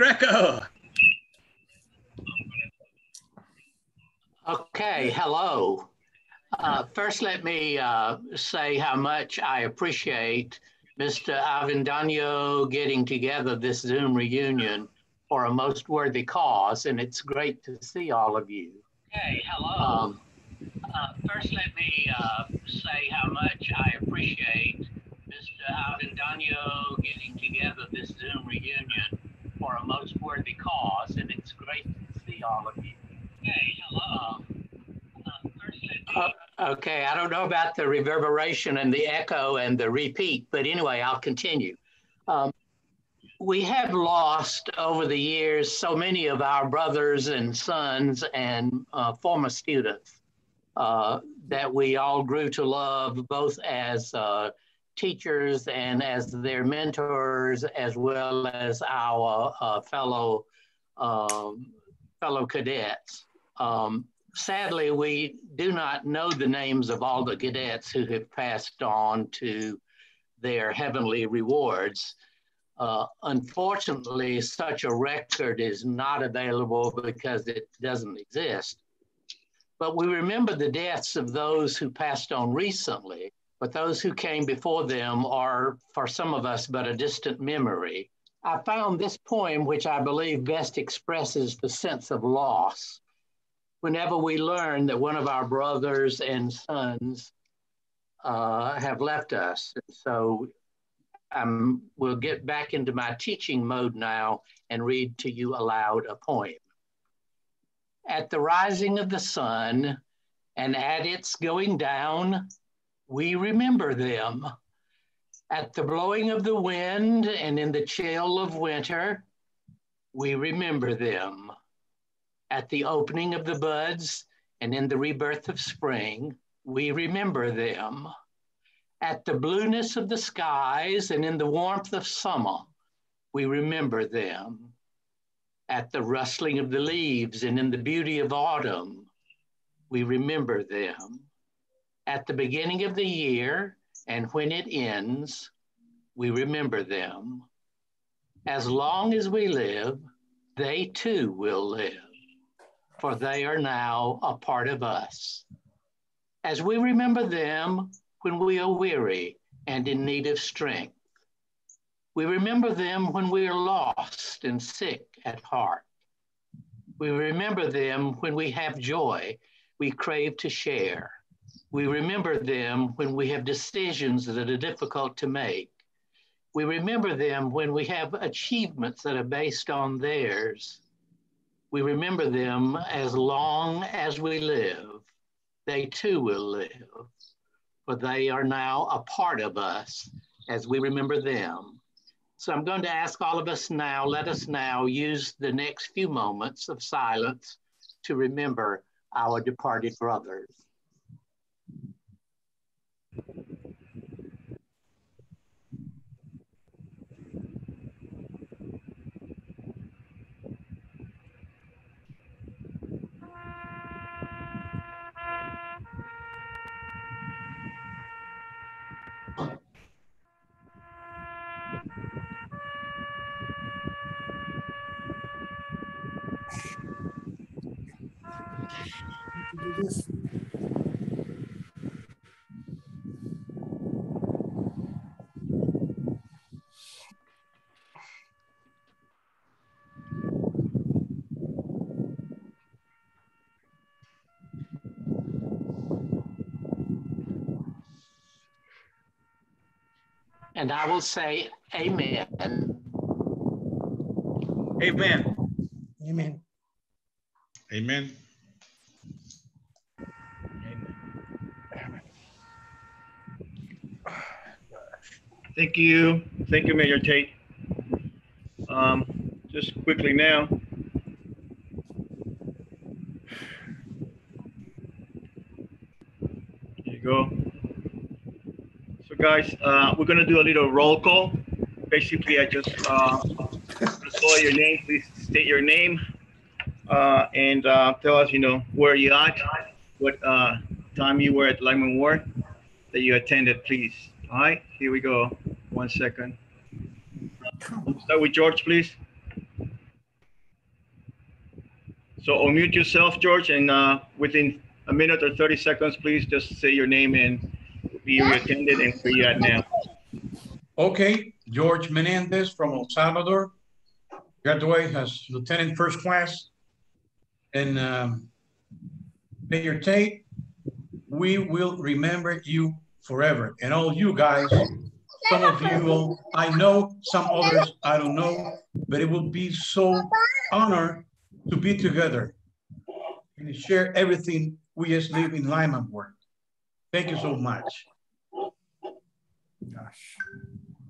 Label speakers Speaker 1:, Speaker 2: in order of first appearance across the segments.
Speaker 1: Greco.
Speaker 2: Okay, hello. Uh, first, let me uh, say how much I appreciate Mr. Avendano getting together this Zoom reunion for a most worthy cause, and it's great to see all of you. Okay, hello. Um, uh, first, let me uh, say how much I appreciate Mr. Avendano getting together this Zoom reunion for a most worthy cause, and it's great to see all of you. Okay, hello. Uh, okay, I don't know about the reverberation and the echo and the repeat, but anyway, I'll continue. Um, we have lost over the years so many of our brothers and sons and uh, former students uh, that we all grew to love, both as uh, teachers and as their mentors, as well as our uh, fellow um, fellow cadets. Um, sadly, we do not know the names of all the cadets who have passed on to their heavenly rewards. Uh, unfortunately, such a record is not available because it doesn't exist. But we remember the deaths of those who passed on recently, but those who came before them are, for some of us, but a distant memory. I found this poem, which I believe best expresses the sense of loss. Whenever we learn that one of our brothers and sons uh, have left us. And So um, we'll get back into my teaching mode now and read to you aloud a poem. At the rising of the sun and at its going down, we remember them. At the blowing of the wind and in the chill of winter, we remember them. At the opening of the buds and in the rebirth of spring, we remember them at the blueness of the skies and in the warmth of summer, we remember them. At the rustling of the leaves and in the beauty of autumn, we remember them. At the beginning of the year and when it ends, we remember them. As long as we live, they too will live, for they are now a part of us. As we remember them, when we are weary and in need of strength. We remember them when we are lost and sick at heart. We remember them when we have joy we crave to share. We remember them when we have decisions that are difficult to make. We remember them when we have achievements that are based on theirs. We remember them as long as we live, they too will live for they are now a part of us as we remember them. So I'm going to ask all of us now, let us now use the next few moments of silence to remember our departed brothers.
Speaker 3: This.
Speaker 2: And I will say, Amen.
Speaker 1: Amen.
Speaker 3: Amen.
Speaker 4: Amen.
Speaker 5: Thank you. Thank you, Major Tate. Um, just quickly now. There you go. Guys, uh, we're gonna do a little roll call. Basically, I just uh, call your name. Please state your name uh, and uh, tell us, you know, where you at, what uh, time you were at Lyman Ward that you attended, please. All right, here we go. One second. Start with George, please. So unmute yourself, George, and uh, within a minute or 30 seconds, please just say your name and you attended and where you at now.
Speaker 6: Okay, George Menendez from El Salvador. Graduated as lieutenant first class. And um, Major Tate, we will remember you forever. And all you guys, some of you, I know, some others, I don't know, but it will be so honor to be together and share everything we just live in Lyman Ward. Thank you so much.
Speaker 7: Gosh.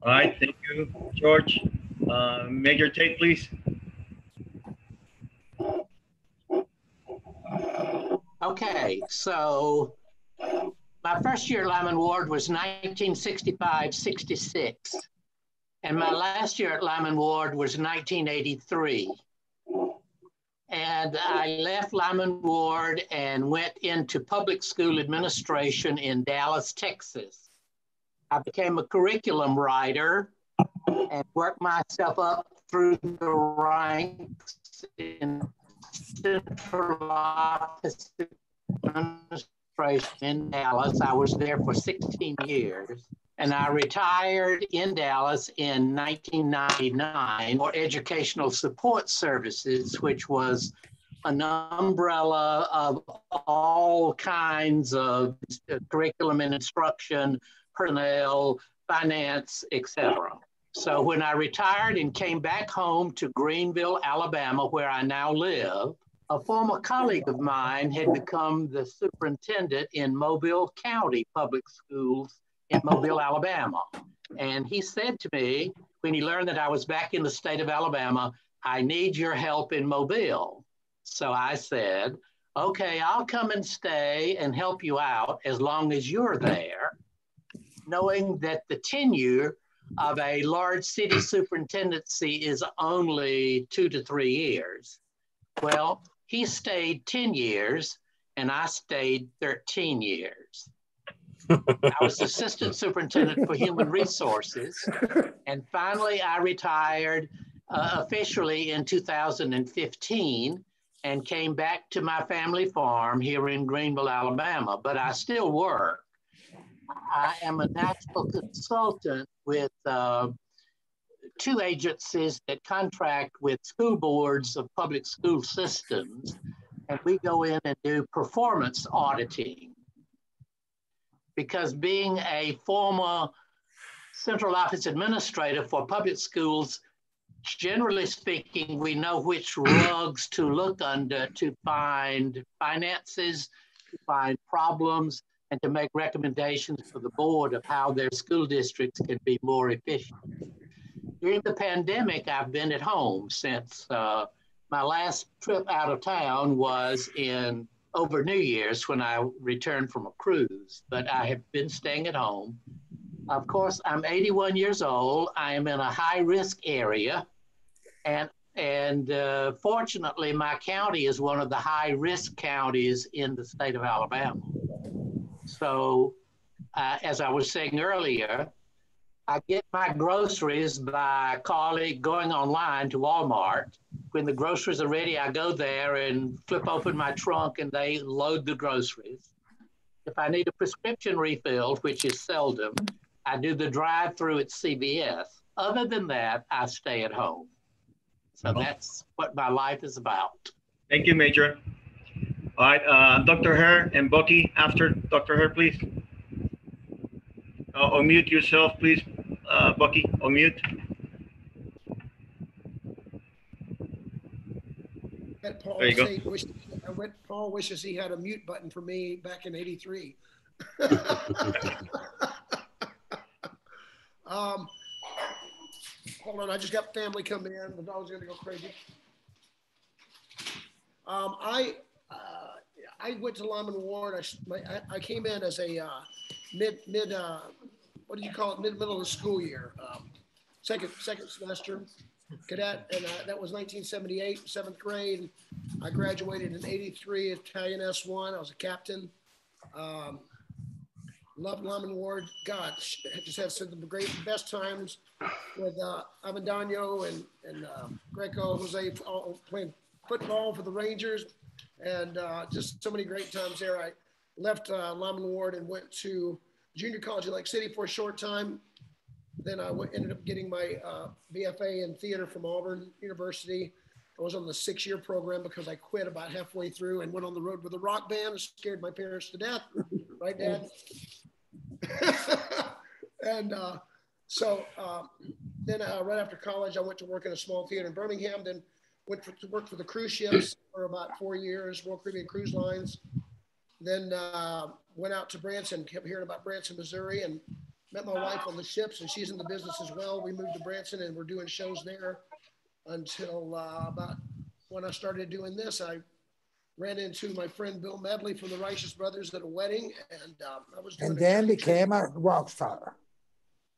Speaker 5: All right, thank you, George. Uh, Major Tate, please.
Speaker 2: Okay, so my first year at Lyman Ward was 1965 66. And my last year at Lyman Ward was 1983. And I left Lyman Ward and went into public school administration in Dallas, Texas. I became a curriculum writer and worked myself up through the ranks in central office administration in Dallas. I was there for 16 years. And I retired in Dallas in 1999 for Educational Support Services, which was an umbrella of all kinds of uh, curriculum and instruction, personnel, finance, etc. So when I retired and came back home to Greenville, Alabama, where I now live, a former colleague of mine had become the superintendent in Mobile County Public Schools in Mobile, Alabama. And he said to me, when he learned that I was back in the state of Alabama, I need your help in Mobile. So I said, okay, I'll come and stay and help you out as long as you're there, knowing that the tenure of a large city superintendency is only two to three years. Well, he stayed 10 years and I stayed 13 years. I was assistant superintendent for human resources. And finally, I retired uh, officially in 2015 and came back to my family farm here in Greenville, Alabama. But I still work. I am a national consultant with uh, two agencies that contract with school boards of public school systems. And we go in and do performance auditing because being a former central office administrator for public schools, generally speaking, we know which rugs to look under to find finances, to find problems, and to make recommendations for the board of how their school districts can be more efficient. During the pandemic, I've been at home since uh, my last trip out of town was in over New Year's when I returned from a cruise, but I have been staying at home. Of course, I'm 81 years old. I am in a high risk area, and and uh, fortunately, my county is one of the high risk counties in the state of Alabama. So, uh, as I was saying earlier, I get my groceries by calling, going online to Walmart when the groceries are ready, I go there and flip open my trunk and they load the groceries. If I need a prescription refilled, which is seldom, I do the drive through at CVS. Other than that, I stay at home. So that's what my life is about.
Speaker 5: Thank you, Major. All right, uh, Dr. Heard and Bucky, after Dr. Heard, please. Uh, unmute yourself, please, uh, Bucky, unmute.
Speaker 7: Paul
Speaker 5: There you go.
Speaker 7: wish- I went, Paul wishes he had a mute button for me back in eighty-three. Um, hold on, I just got family coming in. The dog's gonna go crazy. Um, I, uh, I went to Lyman Ward. I, my- I, I came in as a, uh, mid, mid, uh, what do you call it? Mid, middle of the school year, um, second, second semester cadet, and uh, that was 1978, seventh grade. I graduated in '83, battalion S1. I was a captain. Um, loved Lyman Ward. God, just had some of the great, best times with uh, Avendano and and uh, Greco, Jose, all playing football for the Rangers, and uh, just so many great times there. I left uh, Lyman Ward and went to junior college in Lake City for a short time. Then I w- ended up getting my uh, BFA in theater from Auburn University. I was on the six-year program because I quit about halfway through and went on the road with a rock band. Scared my parents to death, right, Dad? and uh, so uh, then, uh, right after college, I went to work in a small theater in Birmingham. Then went for, to work for the cruise ships for about four years, Royal Caribbean Cruise Lines. Then uh, went out to Branson, kept hearing about Branson, Missouri, and met my wife on the ships, and she's in the business as well. We moved to Branson, and we're doing shows there until uh, about when I started doing this. I ran into my friend Bill Medley from the Righteous Brothers at a wedding, and um, I was doing
Speaker 8: and
Speaker 7: a
Speaker 8: then
Speaker 7: church-
Speaker 8: became a rock star.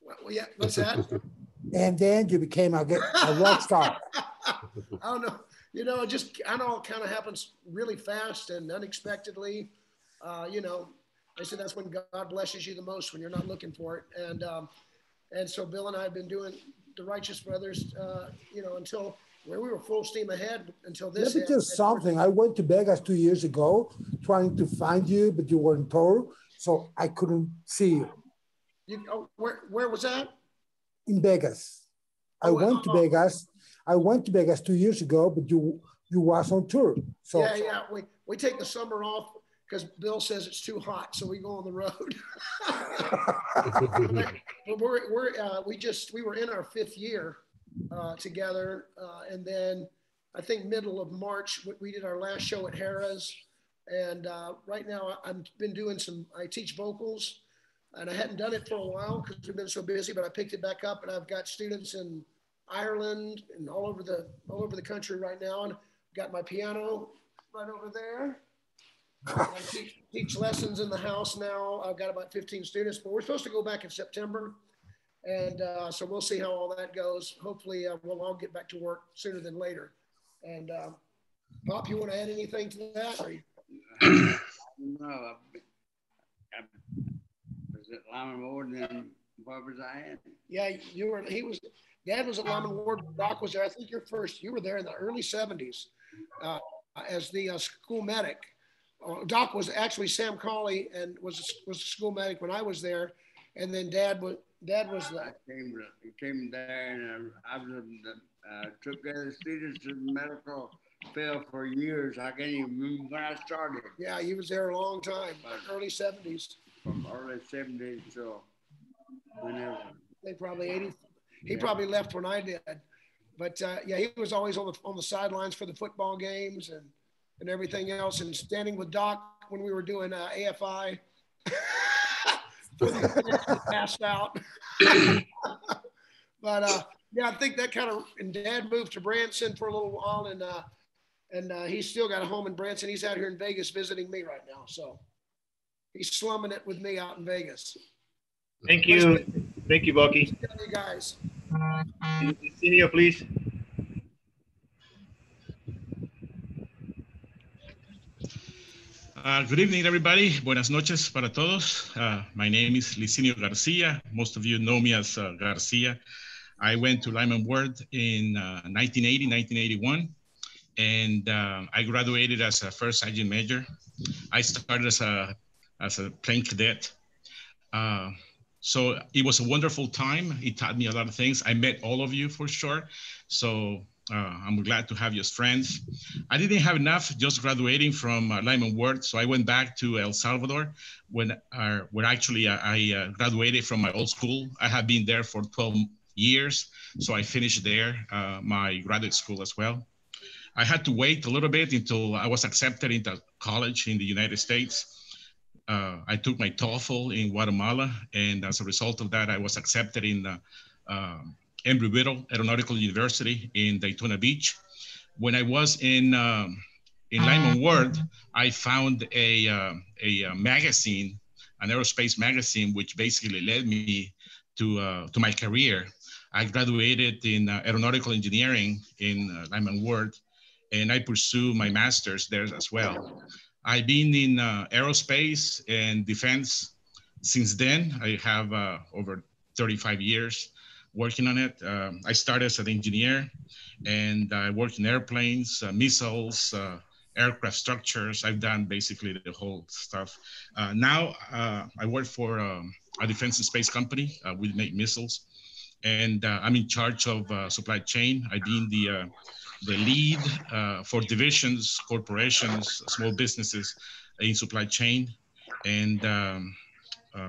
Speaker 7: Well, yeah, what's that?
Speaker 8: And then you became a, a rock star.
Speaker 7: I don't know. You know, it just I know it kind of happens really fast and unexpectedly. Uh, you know, I said that's when God blesses you the most when you're not looking for it. And um, and so Bill and I have been doing the Righteous Brothers, uh, you know, until where we were full steam ahead until this.
Speaker 8: Let
Speaker 7: me
Speaker 8: tell something. I went to Vegas two years ago trying to find you, but you were in tour, so I couldn't see you
Speaker 7: You, oh, where where was that?
Speaker 8: in Vegas. I
Speaker 7: Oh,
Speaker 8: went to
Speaker 7: oh.
Speaker 8: Vegas. I went to Vegas two years ago, but you you was on tour. So
Speaker 7: yeah, yeah. We we take the summer off because Bill says it's too hot, so we go on the road. but we're, we're uh, we just we were in our fifth year uh, together, uh, and then I think middle of March we- we did our last show at Harrah's, and uh, right now I've been doing some. I teach vocals, and I hadn't done it for a while because we've been so busy, but I picked it back up, and I've got students in Ireland and all over the all over the country right now, and got my piano right over there. I teach, teach lessons in the house now. I've got about 15 students, but we're supposed to go back in September. And uh, so we'll see how all that goes. Hopefully, uh, we'll all get back to work sooner than later. And uh, Pop, you want to add anything to that? Or you-
Speaker 9: No, I, I was at Lyman Ward and then what I at?
Speaker 7: yeah, you were. He was. Dad was at Lyman Ward. Doc was there. I think you're first. You were there in the early 70s uh, as the uh, school medic. Uh, Doc was actually Sam Colley and was was a school medic when I was there, and then Dad was Dad was the
Speaker 9: I came, came there and I was, uh, took care of the students in the medical field for years. I can't even remember when I started,
Speaker 7: Yeah, he was there a long time, early seventies.
Speaker 9: from early seventies till whenever.
Speaker 7: They probably eighty. He probably left when I did, but uh, yeah, he was always on the on the sidelines for the football games and and everything else, and standing with Doc when we were doing uh, AFI. passed out. but uh, yeah, I think that kind of. And Dad moved to Branson for a little while, and uh, and uh, he's still got a home in Branson. He's out here in Vegas visiting me right now, so he's slumming it with me out in Vegas.
Speaker 5: Thank you. Thank you, Bucky.
Speaker 7: Tell you guys.
Speaker 5: Senior, please.
Speaker 4: Uh, good evening, everybody. Buenas noches para todos. Uh, my name is Licinio Garcia. Most of you know me as uh, Garcia. I went to Lyman Ward in 1980, 1981, and uh, I graduated as a first sergeant major. I started as a as a plain cadet. So it was a wonderful time. It taught me a lot of things. I met all of you for sure. So uh, I'm glad to have you as friends. I didn't have enough just graduating from uh, Lyman Ward, so I went back to El Salvador when, uh, when actually I, I uh, graduated from my old school. I have been there for 12 years, so I finished there uh, my graduate school as well. I had to wait a little bit until I was accepted into college in the United States. Uh, I took my TOEFL in Guatemala, and as a result of that, I was accepted in uh, um, Embry-Riddle Aeronautical University in Daytona Beach. When I was in um, in Lyman Ward, I found a, uh, a, magazine, an aerospace magazine, which basically led me to uh, to my career. I graduated in uh, aeronautical engineering in uh, Lyman Ward, and I pursued my master's there as well. I've been in uh, aerospace and defense since then. I have uh, over 35 years. working on it. Um, I started as an engineer and I worked in airplanes, uh, missiles, uh, aircraft structures. I've done basically the whole stuff. Uh, now uh, I work for um, a defense and space company. We make missiles and I'm in charge of supply chain. I've been the the lead for divisions, corporations, small businesses in supply chain. And um,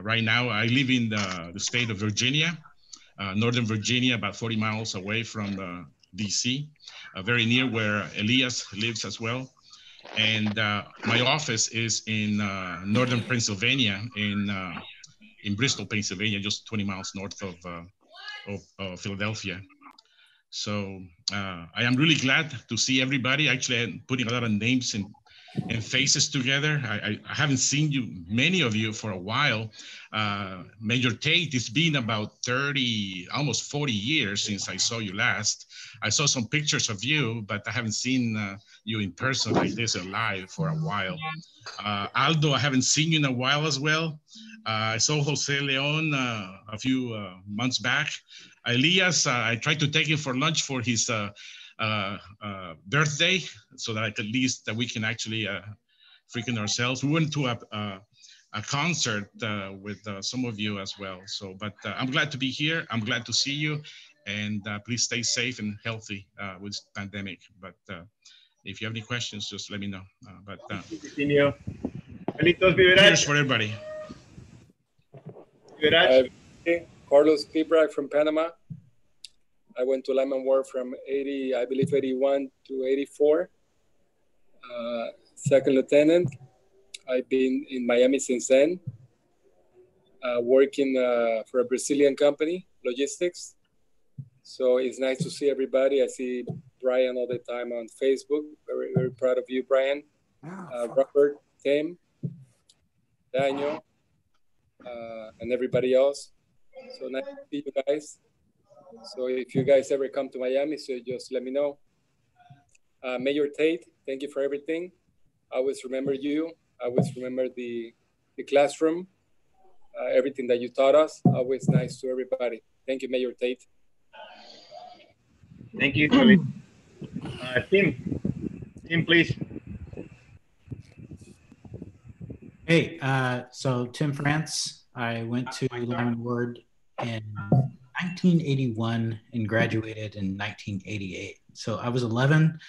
Speaker 4: right now I live in the, the state of Virginia uh, Northern Virginia, about 40 miles away from uh, DC, uh, very near where Elias lives as well. And uh, my office is in uh, Northern Pennsylvania, in, uh, in Bristol, Pennsylvania, just 20 miles north of, of Philadelphia. So I am really glad to see everybody. Actually, I'm putting a lot of names and and faces together. I, I, haven't seen you, many of you, for a while. Uh, Major Tate, it's been about 30, almost 40 years since I saw you last. I saw some pictures of you, but I haven't seen uh, you in person like this alive for a while. Uh, Aldo, I haven't seen you in a while as well. Uh, I saw Jose Leon uh, a few uh, months back. Elias, I tried to take him for lunch for his uh, uh, birthday so that at least that we can actually uh, freaking ourselves. We went to a, a, a concert uh, with uh, some of you as well. So, but uh, I'm glad to be here. I'm glad to see you and please stay safe and healthy with pandemic. But if you have any questions, just let me know. but
Speaker 5: cheers
Speaker 4: for everybody.
Speaker 10: Carlos Bieberach from Panama. I went to Lyman Ward from 80, I believe 81 to 84. Uh, second lieutenant. I've been in Miami since then, uh, working uh, for a Brazilian company, logistics. So it's nice to see everybody. I see Brian all the time on Facebook. Very, very proud of you, Brian. Uh, Robert, Tim, Daniel, uh, and everybody else. So nice to see you guys. So if you guys ever come to Miami, so just let me know. Uh, Major Tate, thank you for everything. I always remember you. I always remember the, the classroom, uh, everything that you taught us. Always nice to everybody. Thank you, Major Tate.
Speaker 5: Thank you, uh, Tim, Tim, please.
Speaker 11: Hey, uh, so Tim Frantz. I went to Lyman Ward in 1981 and graduated in 1988. So I was 11,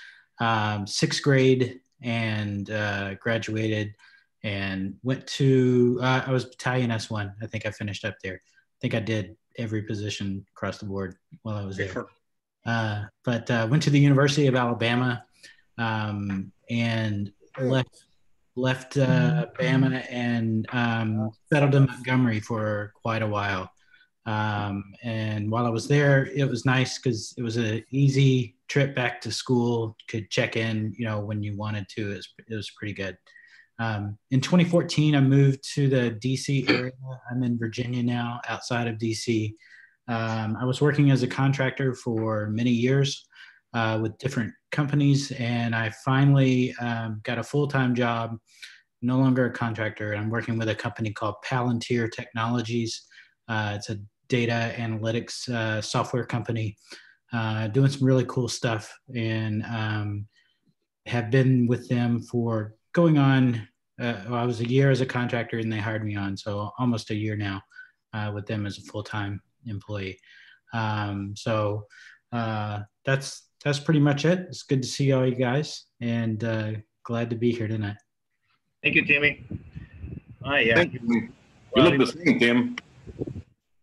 Speaker 11: um, sixth grade, and uh, graduated and went to, uh, I was battalion S1. I think I finished up there. I think I did every position across the board while I was there. Uh, but uh, went to the University of Alabama um, and left left uh, Bama and um, settled in Montgomery for quite a while. Um, and while I was there, it was nice because it was an easy trip back to school. Could check in, you know, when you wanted to. It was, it was pretty good. Um, in 2014, I moved to the DC area. I'm in Virginia now, outside of DC. Um, I was working as a contractor for many years uh, with different companies, and I finally um, got a full time job, no longer a contractor. I'm working with a company called Palantir Technologies. Uh, it's a data analytics uh, software company, uh, doing some really cool stuff, and um, have been with them for going on. Uh, well, I was a year as a contractor, and they hired me on, so almost a year now uh, with them as a full time employee. Um, so uh, that's that's pretty much it. It's good to see all you guys, and uh, glad to be here tonight.
Speaker 5: Thank you, Timmy. Oh, yeah.
Speaker 12: Thank you. You look the same, Tim.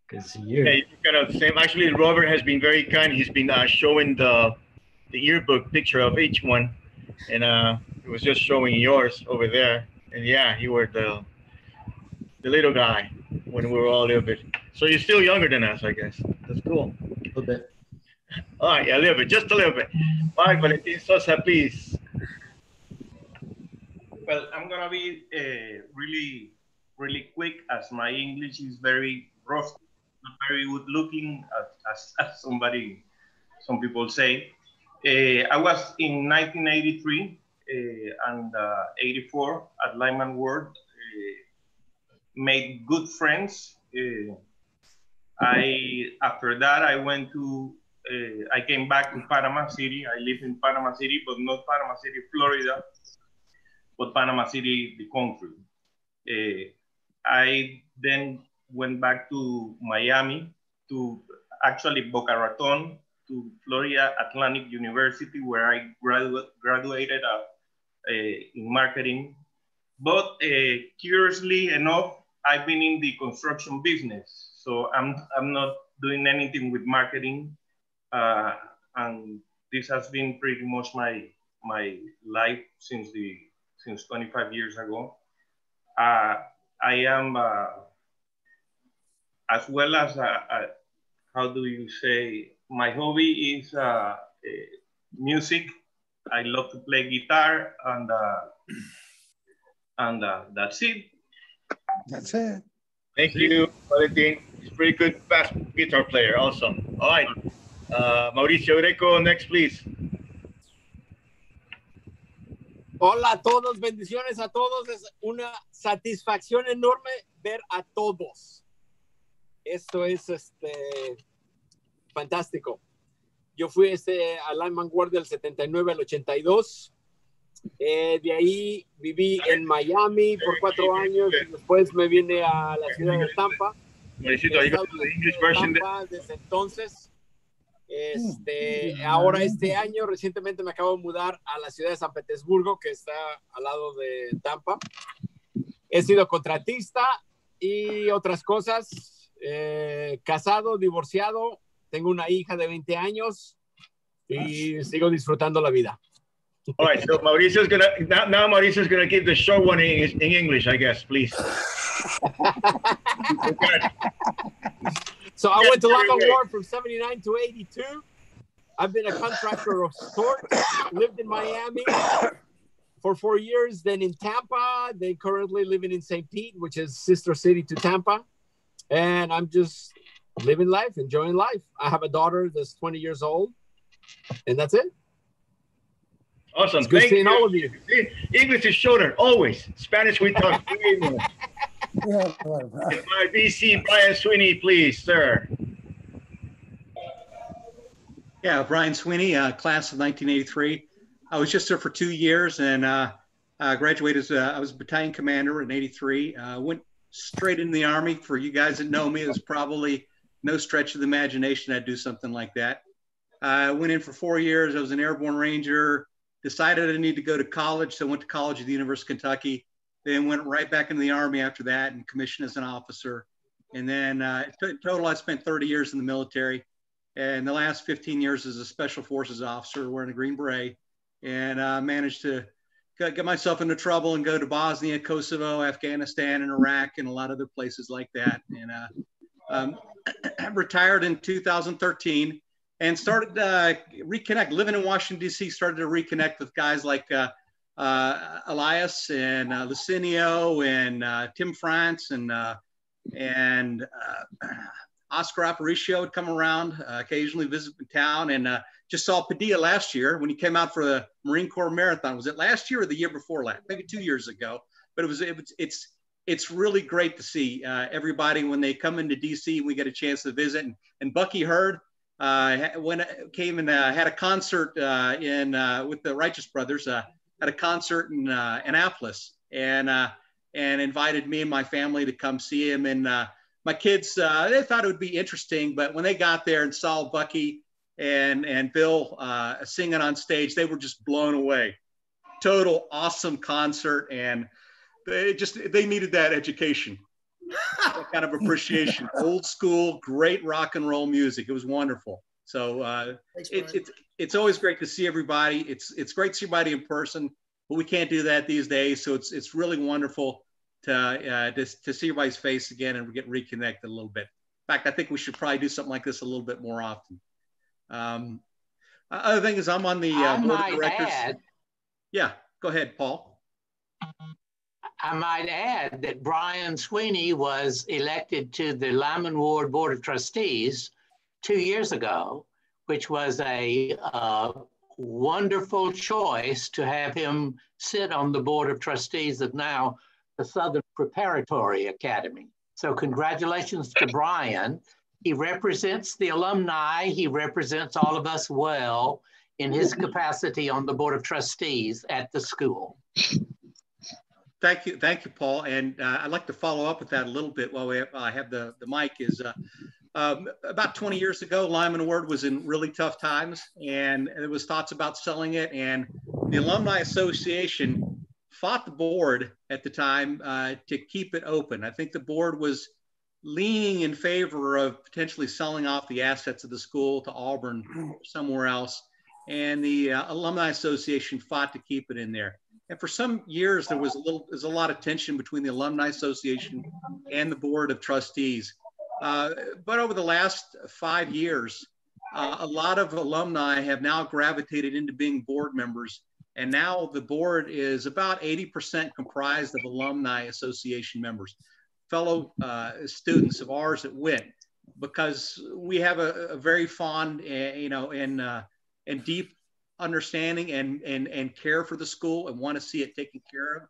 Speaker 11: Because you.
Speaker 5: Yeah, you're kind of same. Actually, Robert has been very kind. He's been uh, showing the the yearbook picture of each one, and uh, it was just showing yours over there. And yeah, you were the the little guy when we were all a little bit. So you're still younger than us, I guess. That's cool.
Speaker 11: A little bit.
Speaker 5: All right, yeah, a little bit, just a little bit. All right, Valentin Sosa, please.
Speaker 13: Well, I'm gonna be uh, really, really quick as my English is very rough not very good looking, as, as, as somebody, some people say. Uh, I was in 1983 uh, and uh, 84 at Lyman Ward, uh, made good friends, uh, I after that I went to uh, I came back to Panama City. I live in Panama City, but not Panama City, Florida, but Panama City, the country. Uh, I then went back to Miami to actually Boca Raton to Florida Atlantic University, where I gradu graduated uh, uh, in marketing. But uh, curiously enough, I've been in the construction business. So I'm, I'm not doing anything with marketing. Uh, and this has been pretty much my, my life since, the, since 25 years ago. Uh, I am, uh, as well as, uh, uh, how do you say, my hobby is uh, music. I love to play guitar and, and that's it.
Speaker 8: That's it.
Speaker 5: Thank you, Valentin. He's a pretty good bass guitar player also. All right. Uh, Mauricio Greco, next, please.
Speaker 14: Hola a todos, bendiciones a todos. Es una satisfacción enorme ver a todos. Esto es este, fantástico. Yo fui este, al Lyman Ward del 79 al 82. Eh, de ahí viví en Miami por cuatro años. Después me vine a la ciudad de Tampa. Tampa desde entonces. Este, ahora este año, recientemente me acabo de mudar a la ciudad de San Petersburgo, que está al lado de Tampa. He sido contratista y otras cosas. Eh, casado, divorciado, tengo una hija de 20 años y sigo disfrutando la vida.
Speaker 5: All right, so Mauricio's gonna now, now Mauricio's gonna give the short one in, in English, I guess, please.
Speaker 14: so I went to Lyman Ward from 79 to 82. I've been a contractor of sorts, lived in Miami for four years, then in Tampa, then currently living in St. Pete, which is sister city to Tampa. And I'm just living life, enjoying life. I have a daughter that's 20 years old, and that's it.
Speaker 5: Awesome.
Speaker 14: It's good
Speaker 5: Thank
Speaker 14: seeing
Speaker 5: you.
Speaker 14: all of you.
Speaker 5: English is shorter, always. Spanish we talk way more. My BC Brian Sweeney, please, sir.
Speaker 15: Yeah, Brian Sweeney, uh, class of 1983. I was just there for two years and uh, uh, graduated. As, uh, I was a battalion commander in '83. Uh, went straight into the Army. For you guys that know me, it's probably no stretch of the imagination I'd do something like that. I went in for four years. I was an airborne ranger. Decided I need to go to college, so I went to college at the University of Kentucky. Then went right back into the Army after that and commissioned as an officer. And then uh, in total, I spent 30 years in the military. And the last 15 years as a special forces officer wearing a green beret and uh, managed to get myself into trouble and go to Bosnia, Kosovo, Afghanistan, and Iraq, and a lot of other places like that. And uh, um, retired in 2013 and started uh, reconnect. Living in Washington D.C., started to reconnect with guys like uh, Elias and uh, Lucinio and uh, Tim Frantz and uh, and uh, Oscar Aparicio would come around uh, occasionally visit the town and uh, just saw Padilla last year when he came out for the Marine Corps Marathon. Was it last year or the year before last? Maybe two years ago. But it was, it it's it's really great to see everybody when they come into DC. We get a chance to visit and, and Bucky Heard. when came and had a concert in with the Righteous Brothers. Had a concert in uh, Annapolis and uh, and invited me and my family to come see him. And uh, my kids uh, they thought it would be interesting, but when they got there and saw Bucky and and Bill uh, singing on stage, they were just blown away. Total awesome concert, and they just they needed that education, that kind of appreciation. Old school, great rock and roll music. It was wonderful. So uh,
Speaker 7: Thanks,
Speaker 15: it, it's it's always great to see everybody. It's it's great to see everybody in person, but we can't do that these days. So it's it's really wonderful to uh, to, to see everybody's face again and get reconnected a little bit. In fact, I think we should probably do something like this a little bit more often. Um, other thing is, I'm on the uh, board of directors.
Speaker 2: add,
Speaker 15: Yeah, go ahead, Paul.
Speaker 2: I might add that Brian Sweeney was elected to the Lyman Ward Board of Trustees two years ago, which was a uh, wonderful choice to have him sit on the Board of Trustees of now the Southern Preparatory Academy. So congratulations to Brian. He represents the alumni. He represents all of us well in his capacity on the Board of Trustees at the school.
Speaker 15: Thank you, thank you, Paul. And uh, I'd like to follow up with that a little bit while we have, I have the, the mic. Is uh, um, about 20 years ago, Lyman Ward was in really tough times, and there was thoughts about selling it. And the Alumni Association fought the board at the time uh, to keep it open. I think the board was leaning in favor of potentially selling off the assets of the school to Auburn or somewhere else. And the uh, Alumni Association fought to keep it in there. And for some years, there was a little, there's a lot of tension between the Alumni Association and the Board of Trustees. Uh, but over the last five years, uh, a lot of alumni have now gravitated into being board members. And now the board is about 80% comprised of Alumni Association members, fellow uh, students of ours at WIT, because we have a, a very fond, uh, you know, and, and deep understanding and, and, and care for the school and want to see it taken care of.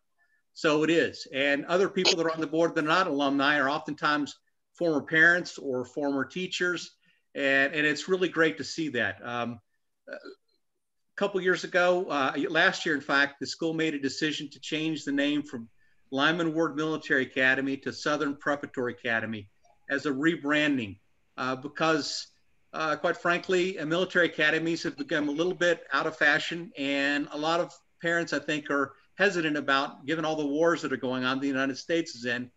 Speaker 15: So it is. And other people that are on the board that are not alumni are oftentimes former parents or former teachers. And, and it's really great to see that. Um, a couple years ago, uh, last year, in fact, the school made a decision to change the name from Lyman Ward Military Academy to Southern Preparatory Academy as a rebranding uh, because uh, quite frankly, uh, military academies have become a little bit out of fashion, and a lot of parents, I think, are hesitant about, given all the wars that are going on the United States is in,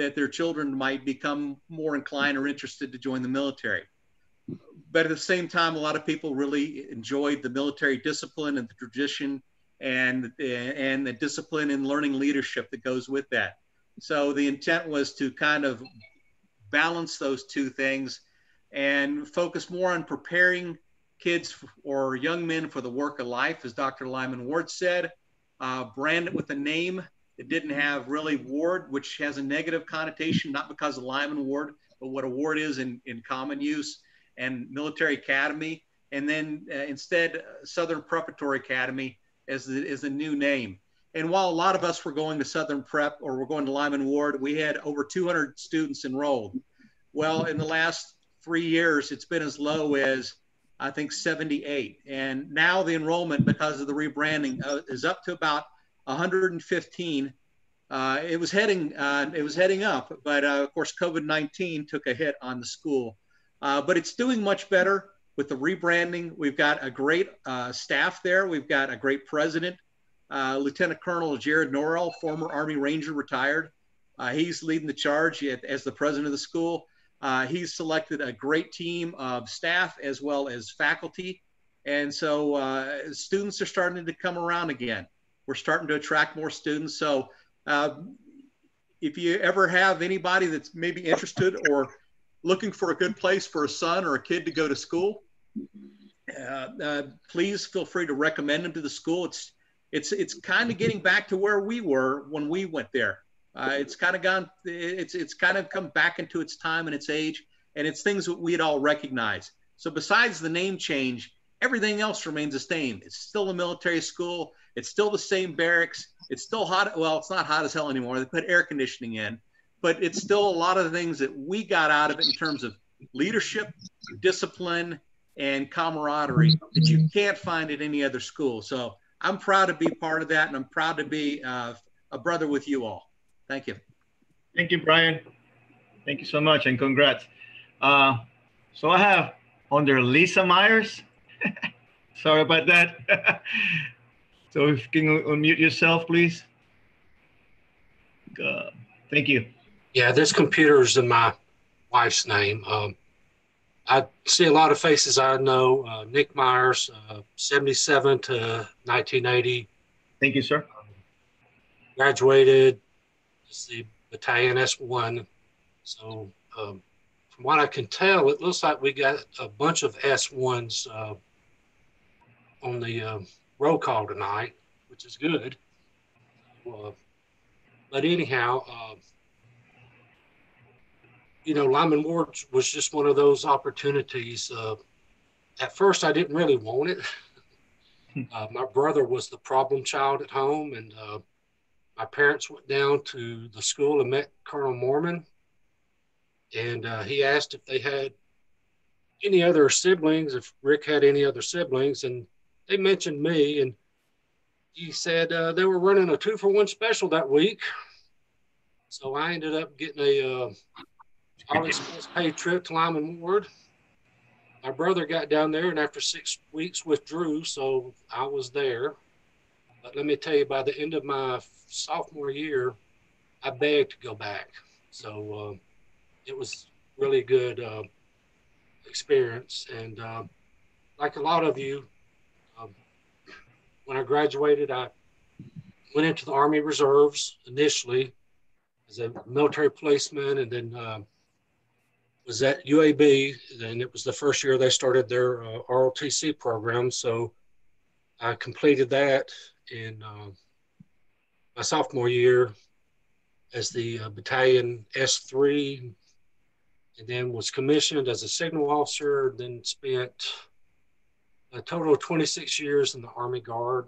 Speaker 15: that their children might become more inclined or interested to join the military. But at the same time, a lot of people really enjoyed the military discipline and the tradition and, and the discipline and learning leadership that goes with that. So the intent was to kind of balance those two things and focus more on preparing kids or young men for the work of life, as Dr. Lyman Ward said. Uh, brand it with a name that didn't have really Ward, which has a negative connotation, not because of Lyman Ward, but what a Ward is in, in common use, and Military Academy. And then uh, instead, Southern Preparatory Academy as the, as the new name. And while a lot of us were going to Southern Prep or we're going to Lyman Ward, we had over 200 students enrolled. Well, in the last three years, it's been as low as I think 78. And now the enrollment, because of the rebranding, uh, is up to about 115. Uh, it was heading uh, it was heading up, but uh, of course COVID-19 took a hit on the school. Uh, but it's doing much better with the rebranding. We've got a great uh, staff there. We've got a great president, Lieutenant Colonel Jared Norrell, former Army Ranger, retired. he's leading the charge as the president of the school. Uh, he's selected a great team of staff as well as faculty. And so uh, students are starting to come around again. We're starting to attract more students. So uh, if you ever have anybody that's maybe interested or looking for a good place for a son or a kid to go to school, uh, uh, please feel free to recommend them to the school. It's it's it's kind of getting back to where we were when we went there. Uh, it's kind of gone. It's it's kind of come back into its time and its age, and it's things that we'd all recognize. So besides the name change, everything else remains the same. It's still a military school. It's still the same barracks. It's still hot. Well, it's not hot as hell anymore. They put air conditioning in, but it's still a lot of the things that we got out of it in terms of leadership, discipline, and camaraderie that you can't find at any other school. So I'm proud to be part of that, and I'm proud to be uh, a brother with you all. Thank you.
Speaker 5: Thank you, Brian. Thank you so much and congrats. Uh, so I have under Lisa Myers. Sorry about that. so if you can unmute yourself, please. Uh, thank you.
Speaker 16: Yeah, this computer is in my wife's name. Um, I see a lot of faces I know. Uh, Nick Myers, uh, 77 to 1980.
Speaker 5: Thank you, sir.
Speaker 16: graduated is the battalion S1. So um, from what I can tell, it looks like we got a bunch of S1s uh, on the uh, roll call tonight, which is good. Uh, but anyhow, uh, you know, Lyman Ward was just one of those opportunities. Uh, at first, I didn't really want it. Uh, my brother was the problem child at home, and my parents went down to the school and met Colonel Mormon, and uh, he asked if they had any other siblings, if Rick had any other siblings, and they mentioned me, and he said uh, they were running a two for one special that week. So I ended up getting a uh, all expense paid trip to Lyman Ward. My brother got down there, and after six weeks withdrew, so I was there. But let me tell you, by the end of my sophomore year, I begged to go back. So uh, it was really good uh, experience. And uh, like a lot of you, when I graduated, I went into the Army Reserves initially as a military policeman, and then uh, was at UAB. And it was the first year they started their uh, ROTC program. So I completed that in uh, my sophomore year as the uh, battalion S3 and then was commissioned as a signal officer, then spent a total of 26 years in the Army Guard.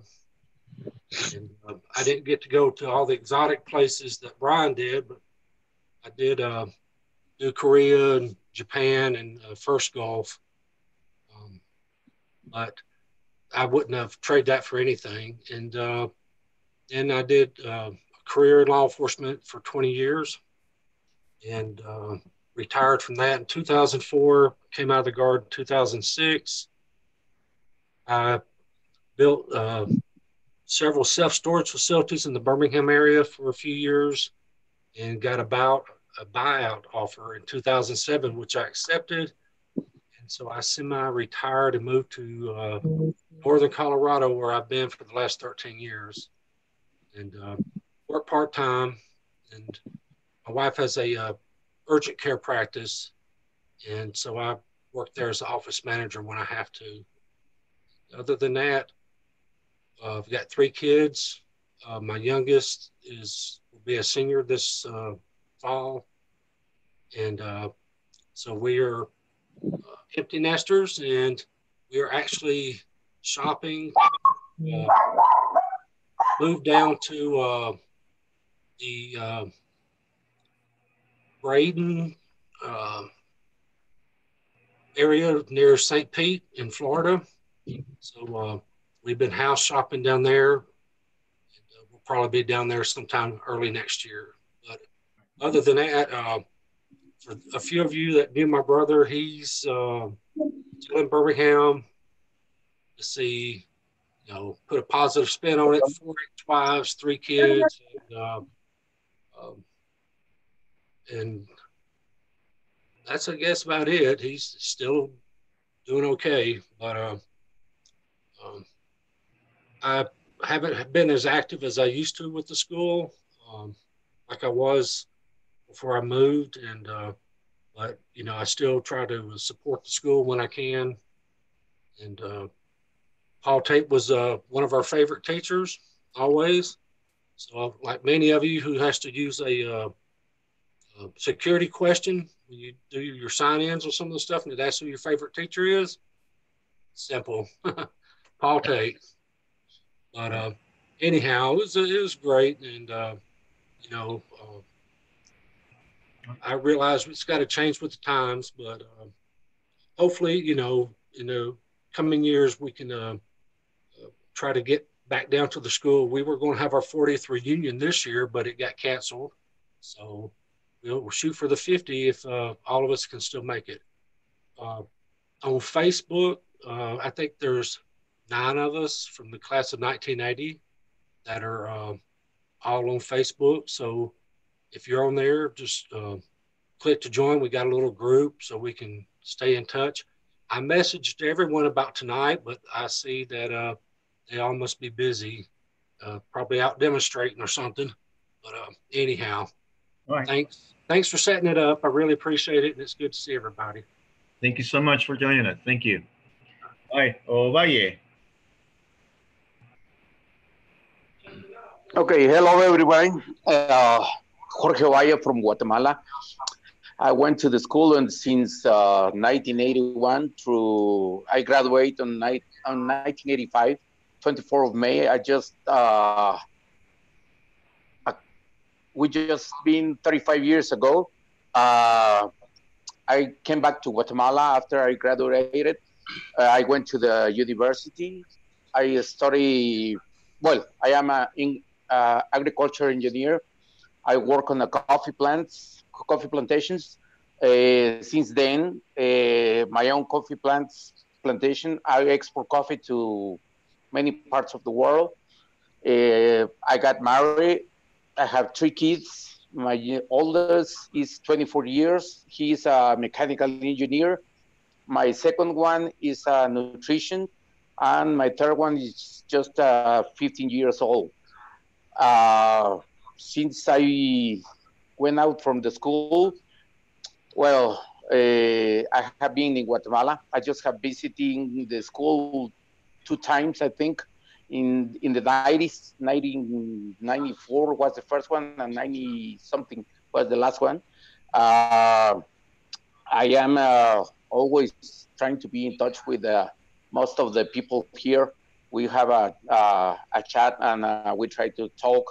Speaker 16: And uh, I didn't get to go to all the exotic places that Brian did, but I did uh, do Korea and Japan and uh, First Gulf. Um, but I wouldn't have traded that for anything. And uh, then I did uh, a career in law enforcement for 20 years. And uh, retired from that in 2004, came out of the Guard in 2006. I built uh, several self storage facilities in the Birmingham area for a few years and got about a buyout offer in 2007, which I accepted. And so I semi retired and moved to uh, northern Colorado, where I've been for the last 13 years and uh, work part time. And my wife has a uh, urgent care practice. And so I work there as an office manager when I have to. Other than that, uh, I've got three kids. Uh, my youngest is will be a senior this uh, fall, and uh, so we are uh, empty nesters, and we are actually shopping. Uh, moved down to the Braden area near St. Pete in Florida. So uh, we've been house shopping down there. And, uh, we'll probably be down there sometime early next year. But other than that, uh, for a few of you that knew my brother, he's uh, still in Birmingham to see, you know, put a positive spin on it. Four ex-wives, three kids. And, uh, um, and that's I guess about it. He's still doing okay, but uh, I haven't been as active as I used to with the school, um, like I was before I moved, and uh, but you know I still try to support the school when I can. And uh, Paul Tate was uh, one of our favorite teachers always. So like many of you who has to use a uh, security question when you do your sign-ins or some of the stuff, and it asks who your favorite teacher is. Simple, Paul Tate. But uh, anyhow, it was it was great, and uh, you know, uh, I realize it's got to change with the times, but uh, hopefully, you know, in the coming years, we can uh, uh, try to get back down to the school. We were going to have our 40th reunion this year, but it got canceled. So we'll, shoot for the 50 if all of us can still make it. On Facebook, I think there's nine of us from the class of 1980 that are uh, all on Facebook. So if you're on there, just uh, click to join. We got a little group so we can stay in touch. I messaged everyone about tonight, but I see that uh, they all must be busy, probably out demonstrating or something. But anyhow, right. thanks thanks for setting it up. I really appreciate it, and it's good to see everybody.
Speaker 5: Thank you so much for joining us. Thank you. Bye. Ovalle.
Speaker 17: Okay, hello everyone. Uh, Jorge Valle from Guatemala. I went to the school and since uh, 1981 through I graduated on, night, on 1985, 24 of May. I just uh, we just been 35 years ago. Uh, I came back to Guatemala after I graduated. Uh, I went to the university. I study. Well, I am an in, uh, agriculture engineer. I work on the coffee plants, coffee plantations. Uh, since then, uh, my own coffee plants plantation. I export coffee to many parts of the world. Uh, I got married. I have three kids. My oldest is 24 years. He is a mechanical engineer. My second one is a nutrition, and my third one is just uh, 15 years old. Uh, since I went out from the school, well, uh, I have been in Guatemala. I just have visiting the school two times, I think. In in the 90s 1994 was the first one and 90 something was the last one. Uh, i am uh, always trying to be in touch with uh, most of the people here we have a, uh, a chat and uh, we try to talk.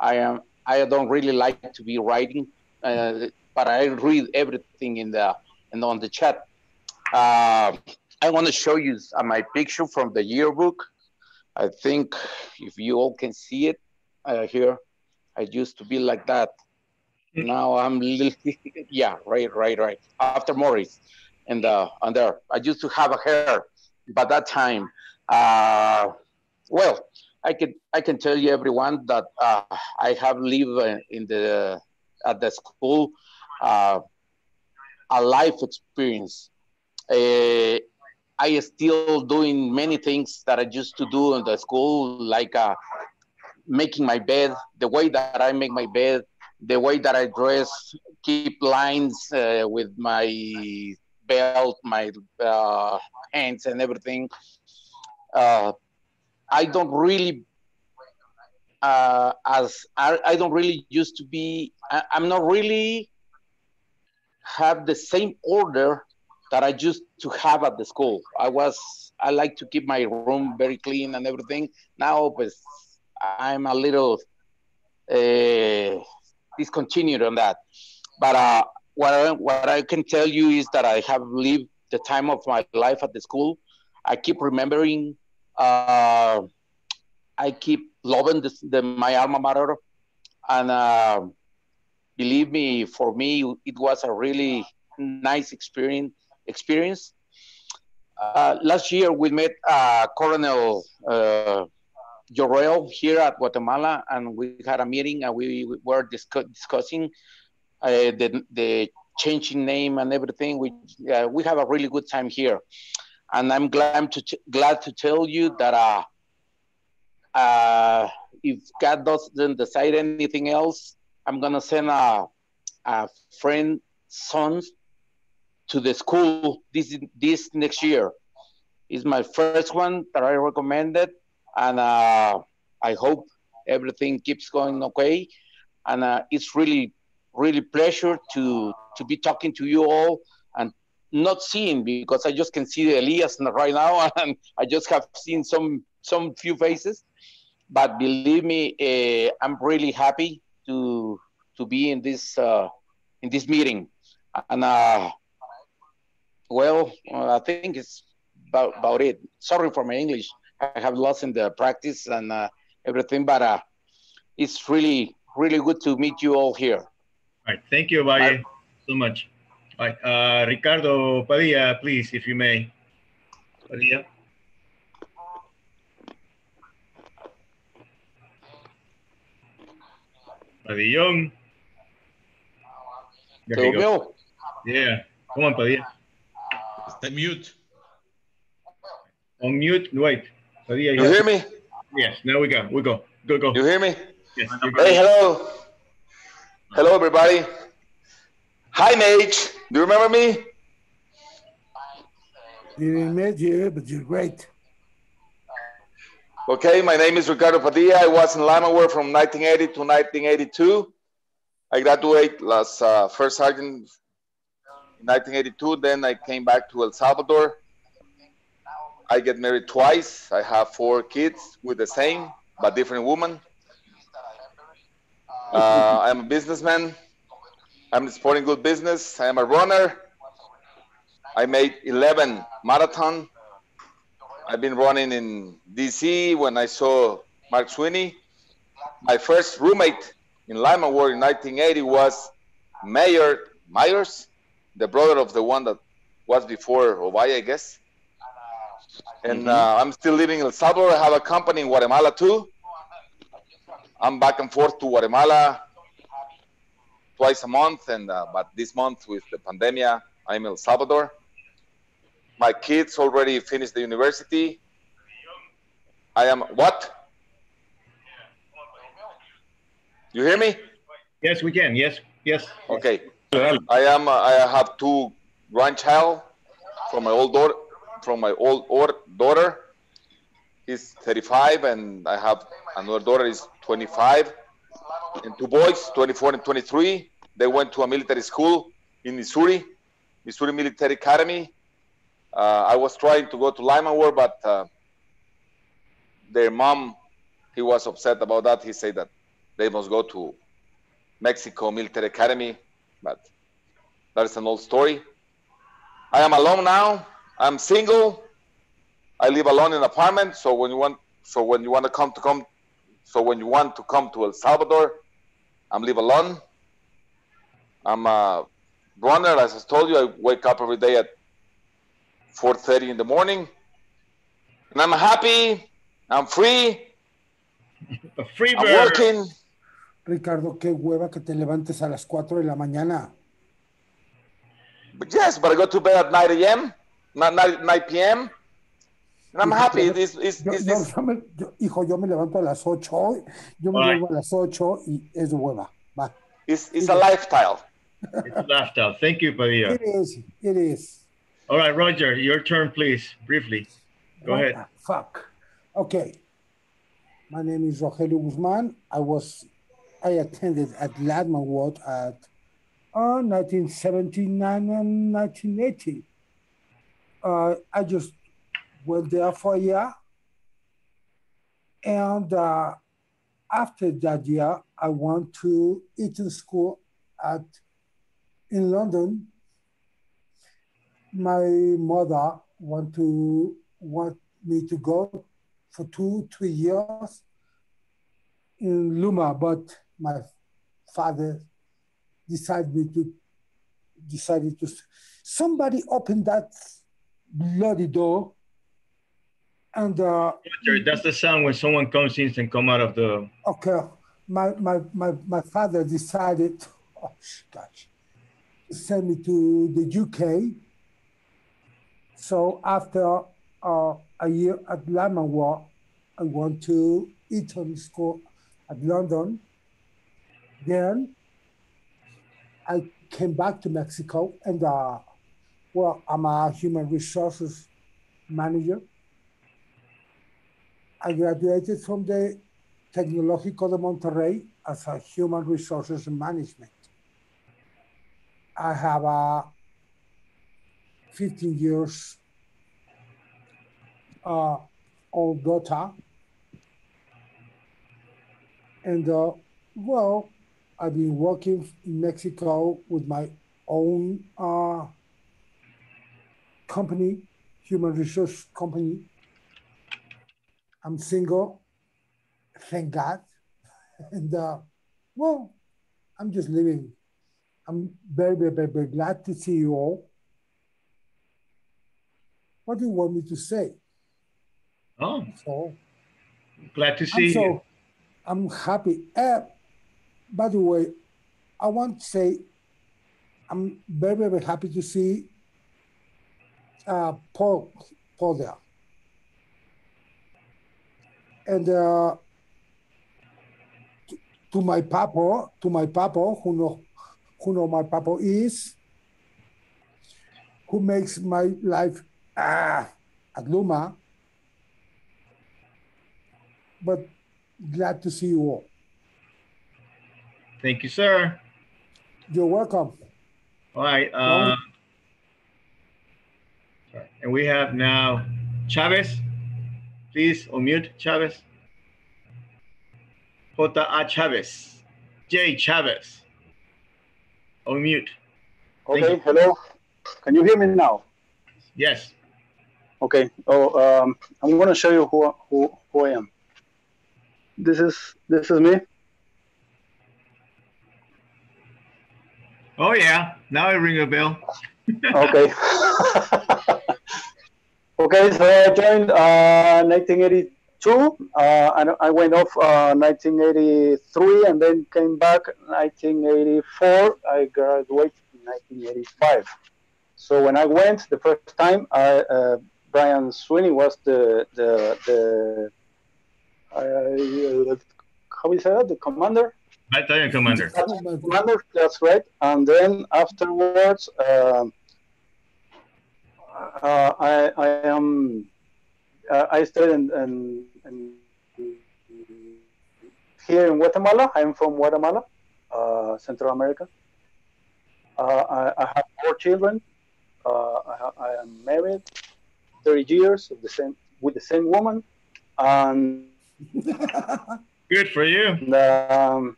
Speaker 17: I am i don't really like to be writing uh, but i read everything in the and on the chat. I want to show you my picture from the yearbook. I think if you all can see it uh, here, I used to be like that. Now I'm little, yeah, right, right, right. After Morris, and uh, and there, I used to have a hair, but that time, uh, well, I can I can tell you everyone that uh, I have lived in the at the school uh, a life experience. Uh, I still doing many things that I used to do in the school, like uh, making my bed, the way that I make my bed, the way that I dress, keep lines uh, with my belt, my uh, hands, and everything. Uh, I don't really, uh, as I, I, don't really used to be. I, I'm not really have the same order that I used to have at the school. I was I like to keep my room very clean and everything. Now, but I'm a little uh, discontinued on that. But uh, what I, what I can tell you is that I have lived the time of my life at the school. I keep remembering. Uh, I keep loving the, the, my alma mater, and uh, believe me, for me, it was a really nice experience experience. Uh, last year, we met uh, Colonel uh, Jorrell here at Guatemala, and we had a meeting, and we, we were discuss discussing uh, the, the changing name and everything. We uh, we have a really good time here, and I'm glad to glad to tell you that uh, uh, if God doesn't decide anything else, I'm gonna send a a friend son to the school this this next year. It's my first one that I recommended, and uh, I hope everything keeps going okay. And uh, it's really, really pleasure to to be talking to you all not seeing because I just can see Elias right now, and I just have seen some some few faces. But believe me, uh, I'm really happy to to be in this uh, in this meeting, and uh, well, uh, I think it's about, about it. Sorry for my English. I have lost in the practice and uh, everything, but uh, it's really, really good to meet you all here. All
Speaker 5: right. Thank you, Valle, so much. All right. Uh, Ricardo Padilla, please, if you may. Padilla. Padillon. There you go. Yeah. Come on, Padilla.
Speaker 4: Stay mute.
Speaker 5: On mute. Wait. Padilla.
Speaker 18: you hear me?
Speaker 5: Yes. Now we go. We go. Go. Go.
Speaker 18: You hear me?
Speaker 5: Yes.
Speaker 18: Hey, hello. Hello, everybody. Hi, Nate. Do you remember me?
Speaker 8: Didn't meet you, but you're great.
Speaker 18: Okay, my name is Ricardo Padilla. I was in Lyman Ward from 1980 to 1982. I graduated as uh, first sergeant in 1982, then I came back to El Salvador. I get married twice. I have four kids with the same but different woman. Uh, I'm a businessman. I'm supporting good business. I am a runner. I made 11 marathon. I've been running in DC when I saw Mark Sweeney. My first roommate in Lyman Ward in 1980 was Mayor Myers, the brother of the one that was before Ovalle, I guess. And uh, I'm still living in El Salvador. I have a company in Guatemala too. I'm back and forth to Guatemala twice a month, and uh, but this month with the pandemic, I'm in El Salvador. My kids already finished the university. I am what? You hear me?
Speaker 5: Yes, we can. Yes, yes.
Speaker 18: Okay. I am. Uh, I have two grandchild from my old daughter. From my old or daughter, he's 35, and I have another daughter is 25, and two boys, 24 and 23. They went to a military school in Missouri, Missouri Military Academy. Uh, I was trying to go to Lyman Ward, but uh, their mom, he was upset about that. He said that they must go to Mexico Military Academy, but that is an old story. I am alone now. I'm single. I live alone in an apartment. So when you want, so when you want to come to come, so when you want to come to El Salvador, I'm live alone. I'm a runner, as I told you. I wake up every day at 4:30 in the morning, and I'm happy. I'm free.
Speaker 5: A free bird.
Speaker 18: I'm working.
Speaker 8: Ricardo, qué hueva que te levantes a las 4 de la mañana.
Speaker 18: But yes, but I go to bed at 9 a.m., not 9, 9 p.m. And I'm happy. It's, it's,
Speaker 8: Yo-
Speaker 18: it's,
Speaker 8: yo-
Speaker 18: it's,
Speaker 8: yo me- yo- hijo, yo me levanto a las 8, yo me
Speaker 5: Alright.
Speaker 8: duermo a las 8 y es hueva. Va.
Speaker 18: it's, it's a lifestyle.
Speaker 5: It's a lifestyle. Thank you, Padilla.
Speaker 8: It is, it is.
Speaker 5: All right, Roger, your turn, please, briefly. Go
Speaker 8: What
Speaker 5: ahead.
Speaker 8: fuck. Okay. My name is Rogelio Guzman. I was, I attended at Lyman Ward at uh, 1979 and 1980. Uh, I just went there for a year. And uh, after that year, I went to Eton School at in London. My mother want to want me to go for two, three years in Luma, but my father decided me to decided to somebody opened that bloody door and uh
Speaker 5: that's the sound when someone comes in and come out of the.
Speaker 8: okay my my my, my father decided oh gosh to send me to the uk so after uh, a year at War, I went to Eton School at London. Then I came back to Mexico and uh, well, I'm a human resources manager. I graduated from the Tecnológico de Monterrey as a human resources management. I have a 15 years uh, old daughter. And uh, well, I've been working in Mexico with my own uh, company, human resource company. I'm single, thank God. And uh, well, I'm just living. I'm very, very, very, very glad to see you all. What do you want me to say?
Speaker 5: Oh,
Speaker 8: So
Speaker 5: glad to
Speaker 8: I'm
Speaker 5: see
Speaker 8: so
Speaker 5: you.
Speaker 8: I'm happy. Uh, by the way, I want to say I'm very, very happy to see uh, Paul, Paul there. And uh, to, to my papa, to my papa, who know, who know my papa is, who makes my life ah, at Luma, but glad to see you all.
Speaker 5: Thank you, sir.
Speaker 8: You're welcome.
Speaker 5: All right. Uh, and we have now Chavez. Please unmute Chavez. J. A. Chavez. J. Chavez. Unmute.
Speaker 19: Okay, hello. Can you hear me now?
Speaker 5: Yes.
Speaker 19: Okay. Oh, um, I'm going to show you who, who who I am. This is this is me.
Speaker 5: Oh yeah. Now I ring a bell.
Speaker 19: okay. okay, so I joined uh, 1982. Uh, and I went off uh, 1983 and then came back 1984. I graduated in 1985. So when I went the first time, I, uh, Brian Sweeney was the the the uh, how say that the commander.
Speaker 5: Battalion commander.
Speaker 19: Commander, that's right. And then afterwards, um, uh, I, I am uh, I stayed in, in, in, here in Guatemala. I'm from Guatemala, uh, Central America. Uh, I, I, have four children. Uh, I, I, am married, 30 years of the same with the same woman, and
Speaker 5: good for you.
Speaker 19: And, um,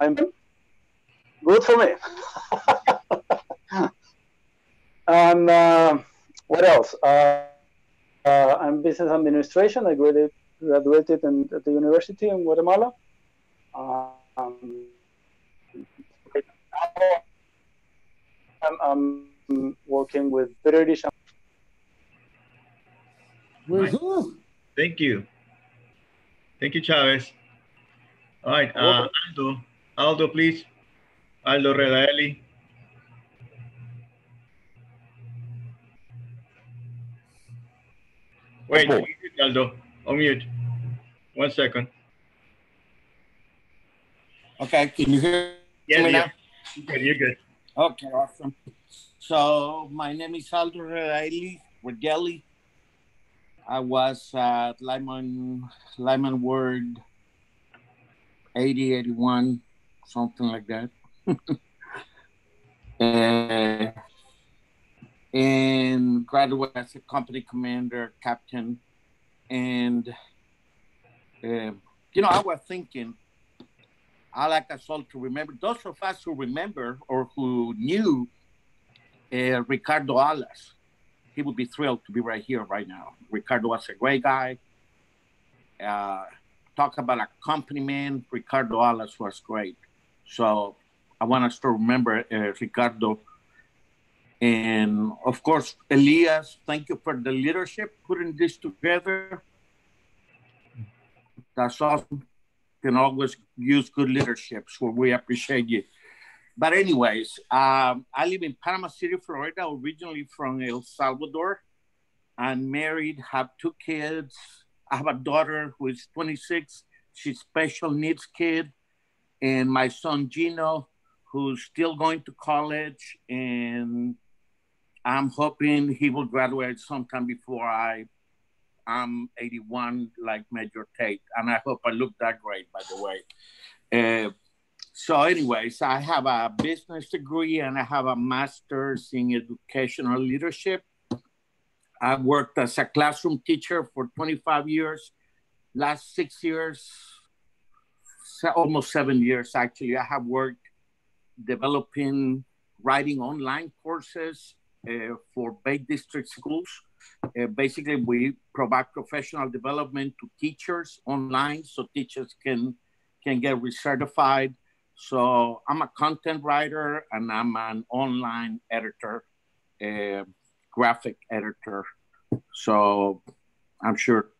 Speaker 19: I'm good for me. and uh, what else? Uh, uh, I'm business administration. I graduated, graduated in, at the university in Guatemala. Um, I'm, I'm, working with British.
Speaker 5: Nice. Thank you. Thank you, Chavez. All right, uh, Aldo. Aldo, please. Aldo Redaelli. Wait, oh. Aldo. On mute. One second.
Speaker 20: Okay, can you hear
Speaker 5: yeah,
Speaker 20: me
Speaker 5: yeah.
Speaker 20: now?
Speaker 5: You're good, you're good.
Speaker 20: Okay, awesome. So my name is Aldo Redaelli, Regelli. I was at Lyman, Lyman Ward 80, 81, something like that. uh, and graduated as a company commander, captain. And, uh, you know, I was thinking, I like us all to remember, those of us who remember or who knew uh, Ricardo Alas, he would be thrilled to be right here right now. Ricardo was a great guy. Uh, talk about a company man, Ricardo Alas was great. So I want us to remember uh, Ricardo. And of course, Elias, thank you for the leadership putting this together. That's awesome. Can always use good leadership, so we appreciate you. But anyways, um, I live in Panama City, Florida, originally from El Salvador. I'm married, have two kids. I have a daughter who is 26. She's special needs kid. And my son Gino, who's still going to college. And I'm hoping he will graduate sometime before I I'm 81 like Major Tate. And I hope I look that great, by the way. Uh, so anyways, I have a business degree and I have a master's in educational leadership. I worked as a classroom teacher for 25 years. Last six years, almost seven years actually, I have worked developing writing online courses for Bay District schools. Uh, basically, we provide professional development to teachers online so teachers can, can get recertified. So I'm a content writer and I'm an online editor, uh, graphic editor. So I'm sure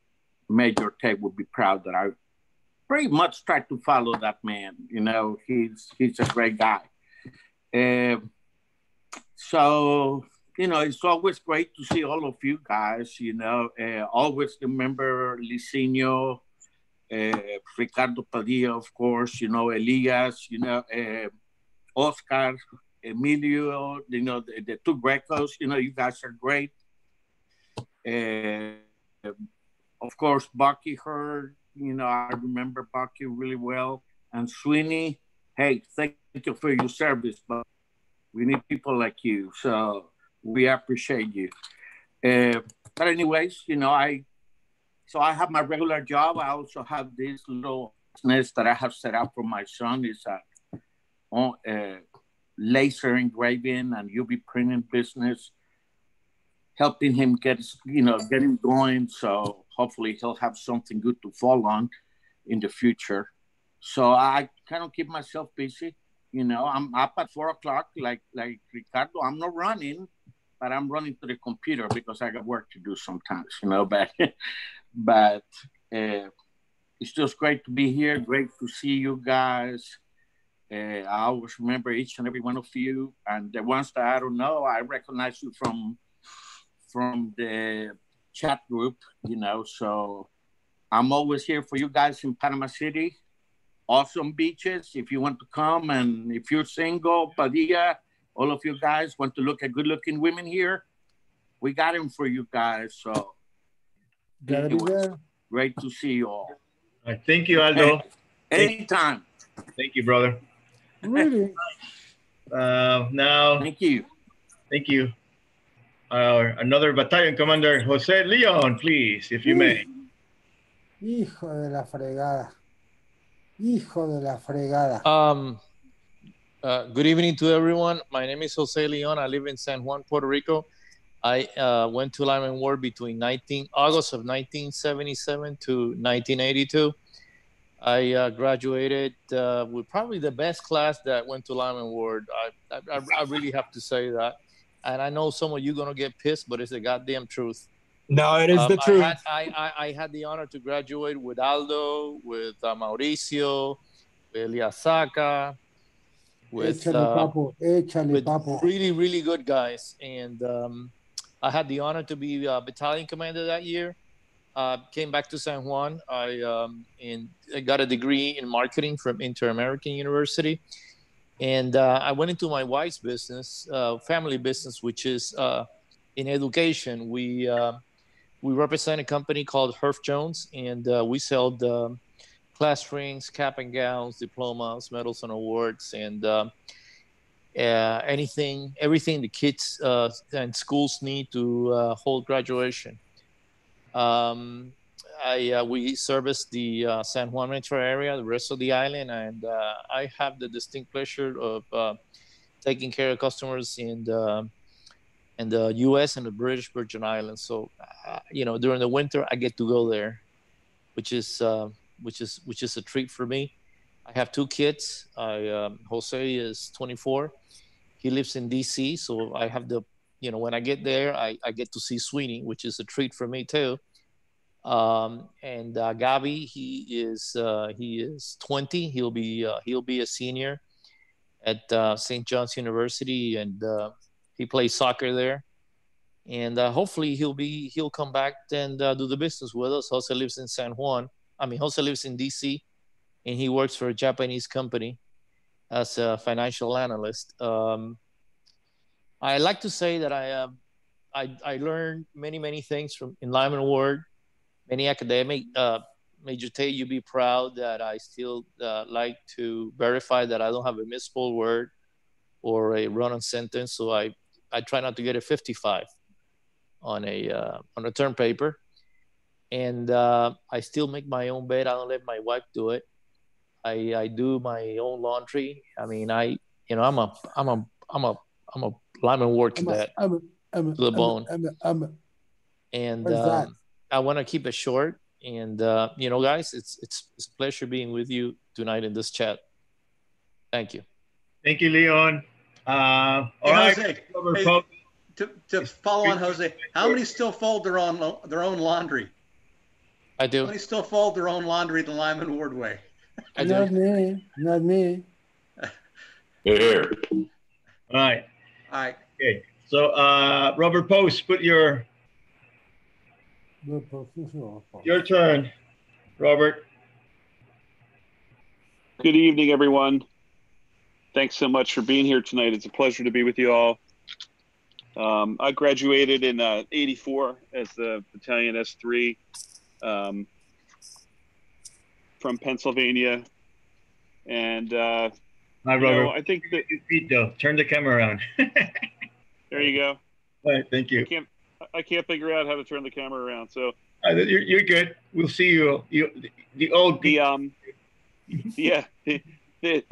Speaker 20: Major Tate would be proud that I pretty much tried to follow that man. You know, he's he's a great guy. Uh, so you know, it's always great to see all of you guys. You know, uh, always remember Licinio, uh, Ricardo Padilla, of course. You know, Elias. You know, uh, Oscar, Emilio. You know, the, the two Grecos. You know, you guys are great. Of course, Bucky Heard, you know, I remember Bucky really well. And Sweeney, hey, thank you for your service, but we need people like you. So we appreciate you. Uh, but anyways, you know, I, so I have my regular job. I also have this little business that I have set up for my son. It's a, uh, laser engraving and UV printing business. helping him get you know get him going. So hopefully he'll have something good to fall on in the future. So I kind of keep myself busy. You know, I'm up at four o'clock, like like Ricardo. I'm not running, but I'm running to the computer because I got work to do sometimes. You know, but but uh, it's just great to be here. Great to see you guys. Uh, I always remember each and every one of you, and the ones that I don't know, I recognize you from from the chat group. You know, so I'm always here for you guys in Panama City. Awesome beaches. If you want to come, and if you're single, Padilla, all of you guys want to look at good-looking women here, we got them for you guys. So
Speaker 8: Gotta be there.
Speaker 20: great to see you all.
Speaker 5: All right, thank you, Aldo.
Speaker 20: Anytime.
Speaker 5: Thank you, brother.
Speaker 8: Really?
Speaker 5: Uh, now,
Speaker 20: thank you.
Speaker 5: Thank you. Uh, another battalion commander, Jose Leon, please, if you may.
Speaker 8: Hijo de la fregada. Hijo de la fregada.
Speaker 21: Um, uh, good evening to everyone. My name is Jose Leon. I live in San Juan, Puerto Rico. I uh, went to Lyman Ward between 19 August of 1977 to 1982. I uh, graduated uh, with probably the best class that went to Lyman Ward. I, I, I really have to say that. And I know some of you are gonna get pissed, but it's the goddamn truth.
Speaker 14: No, it is the
Speaker 21: I
Speaker 14: truth.
Speaker 21: had, I, I, I had the honor to graduate with Aldo, with uh, Mauricio, with Elias Saca, with,
Speaker 8: Échale,
Speaker 21: uh,
Speaker 8: papo. Échale,
Speaker 21: with
Speaker 8: papo.
Speaker 21: really, really good guys. And um, I had the honor to be uh, battalion commander that year. Uh, came back to San Juan. I um, and I got a degree in marketing from Inter American University, and uh, I went into my wife's business, uh, family business, which is uh, in education. We we represent a company called Herff Jones, and uh, we sell um, class rings, cap and gowns, diplomas, medals, and awards, and uh, uh, anything, everything the kids uh, and schools need to uh, hold graduation. Um, I uh, we service the uh, San Juan metro area, the rest of the island, and I have the distinct pleasure of taking care of customers in the in the U.S. and the British Virgin Islands. So, you know, during the winter, I get to go there, which is which is which is a treat for me. I have two kids. I um, Jose is 24. He lives in D.C. So I have the you know when I get there, I, I get to see Sweeney, which is a treat for me too. Um, and uh, Gabi, he is uh, he is 20. He'll be uh, he'll be a senior at uh, St. John's University, and uh, he plays soccer there. And uh, hopefully he'll be he'll come back and uh, do the business with us. Jose lives in San Juan. I mean, Jose lives in DC, and he works for a Japanese company as a financial analyst. Um, I like to say that I, uh, I I learned many many things from in Lyman Ward, many academic. Uh, Major Tate, you be proud that I still uh, like to verify that I don't have a misspelled word or a run-on sentence. So I I try not to get a 55 on a uh, on a term paper, and uh, I still make my own bed. I don't let my wife do it. I I do my own laundry. I mean, I you know I'm a I'm a I'm a I'm a Lyman Ward
Speaker 8: I'm a-
Speaker 21: cadet
Speaker 8: I'm a- I'm a-
Speaker 21: to the
Speaker 8: I'm a-
Speaker 21: bone.
Speaker 8: I'm a- I'm a-
Speaker 21: and
Speaker 8: What is that?
Speaker 21: um, I want to keep it short. And uh, you know, guys, it's it's it's a pleasure being with you tonight in this chat. Thank you.
Speaker 5: Thank you, Leon. Uh, all
Speaker 15: Hey,
Speaker 5: right.
Speaker 15: Jose, hey, to, to follow on Jose, how many still fold their own their own laundry?
Speaker 21: I do.
Speaker 15: How many still fold their own laundry the Lyman Ward way? I do.
Speaker 8: Not me. Not me.
Speaker 22: Here.
Speaker 5: All right.
Speaker 15: All right.
Speaker 5: Okay. So, uh, Robert Post, put your your turn, Robert.
Speaker 23: Good evening, everyone. Thanks so much for being here tonight. It's a pleasure to be with you all. Um, I graduated in uh, 84 as the battalion S3 um, from Pennsylvania. And uh,
Speaker 5: Hi,
Speaker 23: you know, I think that.
Speaker 5: Feet though. Turn the camera around.
Speaker 23: There you go.
Speaker 5: All right. Thank you.
Speaker 23: I can't, I can't figure out how to turn the camera around. So
Speaker 5: Uh, you're, you're good. We'll see you. You the old
Speaker 23: the um, yeah, a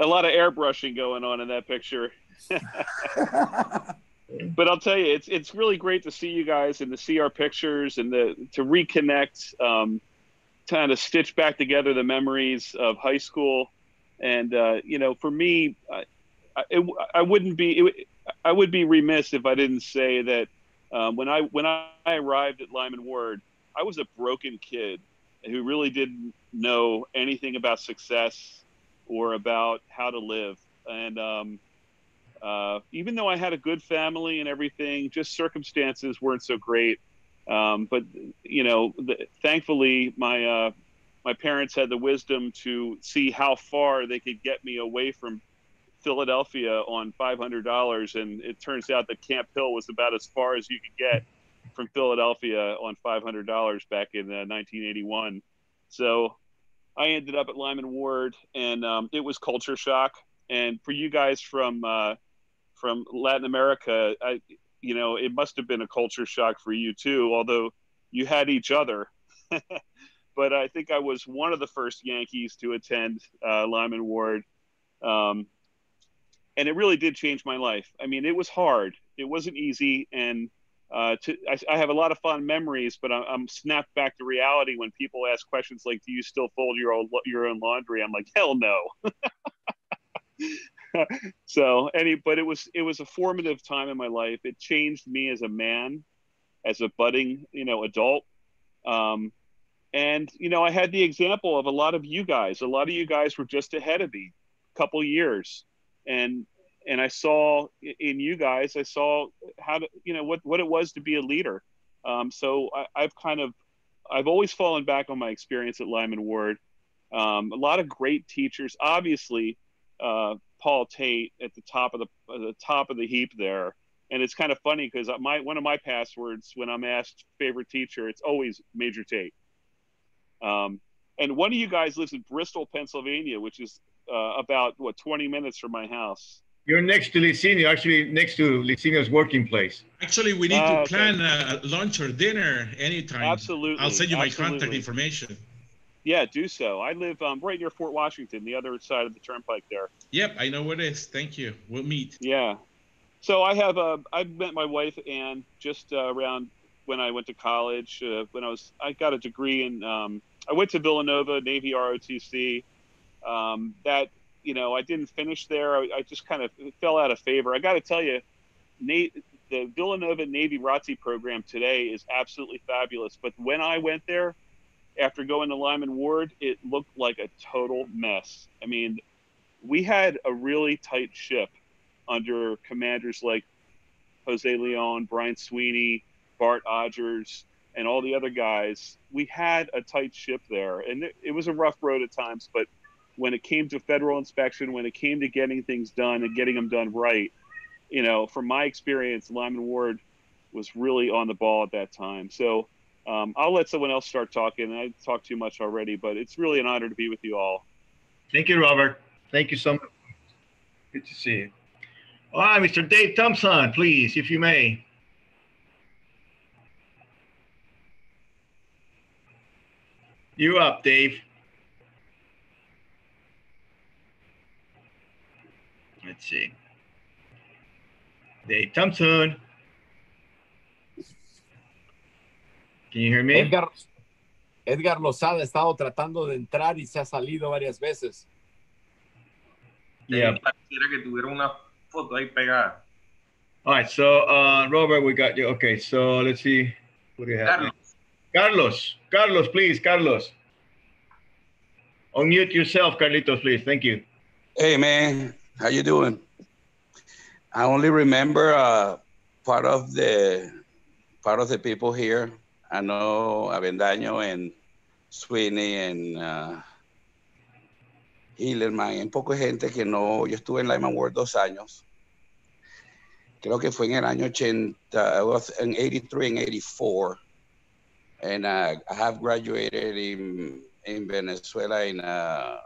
Speaker 23: lot of airbrushing going on in that picture. but I'll tell you, it's it's really great to see you guys and to see our pictures and the, to reconnect, um, kind of stitch back together the memories of high school. And uh, you know, for me, I, it, I wouldn't be it, I would be remiss if I didn't say that um, when I when I arrived at Lyman Ward, I was a broken kid who really didn't know anything about success or about how to live. And um, uh, even though I had a good family and everything, just circumstances weren't so great. Um, but you know, the, thankfully, my uh, my parents had the wisdom to see how far they could get me away from Philadelphia on five hundred dollars, and it turns out that Camp Hill was about as far as you could get from Philadelphia on five hundred dollars back in uh, 1981. So I ended up at Lyman Ward, and um, it was culture shock. And for you guys from uh, from Latin America, I, you know, it must have been a culture shock for you too, although you had each other. but I think I was one of the first Yankees to attend uh, Lyman Ward. Um, and it really did change my life. I mean, it was hard. It wasn't easy. And uh, to, I, I, have a lot of fond memories, but I'm, I'm, snapped back to reality when people ask questions like, "Do you still fold your own your own laundry?" I'm like, "Hell no." so any but it was it was a formative time in my life. It changed me as a man as a budding you know adult. Um, and you know i had the example of a lot of you guys. A lot of you guys were just ahead of me a couple years. And and i saw in you guys i saw how to you know what what it was to be a leader. Um, so I, i've kind of i've always fallen back on my experience at lyman ward. Um, a lot of great teachers. Obviously uh, Paul Tate at the top of the the top of the heap there. And it's kind of funny because my one of my passwords when I'm asked favorite teacher, it's always Major Tate. Um, and one of you guys lives in Bristol, Pennsylvania, which is uh, about what 20 minutes from my house.
Speaker 5: You're next to Licinio, actually next to Licinio's working place.
Speaker 4: Actually, we need
Speaker 23: Ah,
Speaker 4: to plan a lunch or dinner anytime.
Speaker 23: Absolutely,
Speaker 4: I'll send you my
Speaker 23: absolutely.
Speaker 4: contact information.
Speaker 23: Yeah, do so. I live um, right near Fort Washington, the other side of the turnpike there.
Speaker 4: Yep, I know what it is. Thank you. We'll meet.
Speaker 23: Yeah. So I have uh, I met my wife Ann just uh, around when I went to college. Uh, when I was I got a degree in um, I went to Villanova Navy ROTC. Um, that you know I didn't finish there. I, I just kind of fell out of favor. I got to tell you, Nate, the Villanova Navy ROTC program today is absolutely fabulous. But when I went there, after going to Lyman Ward, it looked like a total mess. I mean, we had a really tight ship under commanders like Jose Leon, Brian Sweeney, Bart Odgers, and all the other guys. We had a tight ship there, and it, it was a rough road at times. But when it came to federal inspection, when it came to getting things done and getting them done right, you know, from my experience, Lyman Ward was really on the ball at that time. So um, I'll let someone else start talking. I talked too much already, but it's really an honor to be with you all.
Speaker 5: Thank you, Robert. Thank you so much. Good to see you. All right, Mr. Dave Thompson, please, if you may. You're up, Dave. Let's see. Dave Thompson. Can you hear me?
Speaker 14: Edgar, Edgar Lozada ha estado tratando de entrar y se ha salido varias veces.
Speaker 5: Yeah.
Speaker 24: Quisiera que tuviera una foto ahí pegada.
Speaker 5: All right, so uh, Robert, we got you. Okay, so let's see. What do you have?
Speaker 24: Carlos.
Speaker 5: Carlos, Carlos, please, Carlos. Unmute yourself, Carlitos, please. Thank you.
Speaker 22: Hey man, how you doing? I only remember uh, part of the part of the people here. I know Avendaño and Sweeney and uh, Hillerman, un poco gente que no. Yo estuve en Lyman Ward dos años. Creo que fue en el año 80, I was in 83 and 84. And uh, I have graduated in in Venezuela in uh,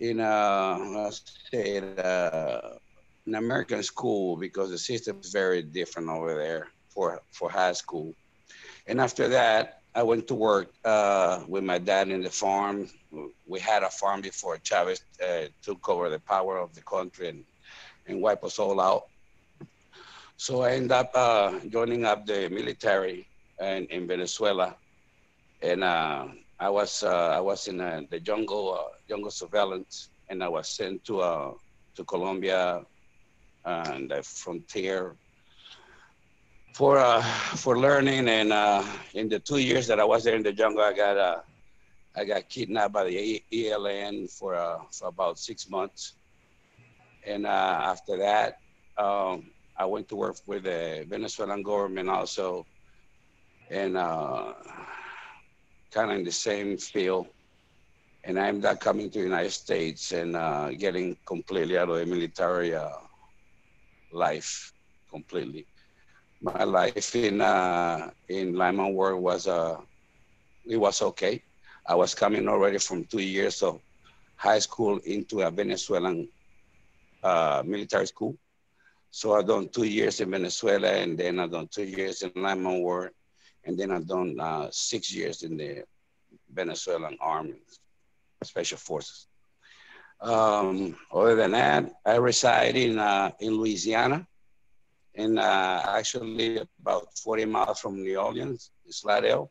Speaker 22: in uh, let's say uh, an American school because the system is very different over there for for high school. And after that, I went to work uh, with my dad in the farm. We had a farm before Chavez uh, took over the power of the country and and wipe us all out. So I ended up uh, joining up the military in, in Venezuela, and uh, I was uh, I was in uh, the jungle jungle surveillance, and I was sent to uh, to Colombia and the frontier for uh, for learning. And uh, in the two years that I was there in the jungle, I got uh, I got kidnapped by the ELN for uh, for about six months, and uh, after that, um, I went to work with the Venezuelan government also, and uh, kind of in the same field. And I'm not coming to the United States and uh, getting completely out of the military uh, life completely. My life in uh, in Lyman Ward was uh, it was okay. I was coming already from two years of high school into a Venezuelan uh, military school. So I done two years in Venezuela, and then I done two years in Lyman Ward, and then I done uh, six years in the Venezuelan Army, Special Forces. Um, other than that, I reside in uh, in Louisiana, and uh, actually about 40 miles from New Orleans, Slidell.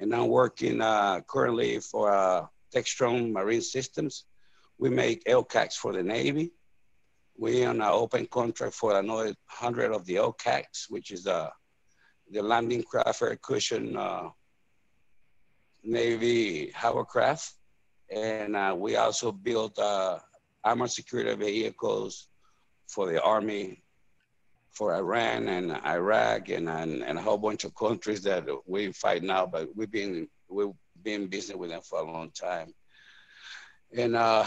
Speaker 22: And I'm working uh, currently for uh, Textron Marine Systems. We make LCACs for the Navy. We're on an open contract for another 100 of the LCACs, which is uh, the landing craft air cushion uh, Navy hovercraft. And uh, we also built uh, armored security vehicles for the Army, for Iran and Iraq and, and, and a whole bunch of countries that we fight now, but we've been, we've been business with them for a long time. And uh,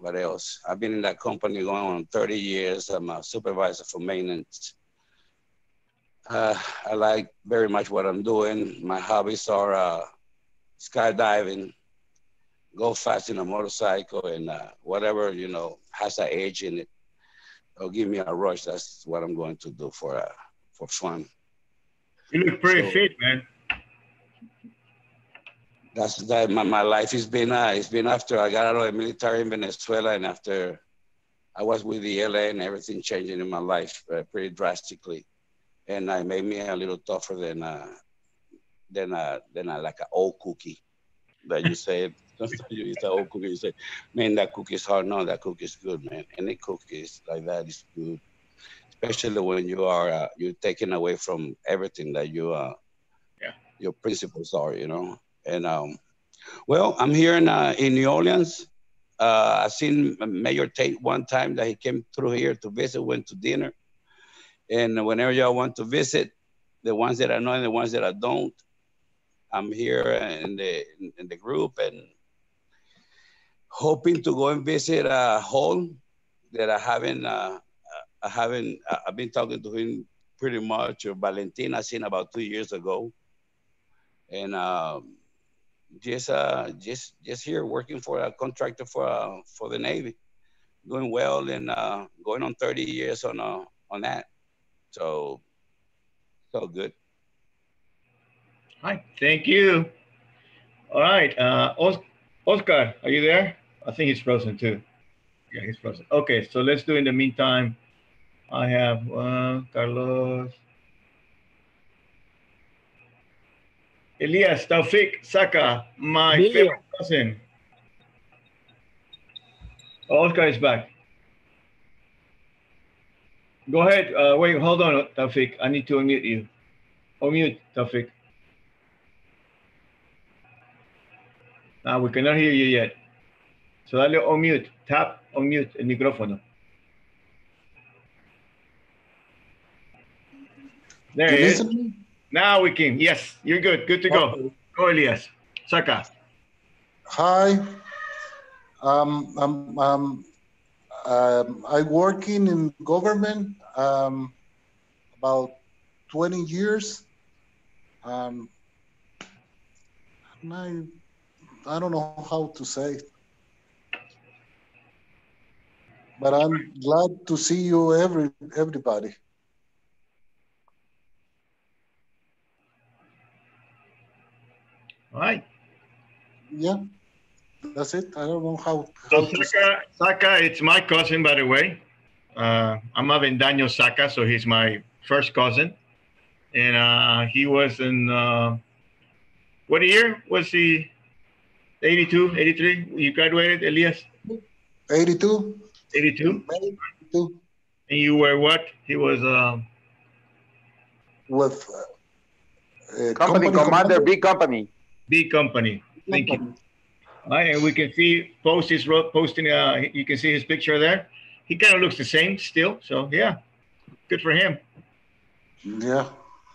Speaker 22: what else? I've been in that company going on 30 years. I'm a supervisor for maintenance. Uh, I like very much what I'm doing. My hobbies are uh, skydiving, go fast in a motorcycle, and uh, whatever you know has an age in it. Or give me a rush. That's what I'm going to do for uh, for fun.
Speaker 5: You look pretty
Speaker 22: So-
Speaker 5: fit, man.
Speaker 22: That's that. My, my life has been uh, it's been after I got out of the military in Venezuela, and after I was with the LA, and everything changing in my life uh, pretty drastically, and I made me a little tougher than uh, than uh, than uh, like an old cookie that you you say old cookie, you say, man, that cookie is hard. No, that cookie is good, man. Any cookies like that is good, especially when you are uh, you're taken away from everything that you uh,
Speaker 5: Yeah.
Speaker 22: your principles are, you know. And um, well, I'm here in uh, in New Orleans. Uh, I seen Major Tate one time that he came through here to visit, went to dinner, and whenever y'all want to visit, the ones that I know and the ones that I don't, I'm here in the in the group and hoping to go and visit a hall that I haven't uh, I haven't I've been talking to him pretty much. Or Valentina I seen about two years ago, and um, just uh just just here working for a contractor for uh, for the Navy, doing well and uh, going on 30 years on uh, on that. So so good.
Speaker 5: Hi, thank you. All right, uh, Oscar, are you there? I think he's frozen too. Yeah, he's frozen. Okay, so let's do in the meantime. I have uh, Carlos. Elias Taufik Saca, my
Speaker 14: Emilio.
Speaker 5: favorite cousin. Oh, Oscar is back. Go ahead. Uh, wait, hold on, Taufik. I need to unmute you. Unmute, Taufik. Now we cannot hear you yet. So dale on mute, tap on mute el micrófono. There
Speaker 25: You
Speaker 5: it is. Now we can. Yes, you're good. Good to go. Go, Elias. Saca.
Speaker 25: Hi. Um, um, um, um, I working in government um, about 20 years. Um, and I, I don't know how to say it. But I'm glad to see you, every everybody.
Speaker 5: All right.
Speaker 25: Yeah, that's it. I don't know how.
Speaker 5: So Saca, Saca, it's my cousin, by the way. Uh, I'm Avendaño Saca, so he's my first cousin. And uh, he was in, uh, what year was he? 82, 83? You graduated, Elias?
Speaker 25: 82.
Speaker 5: 82?
Speaker 25: 82.
Speaker 5: And you were what? He was um,
Speaker 25: With uh,
Speaker 17: Company commander, B company.
Speaker 5: B company. Thank you. All right, and we can see post his posting. Uh, you can see his picture there. He kind of looks the same still. So yeah, good for him.
Speaker 25: Yeah.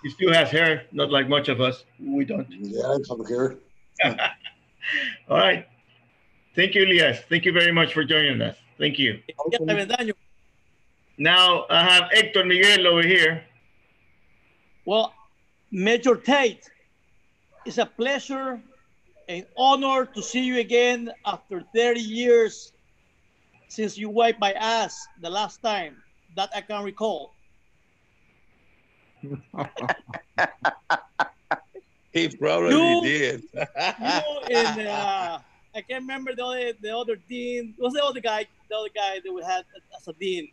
Speaker 5: He still has hair, not like much of us. We don't.
Speaker 25: Yeah, I have hair.
Speaker 5: All right. Thank you, Elias. Thank you very much for joining us. Thank you. Now I have Hector Miguel over here.
Speaker 26: Well, Major Tate, it's a pleasure and honor to see you again after 30 years since you wiped my ass the last time that I can recall.
Speaker 22: He probably
Speaker 26: You-
Speaker 22: did.
Speaker 26: You and uh, I can't remember the other, the other dean. Was the other guy? The other guy that we had as a dean.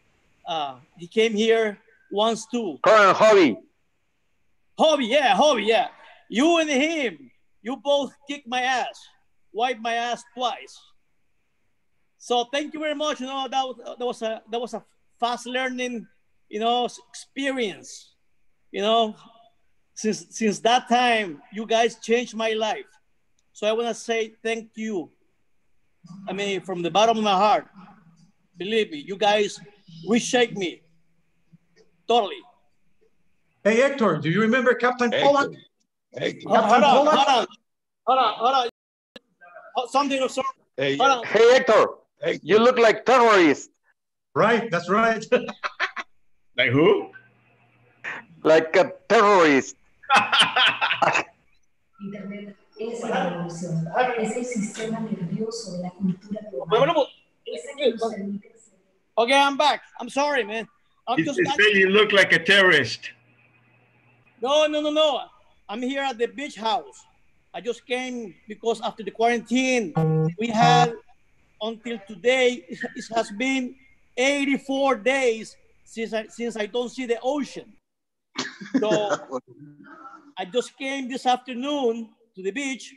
Speaker 26: Uh, he came here once too.
Speaker 17: Colonel Hobby.
Speaker 26: Hobby, yeah, Hobby, yeah. You and him, you both kicked my ass, wiped my ass twice. So thank you very much. You know that was, that was a that was a fast learning, you know, experience. You know, since since that time, you guys changed my life. So I want to say thank you. I mean, from the bottom of my heart, believe me, you guys reshake me totally.
Speaker 6: Hey, Hector, do you remember Captain Pollack?
Speaker 26: Hold
Speaker 6: Captain
Speaker 26: on, hold on,
Speaker 6: Pollack?
Speaker 26: hold on, hold on, hold on. Oh, Something of sort.
Speaker 22: Hey,
Speaker 26: Hold on.
Speaker 17: Hey, Hector, you look like terrorist.
Speaker 6: Right, that's right.
Speaker 5: like who?
Speaker 17: Like a terrorist.
Speaker 27: Internet es la revolución, es el sistema nervioso de la cultura global. Es el que nos permite
Speaker 26: Okay, I'm back. I'm sorry, man. I'm
Speaker 5: He
Speaker 26: just
Speaker 5: he said you look like a terrorist.
Speaker 26: no, no, no, no. I'm here at the beach house. I just came because after the quarantine we had until today, it it has been 84 days since I since I don't see the ocean. So I just came this afternoon to the beach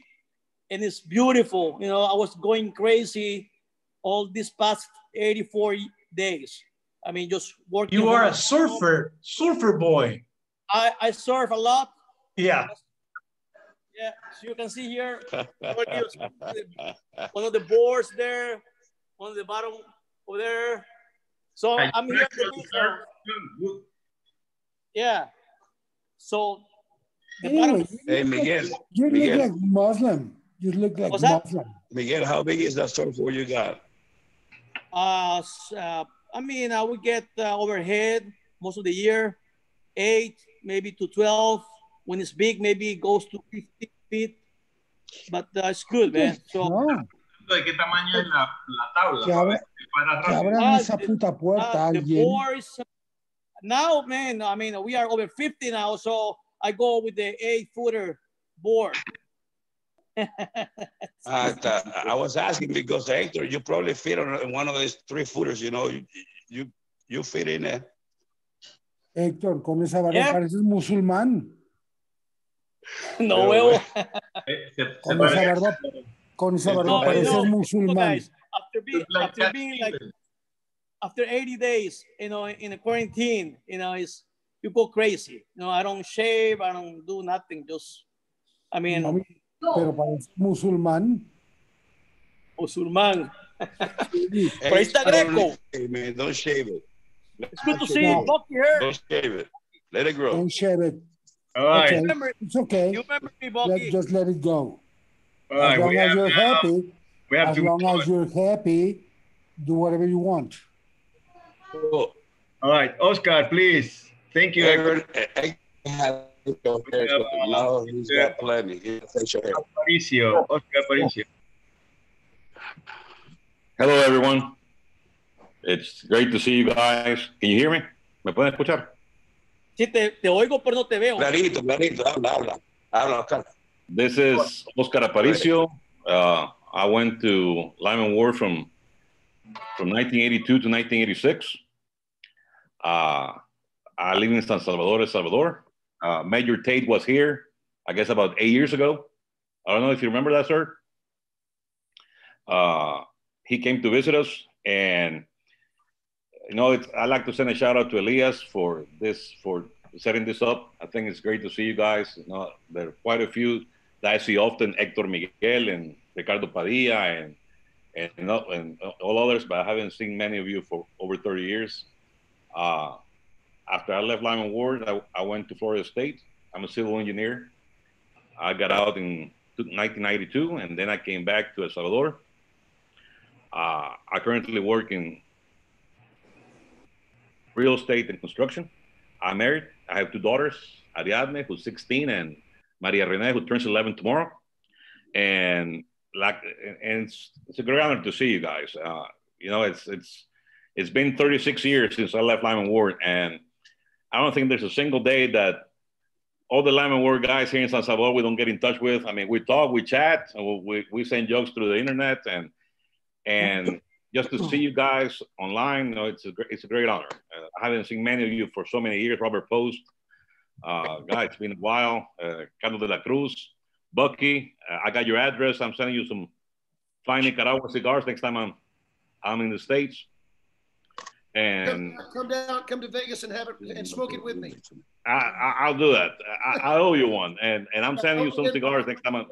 Speaker 26: and it's beautiful. You know, I was going crazy all these past 84 days. I mean, just working.
Speaker 6: You are a
Speaker 26: hard.
Speaker 6: surfer, surfer boy.
Speaker 26: I, I surf a lot.
Speaker 6: Yeah.
Speaker 26: Yeah, so you can see here one of the boards there, on the bottom over there. So
Speaker 5: And
Speaker 26: I'm here. at the
Speaker 5: actually
Speaker 26: beach
Speaker 5: surf
Speaker 26: now. Yeah. So the
Speaker 8: Anyway,
Speaker 22: Hey,
Speaker 8: look like-
Speaker 22: Miguel.
Speaker 8: You look
Speaker 22: Miguel.
Speaker 8: like Muslim. You look like
Speaker 26: What's that?
Speaker 8: Muslim.
Speaker 22: Miguel, how big is that surfboard you got?
Speaker 26: Uh, uh, I mean, I would get uh, overhead most of the year, eight, maybe to 12. When it's big, maybe it goes to 50 feet. But uh, it's good, man. So,
Speaker 24: ¿De qué tamaño es la, la tabla?
Speaker 8: Que, abra-
Speaker 24: Para
Speaker 8: que
Speaker 24: rápido.
Speaker 8: abran esa puta puerta
Speaker 26: uh, the
Speaker 8: alguien.
Speaker 26: boards, now, man, I mean, we are over 50 now, so I go with the eight footer board.
Speaker 22: Uh, I was asking because Hector, you probably fit on one of these three footers. You know, you you, you fit in there.
Speaker 8: Héctor, con esa barba
Speaker 26: Yeah.
Speaker 8: pareces musulmán.
Speaker 26: No
Speaker 22: Pero,
Speaker 26: huevo.
Speaker 8: Con esa barba, con esa barba
Speaker 26: No,
Speaker 8: pareces
Speaker 26: no,
Speaker 8: musulmán.
Speaker 26: guys, after being, after being like, after 80 days, you know, in a quarantine, you know, it's, you go crazy. You know, I don't shave, I don't do nothing, just, I mean,
Speaker 8: No, pero pareces musulmán.
Speaker 26: musulmán.
Speaker 22: Hey,
Speaker 26: Pero está
Speaker 22: don't
Speaker 26: Greco.
Speaker 22: need- Hey, man, don't shave it.
Speaker 26: It's good to see
Speaker 8: No.
Speaker 26: Bucky here.
Speaker 22: Don't shave it. Let it grow.
Speaker 8: Don't shave it.
Speaker 5: All right.
Speaker 8: Okay,
Speaker 26: Remember-
Speaker 8: it's okay.
Speaker 26: You remember me,
Speaker 8: Let, just let it go.
Speaker 5: All right.
Speaker 8: As long
Speaker 5: We
Speaker 8: as
Speaker 5: have
Speaker 8: you're
Speaker 5: now,
Speaker 8: happy,
Speaker 5: we have
Speaker 8: as
Speaker 5: to.
Speaker 8: long as you're happy, do whatever you want.
Speaker 22: Oh,
Speaker 5: All right, Oscar, please. Thank you. Hector.
Speaker 22: Hector had facial hair, so now he's got plenty. He has facial hair.
Speaker 5: Aparicio. Oscar Aparicio.
Speaker 28: Hello, everyone. It's great to see you guys. Can you hear me? ¿Me pueden escuchar?
Speaker 26: Sí, te, te oigo, pero no te veo.
Speaker 22: Clarito, clarito, habla, habla. Habla, Oscar.
Speaker 28: This is Oscar Aparicio. Uh, I went to Lyman Ward from from 1982 to 1986.
Speaker 4: Uh, I live in San Salvador, El Salvador. Uh, Major Tate was here, I guess about eight years ago. I don't know if you remember that, sir. Uh, he came to visit us, and you know, I like to send a shout out to Elias for this for setting this up. I think it's great to see you guys. You know, there are quite a few that I see often: Hector Miguel and Ricardo Padilla, and and, and all others. But I haven't seen many of you for over 30 years. Uh, after I left Lyman Ward, I, I went to Florida State. I'm a civil engineer. I got out in 1992, and then I came back to El Salvador. Uh, I currently work in real estate and construction. I'm married. I have two daughters, Ariadne, who's 16, and Maria Rene, who turns 11 tomorrow. And like, and it's, it's a great honor to see you guys. Uh, you know, it's it's it's been 36 years since I left Lyman Ward, and I don't think there's a single day that all the Lyman Ward guys here in San Salvador we don't get in touch with. I mean, we talk, we chat, we, we send jokes through the internet, and and just to see you guys online, you know, it's a great, it's a great honor. Uh, I haven't seen many of you for so many years. Robert Post, uh, guys, it's been a while. Uh, Carlos de la Cruz, Bucky, uh, I got your address. I'm sending you some fine Nicaragua cigars next time I'm I'm in the states. And
Speaker 7: come, come down, come to Vegas and have it and smoke it with me.
Speaker 4: I, will do that. I, I, owe you one, and and I'm sending you some cigars next time. I'm,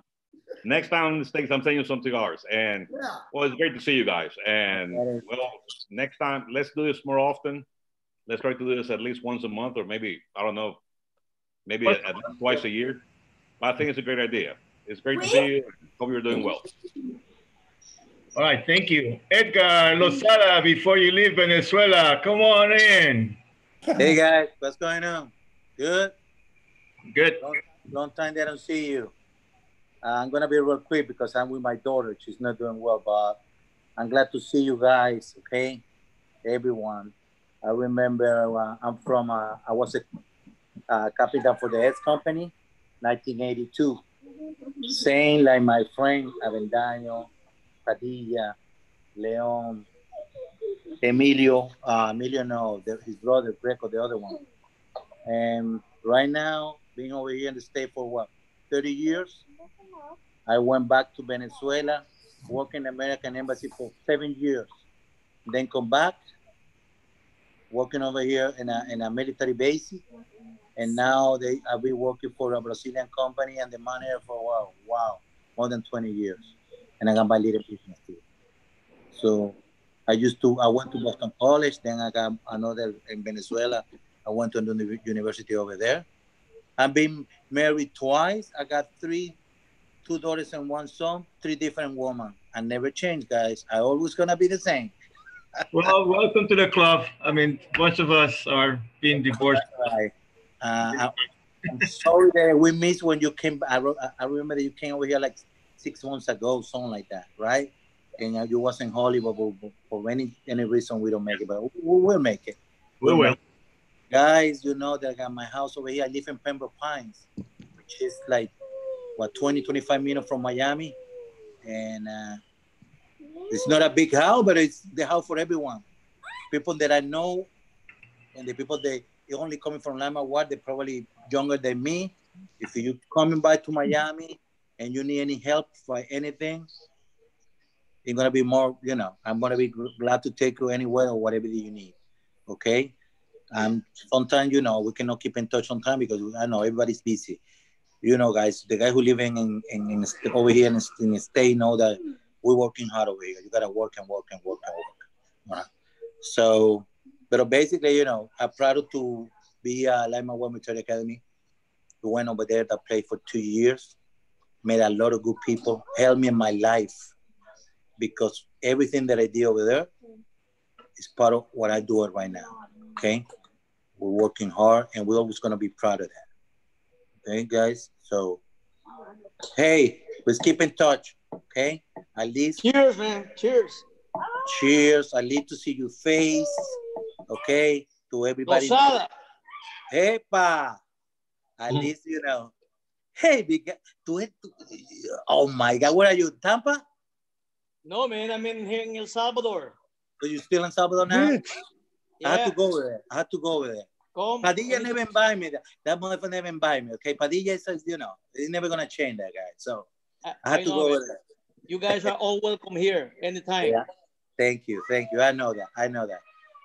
Speaker 4: next time in the states, I'm sending you some cigars. And yeah. well, it's great to see you guys. And well, next time, let's do this more often. Let's try to do this at least once a month, or maybe I don't know, maybe at, at twice a year. But I think it's a great idea. It's great to see you. Hope you're doing well.
Speaker 5: All right, thank you. Edgar Lozada, before you leave Venezuela, come on in.
Speaker 29: Hey guys, what's going on? Good?
Speaker 5: Good.
Speaker 29: Long, long time that I don't see you. Uh, I'm gonna be real quick because I'm with my daughter. She's not doing well, but I'm glad to see you guys. Okay, everyone. I remember uh, I'm from. Uh, I was a uh, captain for the S Company, 1982. Same like my friend Avendaño, Padilla, Leon, Emilio, uh, Emilio, no, the, his brother, Greco, the other one. And right now, being over here in the state for what, 30 years? I went back to Venezuela, worked in the American Embassy for seven years. Then come back, working over here in a, in a military base. And now they I've been working for a Brazilian company and the manager for wow, wow, more than 20 years and I got my little business too. So I used to, I went to Boston College, then I got another in Venezuela. I went to the university over there. I've been married twice. I got three, two daughters and one son, three different women. I never changed, guys. I always gonna be the same.
Speaker 5: well, welcome to the club. I mean, most of us are being divorced.
Speaker 29: Right. Uh, I, am sorry that we missed when you came. I, I remember that you came over here like six months ago, something like that, right? And uh, you wasn't Hollywood, but for any any reason we don't make it, but we will make it.
Speaker 5: We will.
Speaker 29: Guys, you know that I got my house over here. I live in Pembroke Pines, which is like what 20, 25 minutes from Miami, and uh, it's not a big house, but it's the house for everyone. People that I know, and the people that only coming from Lima what they're probably younger than me. If you coming by to Miami, and you need any help for anything, you're gonna be more, you know, I'm gonna be glad to take you anywhere or whatever you need. Okay. Um, sometimes you know we cannot keep in touch on time because I know everybody's busy. You know, guys, the guy who living in, in, in over here in, in the state know that we're working hard over here. You gotta work and work and work and work. Right? So, but basically, you know, I'm proud to be a Lyman Ward Military Academy. We went over there to play for two years met a lot of good people, helped me in my life because everything that I did over there is part of what I do right now. Okay. We're working hard and we're always gonna be proud of that. Okay, guys. So hey, let's keep in touch. Okay. At least
Speaker 7: cheers, man. Cheers.
Speaker 29: Cheers. I need to see your face. Okay. To everybody. Hey, pa. At mm. least you know Hey, big guy. Tú, tú, oh my God, where are you? Tampa?
Speaker 26: No, man, I'm in here in El Salvador.
Speaker 29: So you still in Salvador now? I had
Speaker 26: Yeah.
Speaker 29: to go over there. I had to go over there.
Speaker 26: Come.
Speaker 29: Padilla never invited me. That, that motherfucker never invited me. Okay, Padilla says, you know, he's never gonna change that guy. So I had
Speaker 26: I
Speaker 29: to go
Speaker 26: it.
Speaker 29: over there.
Speaker 26: You guys are all welcome here anytime.
Speaker 29: Yeah. Thank you, thank you. I know that. I know that.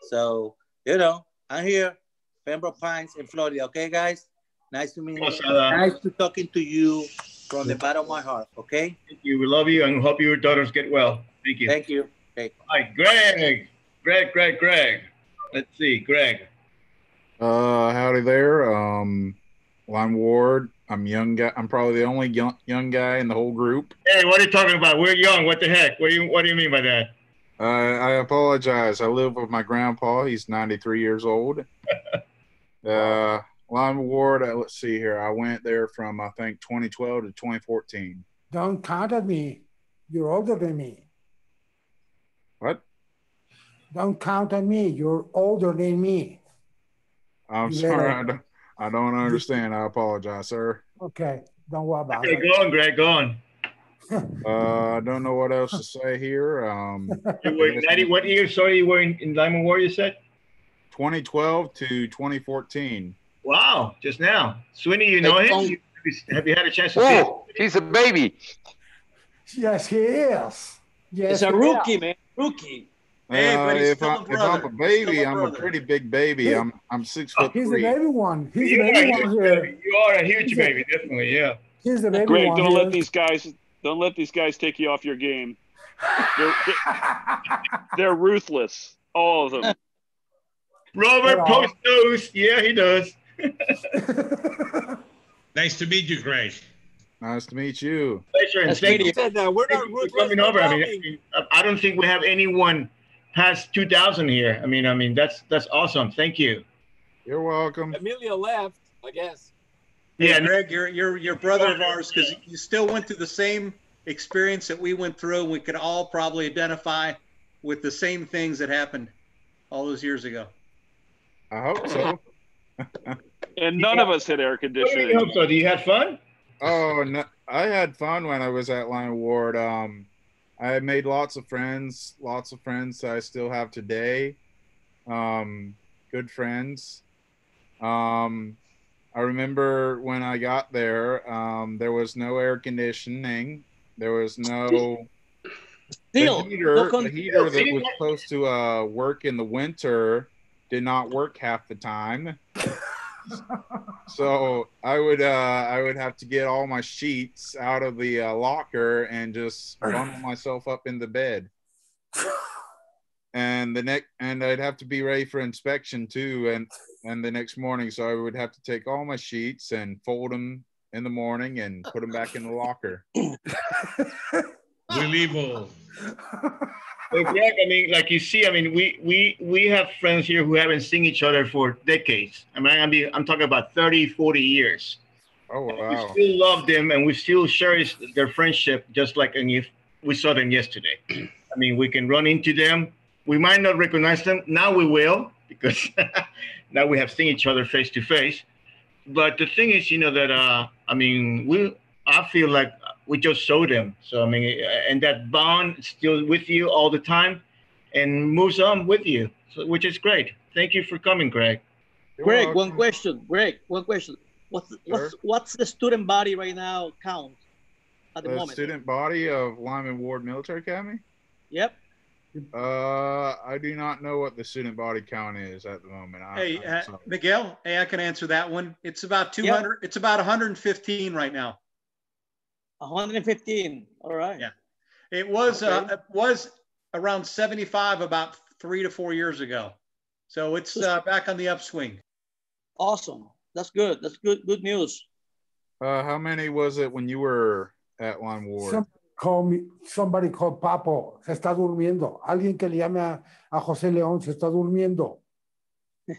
Speaker 29: So you know, I'm here, Pembroke Pines in Florida. Okay, guys. Nice to meet you. Nice to talking to you from the bottom of my heart. Okay.
Speaker 5: Thank you. We love you and hope your daughters get well. Thank you.
Speaker 29: Thank you. Okay.
Speaker 5: Hi, Greg. Greg, Greg, Greg. Let's see, Greg.
Speaker 30: Uh, howdy there. Um, Lyman Ward. I'm young guy. I'm probably the only young, young guy in the whole group.
Speaker 5: Hey, what are you talking about? We're young. What the heck? What do you What do you mean by that?
Speaker 30: Uh, I apologize. I live with my grandpa. He's 93 years old. Uh, Lyman Ward. Uh, let's see here. I went there from I think 2012 to 2014.
Speaker 8: Don't count on me. You're older than me.
Speaker 30: What?
Speaker 8: Don't count on me. You're older than me.
Speaker 30: I'm
Speaker 8: You
Speaker 30: sorry. I don't, I don't understand. I apologize, sir.
Speaker 8: Okay. Don't worry about
Speaker 5: Okay,
Speaker 8: it.
Speaker 5: go on, Greg. Go on.
Speaker 30: Uh, I don't know what else to say here. Um,
Speaker 5: You were 90, what year? Sorry, you were in, in Diamond War. You said.
Speaker 30: 2012 to 2014.
Speaker 5: Wow, just now. Sweeney, you know him? You- Have you had a chance to see?
Speaker 17: Oh, he's a baby.
Speaker 8: Yes, he is. Yes,
Speaker 26: It's a rookie,
Speaker 8: is.
Speaker 26: man. Rookie.
Speaker 30: Hey,
Speaker 29: but
Speaker 30: if,
Speaker 29: still
Speaker 30: if. I'm a baby,
Speaker 29: Still a
Speaker 30: I'm a pretty big baby. I'm I'm six uh, foot
Speaker 8: He's the
Speaker 30: three.
Speaker 8: baby one. He's
Speaker 5: You
Speaker 8: the
Speaker 5: a
Speaker 8: baby one here.
Speaker 5: baby. you are a huge
Speaker 8: He's a-
Speaker 5: baby, definitely. Yeah.
Speaker 8: He's the baby
Speaker 23: Greg,
Speaker 8: one
Speaker 23: don't
Speaker 8: here.
Speaker 23: let these guys don't let these guys take you off your game. They're, they're ruthless, all of them.
Speaker 5: Robert
Speaker 8: Yeah.
Speaker 5: Post knows. Yeah, he does.
Speaker 4: Nice to meet you, Greg.
Speaker 30: Nice to meet you.
Speaker 5: Pleasure and thank you
Speaker 26: you.
Speaker 14: Said that we're not
Speaker 5: Thank you for
Speaker 14: ruthless.
Speaker 5: coming over. I mean, I don't think we have anyone past 2,000 here. I mean, I mean that's that's awesome. Thank you.
Speaker 30: You're welcome.
Speaker 14: Amelia left, I guess.
Speaker 15: Hey,
Speaker 5: Yeah,
Speaker 15: Greg, you're you're you're brother of ours because you still went through the same experience that we went through, and we could all probably identify with the same things that happened all those years ago.
Speaker 30: I hope so.
Speaker 23: And none of us had air
Speaker 5: What do you
Speaker 23: conditioning.
Speaker 5: hope so? Do you have fun?
Speaker 30: Oh, no, I had fun when I was at Lion Ward. Um, I made lots of friends, lots of friends that I still have today. Um, good friends. Um, I remember when I got there, um, there was no air conditioning. There was no
Speaker 26: Still,
Speaker 30: the heater,
Speaker 26: no con-
Speaker 30: the heater that was supposed to uh, work in the winter did not work half the time. So I would uh, I would have to get all my sheets out of the uh, locker and just bundle myself up in the bed. And the next and I'd have to be ready for inspection too, and and the next morning. So I would have to take all my sheets and fold them in the morning and put them back in the locker.
Speaker 4: Unbelievable.
Speaker 5: Well, Greg, I mean, like you see, I mean, we we we have friends here who haven't seen each other for decades. I mean, I mean, I'm talking about 30, 40 years.
Speaker 30: Oh wow.
Speaker 5: We still love them and we still cherish their friendship just like and if we saw them yesterday. I mean, we can run into them. We might not recognize them. Now we will because now we have seen each other face to face. But the thing is, you know, that uh I mean, we I feel like we just saw them. So I mean, and that bond still with you all the time and moves on with you, so, which is great. Thank you for coming, Greg.
Speaker 30: You're
Speaker 26: Greg, one question. Greg, one question. What's what's what's the student body right now count at the,
Speaker 30: The
Speaker 26: moment?
Speaker 30: student body of Lyman Ward Military Academy.
Speaker 26: Yep.
Speaker 30: Uh, I do not know what the student body count is at the moment. I,
Speaker 15: Hey, uh. Miguel, hey, I can answer that one. It's about 200. It's about 115 right now.
Speaker 26: 115. All right.
Speaker 15: Yeah. It was uh, it was around 75 about three to four years ago. So it's uh, back on the upswing.
Speaker 26: Awesome. That's good. That's good. Good news.
Speaker 30: Uh, how many was it when you were at Lyman Ward?
Speaker 8: Some call me, somebody called Papo. Se está durmiendo. Alguien que le llame a, a José León se está durmiendo.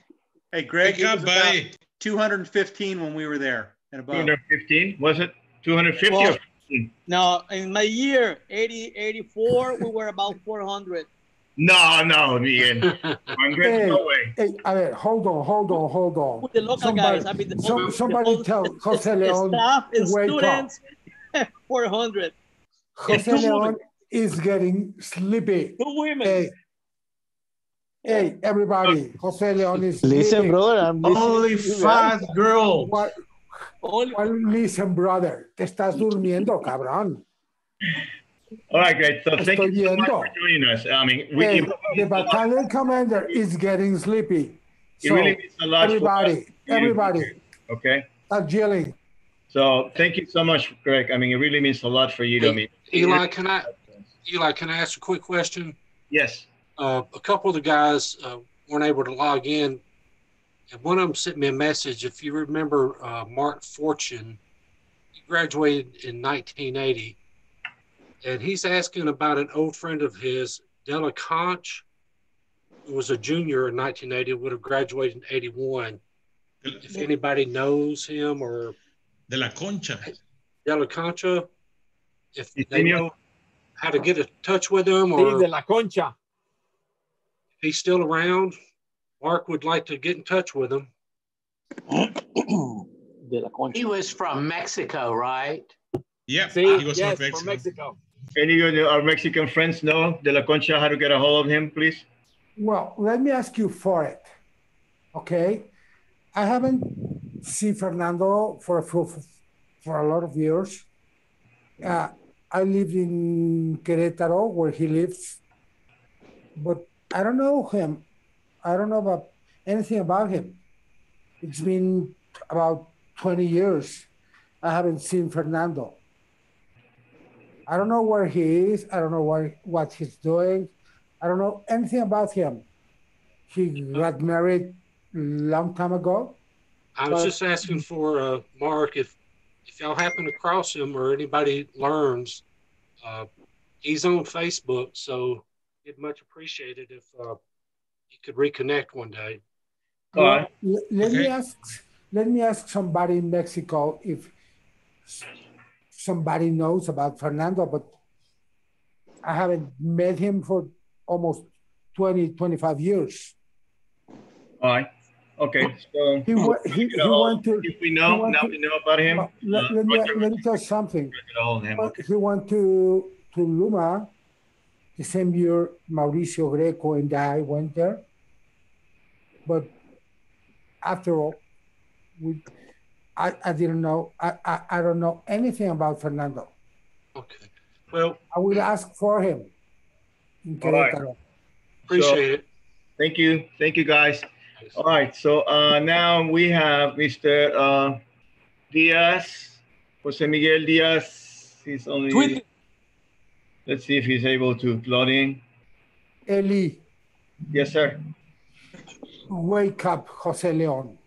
Speaker 15: Hey, Greg,
Speaker 4: Wake
Speaker 15: it
Speaker 4: up,
Speaker 15: was about 215 when we were there and above.
Speaker 5: 215 was it? 250
Speaker 26: Well,
Speaker 5: or 15?
Speaker 26: Now, in my year, 80, 84, we were about 400.
Speaker 5: No, no, Miguel. 100?
Speaker 8: Hey,
Speaker 5: No way.
Speaker 8: hey, a ver, hold on, hold on, hold on.
Speaker 26: With the local
Speaker 8: Somebody,
Speaker 26: guys, I mean, the,
Speaker 8: some,
Speaker 26: the
Speaker 8: somebody
Speaker 26: whole-
Speaker 8: tell
Speaker 26: the-
Speaker 8: José León
Speaker 26: staff and
Speaker 8: to wake up.
Speaker 26: students, 400.
Speaker 8: José León is getting sleepy.
Speaker 26: Two women.
Speaker 8: Hey, Hey, everybody, Jose Leon is
Speaker 31: Listen,
Speaker 8: sleeping.
Speaker 31: brother, I'm listening
Speaker 6: Only
Speaker 31: to you,
Speaker 6: five girls.
Speaker 8: What, what, listen, brother, te estás durmiendo, cabrón.
Speaker 5: All right, great. So thank
Speaker 8: Estoy
Speaker 5: you so much for joining us. I mean, we,
Speaker 8: Hey, the battalion commander is getting sleepy.
Speaker 5: it
Speaker 8: So,
Speaker 5: really means a lot. for
Speaker 8: everybody,
Speaker 5: to
Speaker 8: everybody,
Speaker 5: Okay.
Speaker 8: start yelling.
Speaker 5: So thank you so much, Greg. I mean, it really means a lot for you to me.
Speaker 16: Eli, can I, Eli, can I ask a quick question?
Speaker 5: Yes.
Speaker 16: Uh, a couple of the guys uh, weren't able to log in, and one of them sent me a message. If you remember, uh, Mark Fortune, he graduated in 1980, and he's asking about an old friend of his, Della Conch, who was a junior in 1980, would have graduated in 81. If anybody knows him or
Speaker 4: De la Concha.
Speaker 16: De La Concha, if they know how to get in touch with him
Speaker 14: Sí,
Speaker 16: or
Speaker 14: de la concha.
Speaker 16: he's still around, Mark would like to get in touch with him.
Speaker 2: He was from Mexico, right?
Speaker 4: Yeah,
Speaker 5: Sí,
Speaker 4: he was
Speaker 5: yes,
Speaker 4: from
Speaker 5: from
Speaker 4: Mexico.
Speaker 5: Any of our Mexican friends know De La Concha how to get a hold of him, please?
Speaker 8: Well, let me ask you for it. Okay. I haven't seen Fernando for a few, for a lot of years. Uh, I lived in Querétaro where he lives, but I don't know him. I don't know about anything about him. It's been about 20 years. I haven't seen Fernando. I don't know where he is. I don't know where, what he's doing. I don't know anything about him. He got married long time ago.
Speaker 16: I was just asking for uh, Mark if if y'all happen to cross him or anybody learns. Uh, he's on Facebook, so it'd much appreciated if uh, you could reconnect one day.
Speaker 8: Well, l- let me ask let me ask somebody in Mexico if somebody knows about Fernando, but I haven't met him for almost 20, 25 years.
Speaker 5: All right. Okay. So
Speaker 8: He, wa- he, he
Speaker 5: get a hold-
Speaker 8: went to
Speaker 5: if we know now
Speaker 8: to-
Speaker 5: we know about him.
Speaker 8: Let,
Speaker 5: uh,
Speaker 8: let me, let me tell you something.
Speaker 5: get a hold him.
Speaker 8: Well, He went to, to Luma the same year Mauricio Greco and I went there. But after all, we, I, I didn't know, I, I, I don't know anything about Fernando.
Speaker 16: Okay. Well,
Speaker 8: I will ask for him in
Speaker 5: All right.
Speaker 8: Querétaro.
Speaker 16: Appreciate
Speaker 5: it. Thank you. Thank you, guys. All right. So uh, now we have Mr. Uh, Diaz, Jose Miguel Diaz. He's only.
Speaker 8: Tweet.
Speaker 5: Let's see if he's able to log in.
Speaker 8: Eli,
Speaker 5: Yes, sir.
Speaker 8: wake up, Jose Leon.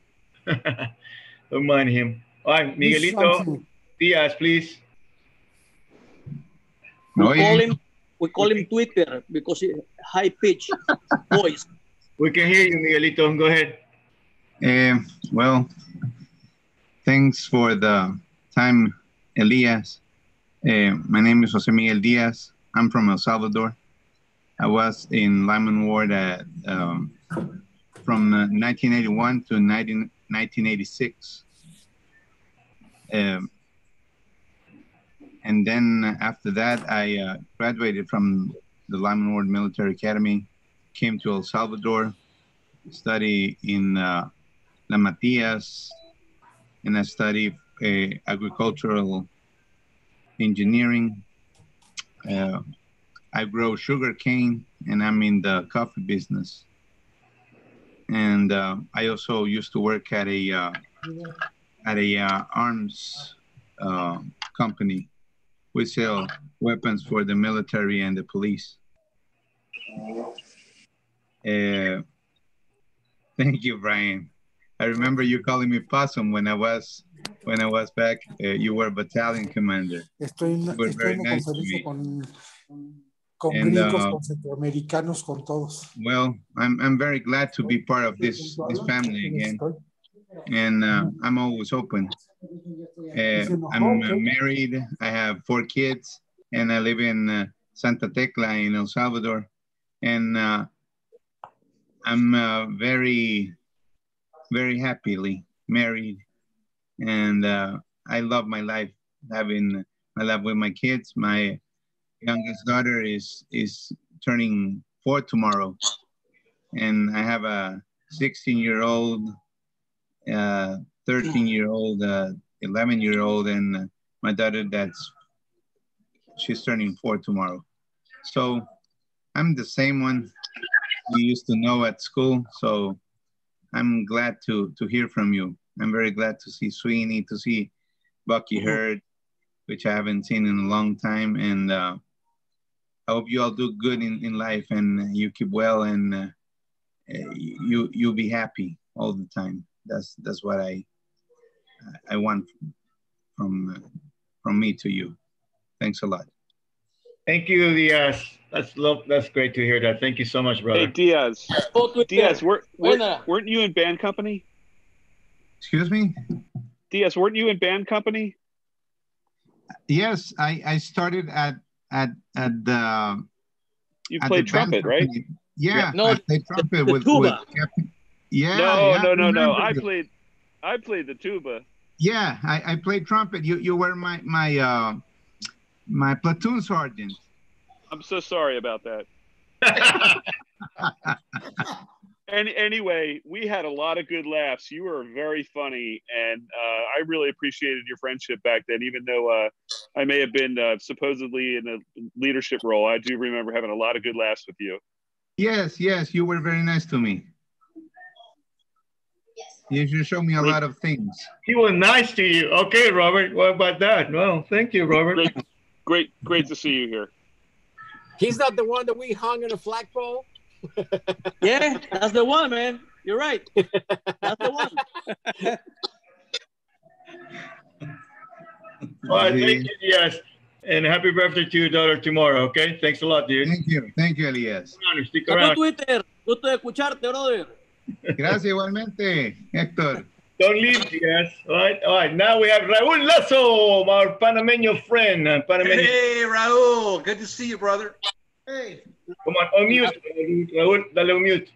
Speaker 5: Don't mind him. All right, Miguelito
Speaker 8: something.
Speaker 5: Diaz, please.
Speaker 26: We
Speaker 5: Oye.
Speaker 26: call him we call him Twitter because he high pitch voice.
Speaker 5: We can hear you, Miguelito. Go ahead.
Speaker 32: Eh, well, thanks for the time, Elias. Eh, my name is Jose Miguel Diaz. I'm from El Salvador. I was in Lyman Ward at, um, from uh, 1981 to 19, 1986. Um, and then after that, I uh, graduated from the Lyman Ward Military Academy, came to El Salvador, study in uh, La Matias, and I study uh, agricultural engineering. Uh, I grow sugar cane, and I'm in the coffee business. And uh, I also used to work at a uh, at a uh, arms uh, company. We sell weapons for the military and the police. Uh, thank you, Brian. I remember you calling me possum when I was when I was back. Uh, you were battalion commander.
Speaker 8: Estoy
Speaker 32: You were
Speaker 8: estoy
Speaker 32: very nice to me.
Speaker 8: con, con
Speaker 32: And,
Speaker 8: gringos,
Speaker 32: uh,
Speaker 8: con centroamericanos, con todos.
Speaker 32: Well, I'm I'm very glad to be part of this this family again, and uh, I'm always open. Uh, I'm uh, married. I have four kids, and I live in uh, Santa Tecla in El Salvador, and uh, I'm uh, very, very happily married, and uh, I love my life. Having my life with my kids. My youngest daughter is is turning four tomorrow, and I have a 16 year old, uh, 13 year old, uh, 11 year old, and my daughter that's she's turning four tomorrow. So I'm the same one we used to know at school. So I'm glad to to hear from you. I'm very glad to see Sweeney, to see Bucky Heard, which I haven't seen in a long time, and uh, I hope you all do good in, in life and you keep well and uh, you you'll be happy all the time. That's that's what I I want from from me to you. Thanks a lot.
Speaker 5: Thank you, Diaz. That's love. That's great to hear that. Thank you so much, brother.
Speaker 23: Hey, Diaz. Diaz, weren't, weren't, weren't you in band company?
Speaker 32: Excuse me?
Speaker 23: Diaz, weren't you in band company?
Speaker 32: Yes, I, I started at at at the.
Speaker 23: You
Speaker 32: at
Speaker 23: played
Speaker 32: the
Speaker 23: trumpet, right?
Speaker 32: company. Yeah,
Speaker 23: No,
Speaker 32: I played trumpet
Speaker 23: the
Speaker 32: with,
Speaker 23: tuba.
Speaker 32: with yeah.
Speaker 23: no,
Speaker 32: yeah,
Speaker 23: no, no, no. I played, I played the tuba.
Speaker 32: Yeah, I, I played trumpet. You you were my my uh my platoon sergeant.
Speaker 23: I'm so sorry about that. And anyway, we had a lot of good laughs. You were very funny, and uh, I really appreciated your friendship back then. Even though uh, I may have been uh, supposedly in a leadership role, I do remember having a lot of good laughs with you.
Speaker 32: Yes, yes, you were very nice to me. You should show me a lot of things.
Speaker 5: He was nice to you. Okay, Robert. What about that? Well, thank you, Robert.
Speaker 23: Great, great, great to see you here.
Speaker 14: He's not the one that we hung in a flagpole.
Speaker 26: Yeah, that's the one, man. You're right. That's the one.
Speaker 5: All right, thank you, Diaz. And happy birthday to your daughter tomorrow, okay? Thanks a lot, dude.
Speaker 32: Thank you, thank you, Elias.
Speaker 5: Stick
Speaker 26: Saludos,
Speaker 5: around.
Speaker 26: Twitter. Gusto de escucharte, brother.
Speaker 32: Gracias igualmente, Héctor.
Speaker 5: Don't leave, Diaz. All right, all right. Now we have Raúl Lasso, our Panameño friend. Panameño.
Speaker 33: Hey, Raul. Good to see you, brother.
Speaker 7: Hey.
Speaker 5: Come on, unmute, Raúl. Dale unmute.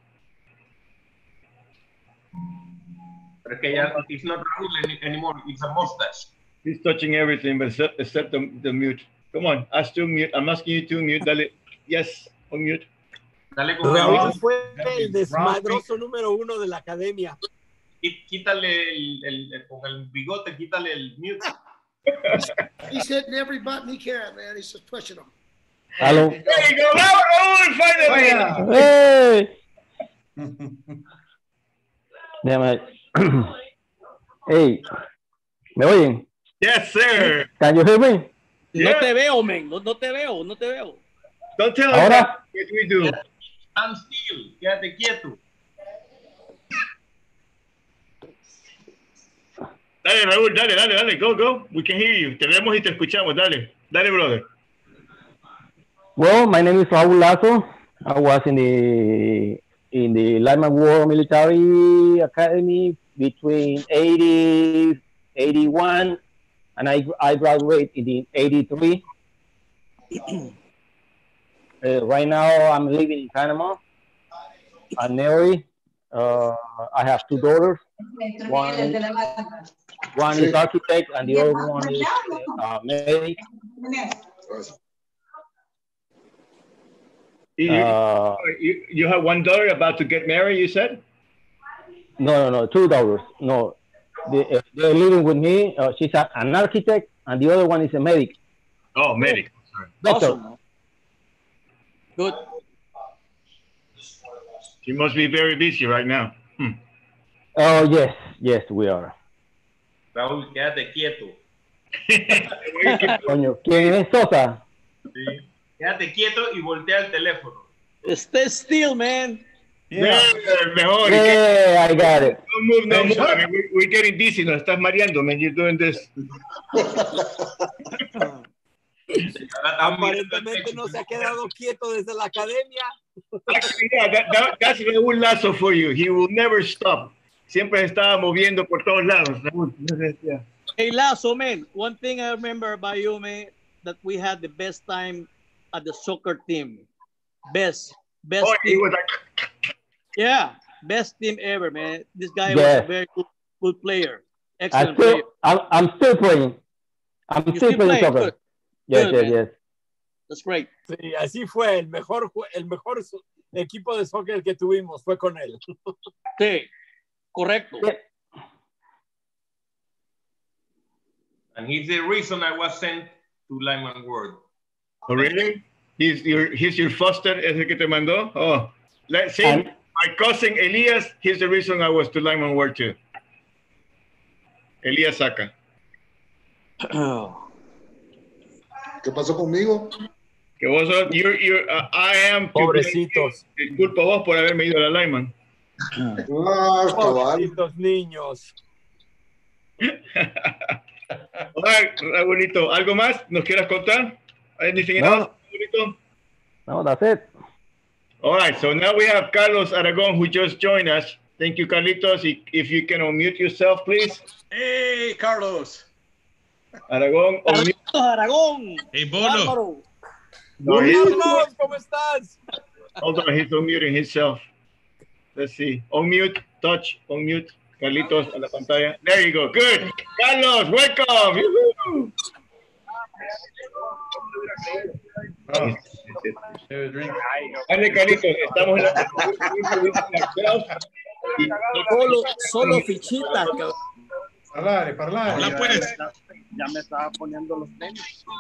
Speaker 24: Pero es que ya it's not Raúl any- anymore, it's a mustache.
Speaker 5: He's touching everything, but except, except the, the mute. Come on, ask to mute. I'm asking you to mute. Dale. Yes, unmute.
Speaker 24: Dale con
Speaker 14: Raúl fue el desmadroso número uno de la academia.
Speaker 24: Quítale el, el, el- con el bigote, quítale el mute.
Speaker 7: He's hitting every button he can, man. He's just pushing them.
Speaker 5: Finally.
Speaker 34: ¡Hey! Déjame. Hey, ¿me oyen?
Speaker 5: Yes, sir.
Speaker 34: Can you hear me?
Speaker 26: No te veo, men. No, no te veo, no te veo.
Speaker 5: Don't tell
Speaker 34: us Ahora.
Speaker 5: What we do.
Speaker 24: Stand still, quédate quieto.
Speaker 5: Dale, Raúl, dale, dale, dale. Go, go. We can hear you. Te vemos y te escuchamos. Dale. Dale, brother.
Speaker 34: Well, my name is Raul Lasso. I was in the in the Lyman Ward Military Academy between 80, 81, and I, I graduated in 83. Uh, right now, I'm living in Panama, at Neri. Uh, I have two daughters. One, one is architect, and the other one is uh.
Speaker 5: You,
Speaker 34: Uh,
Speaker 5: you, you have one daughter about to get married, you said?
Speaker 34: No, no, no, two daughters. No, they, uh, they're living with me. Uh, she's a, an architect, and the other one is a medic.
Speaker 5: Oh, medic.
Speaker 34: Doctor.
Speaker 26: Good.
Speaker 5: You must be very busy right now. Hmm.
Speaker 34: Oh, yes, yes, we are.
Speaker 24: Raúl, quédate quieto.
Speaker 34: Coño, ¿quién es Sosa?
Speaker 24: Sí. Quédate quieto y voltea el teléfono.
Speaker 26: Stay still, man.
Speaker 5: Yeah, mejor.
Speaker 34: Yeah, I got it.
Speaker 5: Don't move no more. I mean, we're, we're getting dizzy. Nos estás mareando, man. You're doing this.
Speaker 14: Aparentemente no se ha quedado quieto desde la academia.
Speaker 5: yeah, that, that, that's Raúl Lazo for you. He will never stop. Siempre estaba moviendo por todos lados. Raúl. Yeah.
Speaker 26: Hey, Lazo, man. One thing I remember about you, man, that we had the best time at the soccer team. Best, best
Speaker 5: Oh,
Speaker 26: team.
Speaker 5: like,
Speaker 26: Yeah, best team ever, man. This guy was a very good, good player.
Speaker 34: I
Speaker 26: Excellent
Speaker 34: still,
Speaker 26: player.
Speaker 34: I'm, I'm still playing. I'm still
Speaker 26: still
Speaker 34: playing
Speaker 26: play?
Speaker 34: soccer.
Speaker 26: Good.
Speaker 34: Yes,
Speaker 26: Good,
Speaker 34: yes,
Speaker 26: man.
Speaker 34: yes.
Speaker 26: That's great.
Speaker 14: Sí, así fue el mejor, ju- el mejor equipo de soccer que tuvimos fue con él.
Speaker 26: Sí, correcto.
Speaker 24: And he's the reason I was sent to Lyman Ward.
Speaker 5: Oh, really? He's your he's your foster, es el que te mandó? Oh, let's say
Speaker 34: And-
Speaker 5: my cousin Elias, he's the reason I was to Lyman Ward too. Elias Saca.
Speaker 35: ¿Qué pasó conmigo?
Speaker 5: Que vos sos, you're, you're, uh, I am.
Speaker 14: Pobrecitos.
Speaker 5: Disculpa vos por haberme ido a la Lyman.
Speaker 35: Ah, cabal.
Speaker 14: Pobrecitos niños.
Speaker 5: Hola, Raulito, ¿algo más nos quieras contar? Anything
Speaker 34: No.
Speaker 5: else, Raulito?
Speaker 34: No, that's it.
Speaker 5: All right, so now we have Carlos Aragon who just joined us. Thank you, Carlitos. If- If you can unmute yourself, please.
Speaker 33: Hey, Carlos.
Speaker 5: Aragon, unmute.
Speaker 26: Aragón.
Speaker 4: Hey, Bolo.
Speaker 26: Bárbaro.
Speaker 5: No, he's,
Speaker 14: Carlos, ¿cómo estás?
Speaker 5: hold on, he's unmuting himself. Let's see. Unmute, touch, unmute. Carlitos a la pantalla. There you go. Good. Carlos, welcome. Oh, Dale, Carlitos, estamos en la...
Speaker 26: Solo, solo fichitas. cabrón.
Speaker 6: Parlare, parlare.
Speaker 4: Habla pues.
Speaker 26: Ya me estaba poniendo los tenis. Se está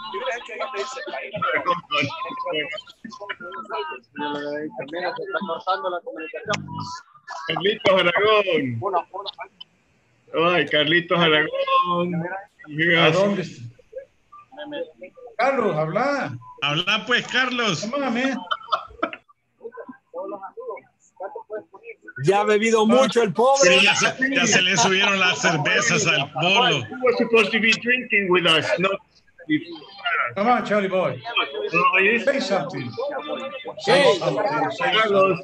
Speaker 26: cortando la comunicación.
Speaker 5: Carlitos Aragón. Ay, Carlitos Aragón.
Speaker 6: ¿A dónde? Carlos, habla.
Speaker 4: Habla pues, Carlos.
Speaker 14: Ya ha bebido mucho el pobre.
Speaker 4: Sí, ya, se, ya se le subieron las cervezas al bolo.
Speaker 5: Supposed to be drinking with us? Not
Speaker 6: Come on, Charlie boy. Say something. Say something. Say
Speaker 5: Carlos.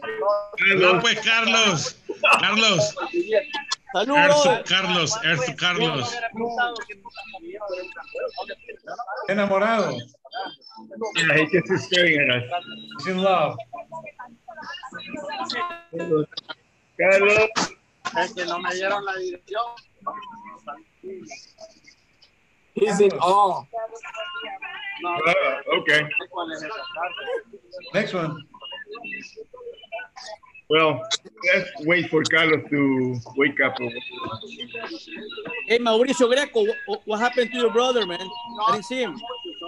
Speaker 4: Habla pues, Carlos. Carlos.
Speaker 26: Salud,
Speaker 4: Erzo
Speaker 26: brother.
Speaker 4: Carlos, Erzo Carlos.
Speaker 6: Enamorado.
Speaker 5: Yeah, he's just staring at us.
Speaker 6: He's in love.
Speaker 5: Carlos.
Speaker 26: Es que no me dieron la dirección.
Speaker 14: He's in awe.
Speaker 5: Uh, okay.
Speaker 6: Next one.
Speaker 5: Well, let's wait for Carlos to wake up.
Speaker 26: Hey, Mauricio Greco, what, happened to your brother, man? I didn't see him.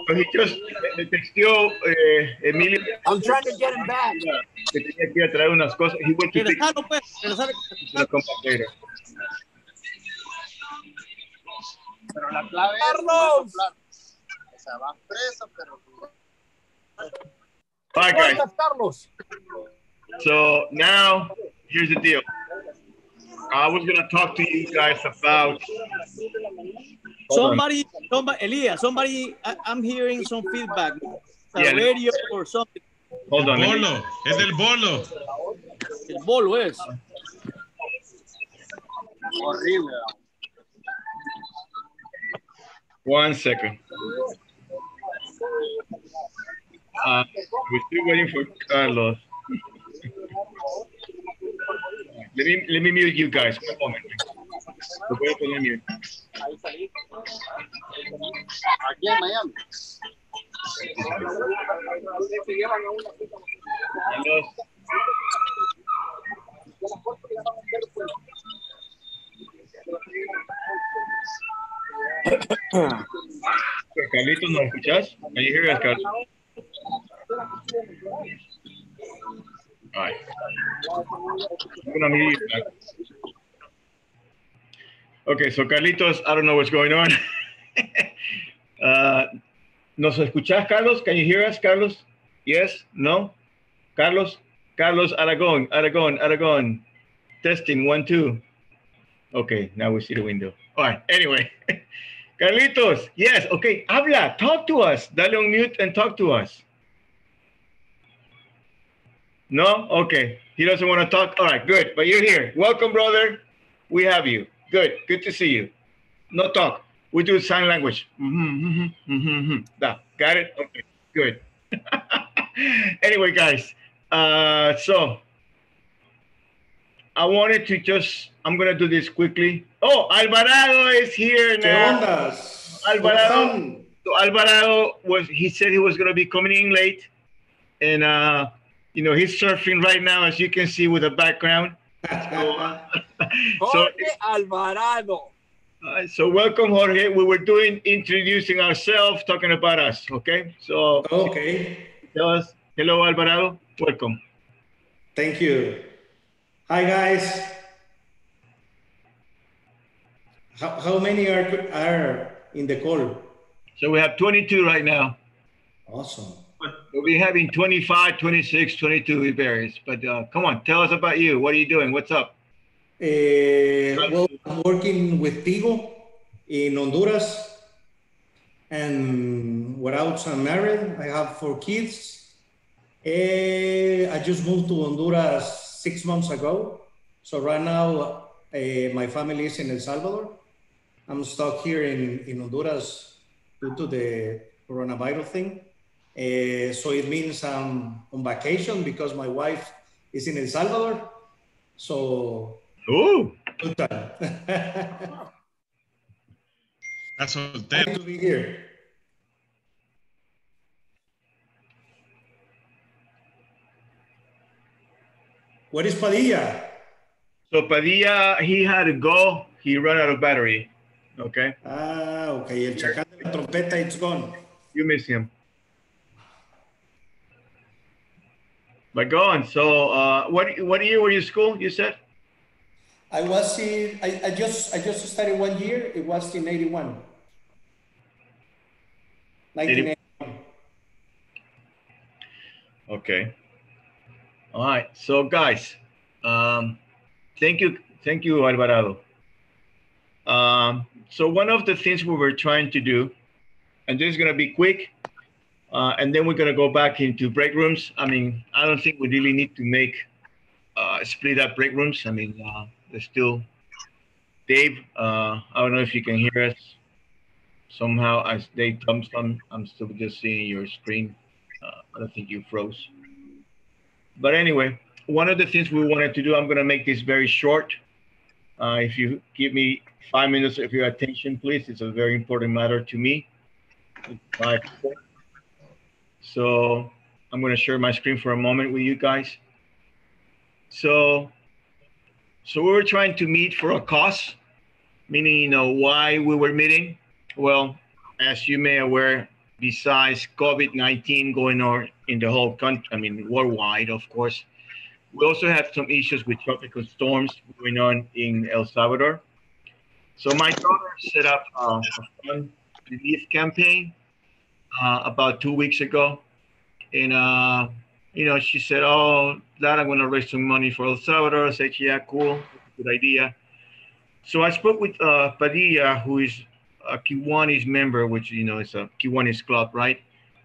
Speaker 5: He just me texteó eh, Emilio.
Speaker 14: I'm trying to get him back.
Speaker 5: Que tenía que ir a traer unas cosas. He went to
Speaker 26: Regresalo, pues. Regresalo.
Speaker 5: the come back later.
Speaker 26: Pero la clave es...
Speaker 14: Carlos.
Speaker 26: O sea, va preso, pero...
Speaker 5: Bye, guys.
Speaker 14: ¿Dónde está Carlos?
Speaker 5: So now, here's the deal. I was gonna talk to you guys about.
Speaker 26: Somebody, somebody, Elia, somebody, I, I'm hearing some feedback. A
Speaker 5: Yeah.
Speaker 26: radio or something.
Speaker 5: Hold on. let me-
Speaker 4: Bolo, es del bolo.
Speaker 26: El bolo es. Horrible.
Speaker 5: One second. Uh, we're still waiting for Carlos. Let me let me mute you guys. One moment. Lo voy a poner mute.
Speaker 26: Aquí en Miami.
Speaker 5: Carlos. Carlitos, Carlos? Gonna mute you. Okay, so Carlitos, I don't know what's going on. uh, ¿Nos escuchás, Carlos? Can you hear us, Carlos? Yes? No? Carlos? Carlos Aragon, Aragon, Aragon. Testing, one, two. Okay, now we see the window. All right, anyway. Carlitos, yes, okay, habla, talk to us. Dale on mute and talk to us. No? Okay, he doesn't want to talk. All right, good, but you're here. Welcome, brother. We have you. Good, good to see you. No talk. We do sign language. Mhm, mhm, mhm, mhm. Da. Got it? Okay, good. anyway, guys, uh, so I wanted to just, I'm going to do this quickly. Oh, Alvarado is here now. Alvarado, so Alvarado was, he said he was going to be coming in late. And uh, you know, he's surfing right now, as you can see with the background. So, uh, so,
Speaker 14: Jorge Alvarado.
Speaker 5: uh, so welcome, Jorge. We were doing introducing ourselves, talking about us. Okay. So
Speaker 36: Okay.
Speaker 5: tell us, hello, Alvarado. Welcome.
Speaker 36: Thank you. Hi, guys. How, how many are, are in the call?
Speaker 5: So we have 22 right now.
Speaker 36: Awesome.
Speaker 5: We'll be having 25, 26, 22, it varies. But uh, come on, tell us about you. What are you doing? What's up?
Speaker 36: Uh, well, I'm working with Tigo in Honduras. And what else? I'm married. I have four kids. Eh, I just moved to Honduras six months ago. So right now, uh, my family is in El Salvador. I'm stuck here in, in Honduras due to the coronavirus thing. Uh, so it means I'm on vacation because my wife is in El Salvador. So
Speaker 5: Ooh.
Speaker 36: good time.
Speaker 4: That's what
Speaker 36: Happy to be here. What is Padilla?
Speaker 5: So Padilla, he had to go. He ran out of battery. Okay.
Speaker 36: Ah, okay. El chacal de la trompeta, it's gone.
Speaker 5: You miss him. But go on. So, uh, what what year were you school? You said
Speaker 36: I was in, I, I just, I just studied one year. It was in 81. 1981.
Speaker 5: Okay. All right. So, guys, um, thank you, thank you, Alvarado. Um, so, one of the things we were trying to do, and this is going to be quick, uh, and then we're going to go back into break rooms. I mean, I don't think we really need to make uh, split up break rooms. I mean, uh, there's still Dave. Uh, I don't know if you can hear us somehow. As Dave comes on, I'm still just seeing your screen. Uh, I don't think you froze. But anyway, one of the things we wanted to do, I'm going to make this very short. Uh, if you give me five minutes of your attention, please, it's a very important matter to me. Five, four. So I'm going to share my screen for a moment with you guys. So, so we were trying to meet for a cause, meaning, you know, why we were meeting. Well, as you may aware, besides COVID-19 going on in the whole country, I mean, worldwide, of course, we also have some issues with tropical storms going on in El Salvador. So my daughter set up uh, a fund relief campaign uh, about two weeks ago. And, uh, you know, she said, oh, Dad, I'm going to raise some money for El Salvador. I said, yeah, cool. Good idea. So I spoke with uh, Padilla, who is a Kiwanis member, which, you know, is a Kiwanis club, right?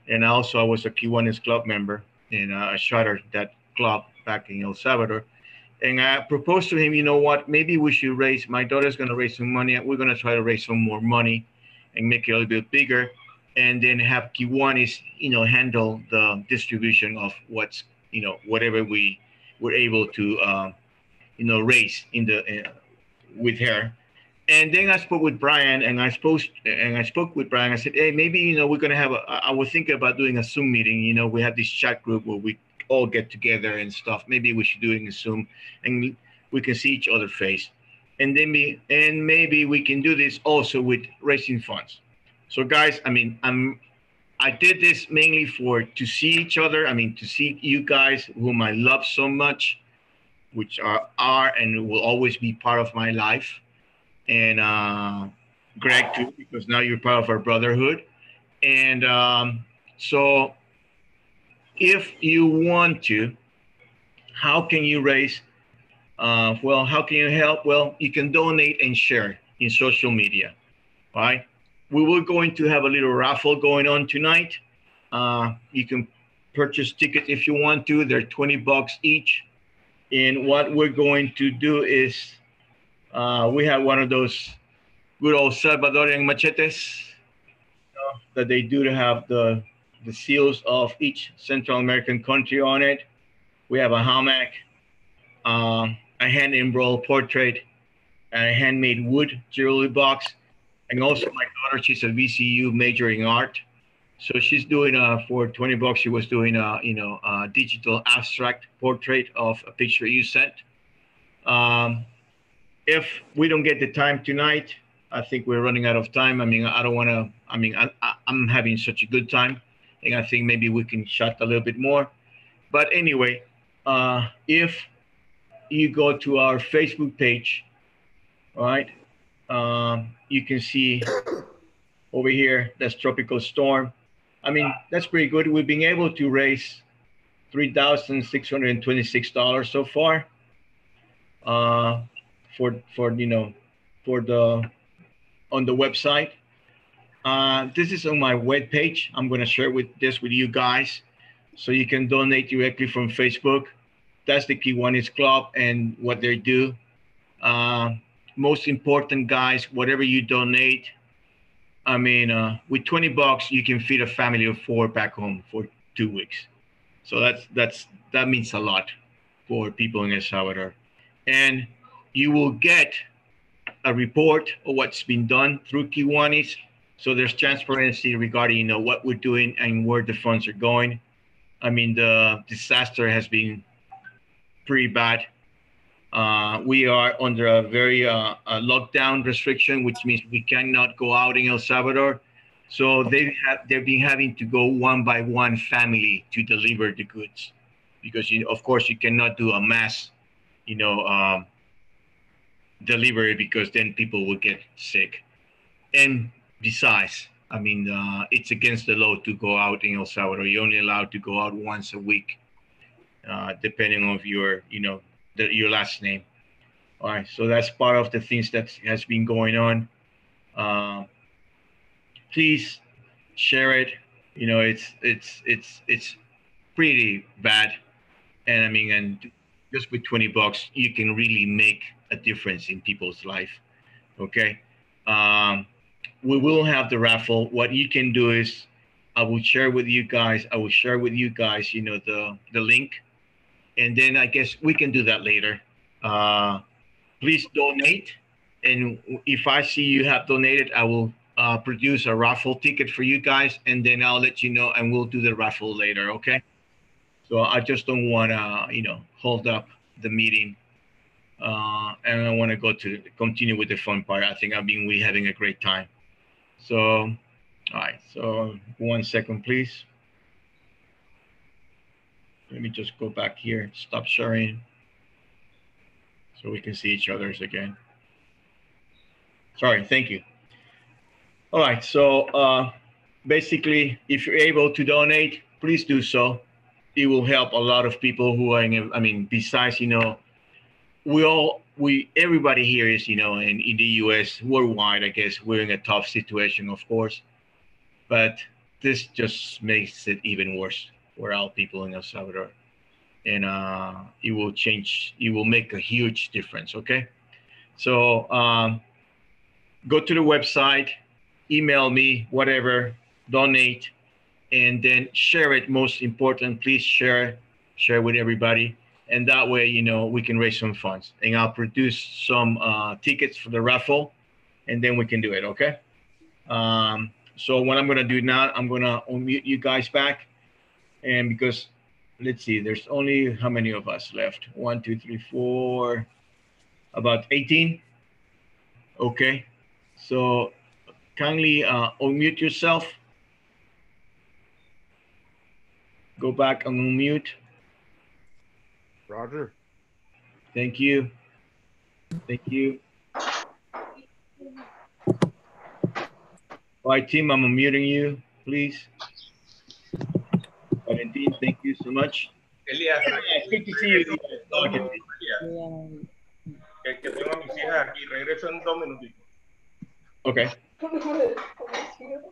Speaker 5: And also I was a Kiwanis club member and uh, I chartered that club back in El Salvador. And I proposed to him, you know what, maybe we should raise, my daughter's going to raise some money. We're going to try to raise some more money and make it a little bit bigger and then have Kiwanis, you know, handle the distribution of what's, you know, whatever we were able to, uh, you know, raise in the, uh, with her. And then I spoke with Brian and I spoke, and I spoke with Brian. I said, hey, maybe, you know, we're to have a, I was thinking about doing a Zoom meeting. You know, we have this chat group where we all get together and stuff. Maybe we should do it in Zoom and we can see each other face. And then we, and maybe we can do this also with raising funds. So guys, I mean, I'm, I did this mainly for to see each other. I mean, to see you guys whom I love so much, which are are and will always be part of my life, and uh, Greg too, because now you're part of our brotherhood. And um, so, if you want to, how can you raise? Uh, well, how can you help? Well, you can donate and share in social media, right? We were going to have a little raffle going on tonight. Uh, you can purchase tickets if you want to. They're 20 bucks each. And what we're going to do is uh, we have one of those good old Salvadorian machetes uh, that they do to have the, the seals of each Central American country on it. We have a hammock, um, a hand embroidered portrait, and a handmade wood jewelry box and also my daughter she's a vcu majoring art So she's doing uh, for 20 bucks. She was doing a you know a digital abstract portrait of a picture you sent. Um, if we don't get the time tonight, I think we're running out of time. I mean, I don't want to. I mean, I, I'm having such a good time, and I think maybe we can chat a little bit more. But anyway, uh, if you go to our Facebook page, right, um, you can see over here that's tropical storm. I mean, that's pretty good. We've been able to raise three thousand six hundred and twenty-six dollars so far. Uh, for for you know, for the on the website. Uh, this is on my web page. I'm gonna share with this with you guys, so you can donate directly from Facebook. That's the Kiwanis Club and what they do. Uh, most important, guys, whatever you donate, I mean, uh, with 20 bucks, you can feed a family of four back home for two weeks. So that's that's that means a lot for people in El Salvador, and you will get a report of what's been done through Kiwanis. So there's transparency regarding you know what we're doing and where the funds are going. I mean, the disaster has been pretty bad. Uh, we are under a very uh, a lockdown restriction, which means we cannot go out in El Salvador. So they have they've been having to go one by one family to deliver the goods, because you of course you cannot do a mass, you know, um, delivery because then people will get sick. And besides, I mean, uh, it's against the law to go out in El Salvador. You're only allowed to go out once a week, uh, depending on your, you know, the, your last name. All right, so that's part of the things that has been going on. Uh, please share it. You know, it's it's it's it's pretty bad, and I mean, and just with 20 bucks, you can really make a difference in people's life. Okay. Um, we will have the raffle. What you can do is I will share with you guys, I will share with you guys, you know, the, the link. And then I guess we can do that later. Uh, please donate. And if I see you have donated, I will uh, produce a raffle ticket for you guys. And then I'll let you know and we'll do the raffle later. Okay. So I just don't want to, you know, hold up the meeting uh, and I want to go to continue with the fun part. I think I've been we having a great time. So, all right. So one second, please. Let me just go back here. Stop sharing, so we can see each other's again. Sorry. Thank you. All right. So uh, basically, if you're able to donate, please do so. It will help a lot of people who are in. I mean, besides you know we all we everybody here is you know in, in the us worldwide i guess we're in a tough situation of course but this just makes it even worse for all people in el salvador and uh it will change it will make a huge difference okay so um go to the website email me whatever donate and then share it most important please share share with everybody and that way, you know, we can raise some funds. And I'll produce some uh, tickets for the raffle, and then we can do it. Okay. Um, so what I'm gonna do now, I'm gonna unmute you guys back, and because let's see, there's only how many of us left? One, two, three, four, about 18. Okay. So kindly uh, unmute yourself. Go back and unmute.
Speaker 30: Roger.
Speaker 5: Thank you. Thank you. All right, team, I'm unmuting you, please. Valentin, thank you so much.
Speaker 24: Elías,
Speaker 5: it's good to see you.
Speaker 24: Que, que tengo a mis hijas aquí. Regreso en dos minutitos.
Speaker 5: Okay.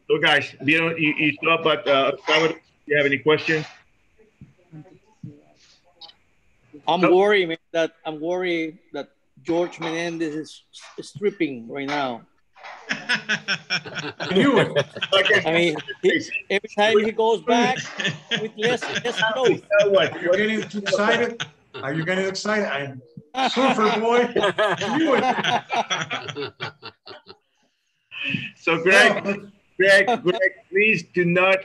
Speaker 5: So, guys, you know, you, you stop at uh, Salvador. Do you have any questions?
Speaker 26: I'm worried, man, that I'm worried that George Menendez is stripping right now.
Speaker 6: I knew it.
Speaker 26: I mean, he, every time he goes back with less, less clothes.
Speaker 6: What? You're getting too excited? Are you getting excited? I'm surfer boy. I knew it.
Speaker 5: So, Greg, Greg, Greg, please do not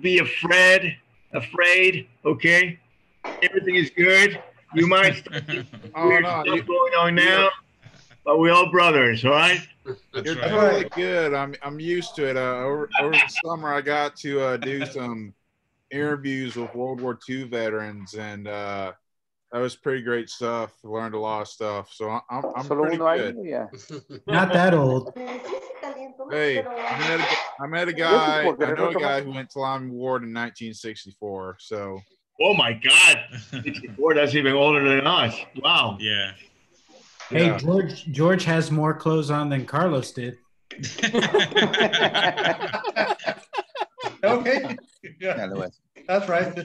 Speaker 5: be afraid, afraid. Okay, everything is good. You might start
Speaker 30: Oh, no,
Speaker 5: stuff
Speaker 30: you-
Speaker 5: going on now, but we're all brothers, all right?
Speaker 30: You're totally good. I'm I'm used to it. Uh, over, over the summer, I got to uh, do some interviews with World War II veterans, and uh, that was pretty great stuff. Learned a lot of stuff, so I- I'm I'm
Speaker 17: Solo
Speaker 30: pretty good.
Speaker 17: yeah.
Speaker 11: Not that old.
Speaker 30: Hey, I met a, I met a guy. I know a guy who went to Lyman Ward in 1964. So.
Speaker 5: Oh my God, 64, that's even older than us. Wow.
Speaker 4: Yeah.
Speaker 11: Hey,
Speaker 30: Yeah.
Speaker 11: George. George has more clothes on than Carlos did.
Speaker 6: Okay.
Speaker 32: Yeah, that was.
Speaker 6: That's right.
Speaker 5: So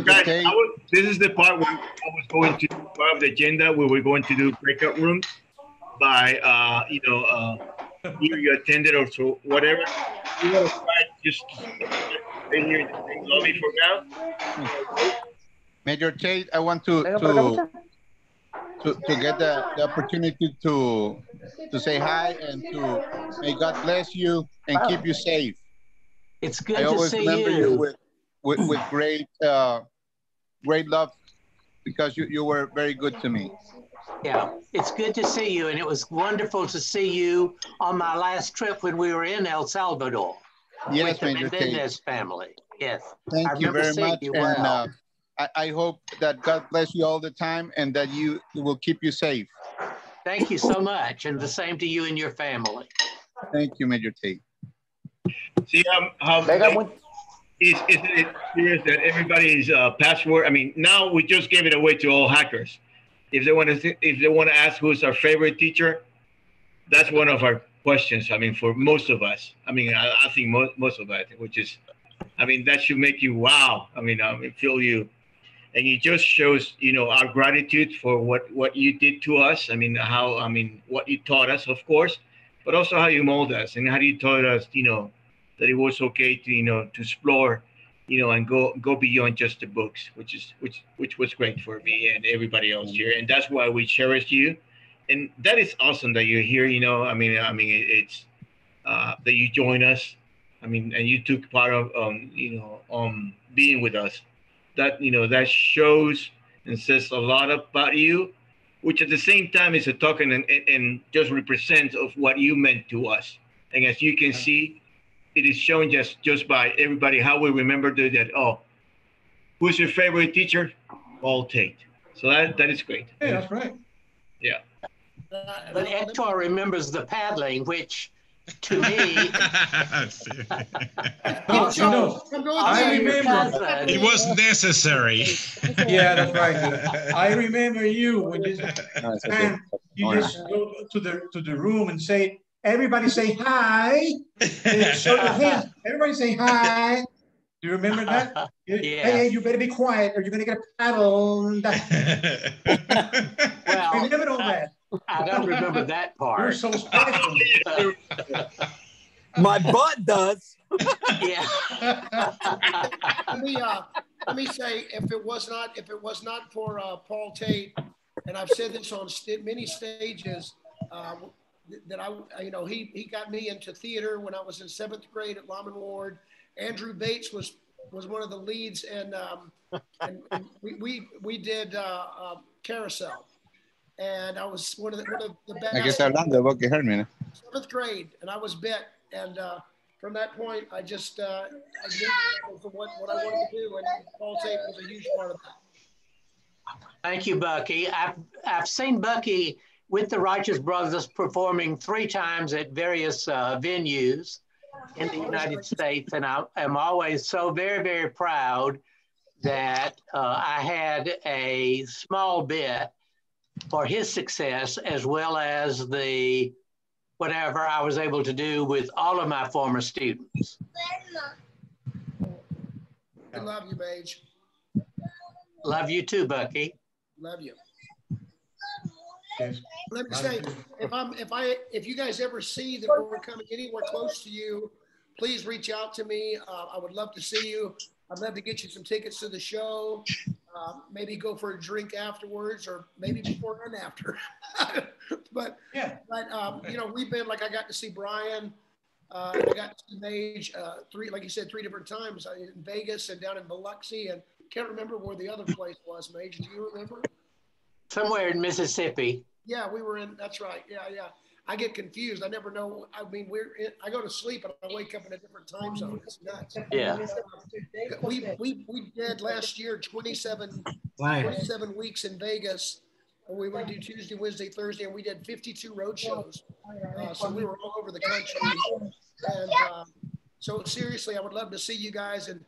Speaker 5: guys, was, this is the part where I was going to part of the agenda where we're going to do breakout rooms by uh, you know uh, either you attended or so whatever. You want to try just stay here in the lobby for now.
Speaker 32: Major Tate, I want to to to, to get the, the opportunity to to say hi and to may God bless you and keep you safe.
Speaker 2: It's good
Speaker 32: I
Speaker 2: to
Speaker 32: always
Speaker 2: see
Speaker 32: remember
Speaker 2: you.
Speaker 32: you with with, with great uh, great love because you, you were very good to me.
Speaker 2: Yeah, it's good to see you, and it was wonderful to see you on my last trip when we were in El Salvador
Speaker 32: Yes,
Speaker 2: with the Mendez family. Yes,
Speaker 32: Thank
Speaker 2: I
Speaker 32: you very much,
Speaker 2: you
Speaker 32: and
Speaker 2: well.
Speaker 32: uh, I, I hope that God bless you all the time and that you will keep you safe.
Speaker 2: Thank you so much, and the same to you and your family.
Speaker 32: Thank you, Major Tate.
Speaker 5: See um, how is, isn't it serious that everybody's uh, password? I mean, now we just gave it away to all hackers. If they want to, if they want to ask who's our favorite teacher, that's one of our questions. I mean, for most of us, I mean, I, I think most most of us, which is, I mean, that should make you wow. I mean, I mean, feel you, and it just shows, you know, our gratitude for what what you did to us. I mean, how, I mean, what you taught us, of course, but also how you mold us and how you taught us, you know, that it was okay to, you know, to explore, you know, and go go beyond just the books, which is which which was great for me and everybody else here, and that's why we cherish you, and that is awesome that you're here. You know, I mean, I mean, it- it's uh, that you join us. I mean, and you took part of, um, you know, um, being with us. That you know that shows and says a lot about you, which at the same time is a token and, and, and just represents of what you meant to us. And as you can see, it is shown just just by everybody how we remember that. that, Oh, who's your favorite teacher? Paul Tate. So that that is great.
Speaker 6: Yeah, that's right.
Speaker 5: Yeah.
Speaker 2: But Hector remembers the paddling, which to me,
Speaker 6: No, you know, I remember.
Speaker 4: It was necessary.
Speaker 6: Yeah, that's right. I remember you when you and you just go to the to the room and say, everybody say hi. Show your hands. Everybody say hi. Do you remember that? You- Hey, hey, you better be quiet or you're gonna get paddled.
Speaker 2: well,
Speaker 6: remember all that.
Speaker 2: I don't remember that part.
Speaker 6: You're so special.
Speaker 26: My butt does.
Speaker 2: yeah.
Speaker 7: let me uh, let me say, if it was not if it was not for uh, Paul Tate, and I've said this on st- many stages, uh, that I you know he he got me into theater when I was in seventh grade at Lyman Ward. Andrew Bates was was one of the leads, and um, and, and we, we we did uh, uh, Carousel, and I was one of the one of the best.
Speaker 32: Aquí está hablando, vos que Hermine.
Speaker 7: seventh grade, and I was bit. And uh, from that point, I just uh, I knew for what, what I wanted to do, and Paul Tate was a huge part of that.
Speaker 2: Thank you, Bucky. I've, I've seen Bucky with the Righteous Brothers performing three times at various uh, venues in the United States, and I am always so very, very proud that uh, I had a small bit for his success as well as the whatever I was able to do with all of my former students.
Speaker 7: I love you, Mage.
Speaker 2: Love you too, Bucky.
Speaker 7: Love you. Let me say, if I'm, if I, if you guys ever see that we're coming anywhere close to you, please reach out to me. Uh, I would love to see you. I'd love to get you some tickets to the show. Uh, maybe go for a drink afterwards, or maybe before and after. but
Speaker 6: yeah,
Speaker 7: but um, you know, we've been like I got to see Brian Uh, I got to see Mage uh, three, like you said, three different times uh, in Vegas and down in Biloxi, and can't remember where the other place was. Mage, do you remember?
Speaker 37: Somewhere in Mississippi.
Speaker 7: Yeah, we were in. That's right. Yeah, yeah. I get confused. I never know. I mean, we're. In, I go to sleep and I wake up in a different time zone. It's nuts.
Speaker 37: Yeah.
Speaker 7: We we we did last year 27,
Speaker 11: Why?
Speaker 7: 27 weeks in Vegas. And we would do Tuesday, Wednesday, Thursday, and we did 52 road shows. Uh, so we were all over the country. And uh, so seriously, I would love to see you guys and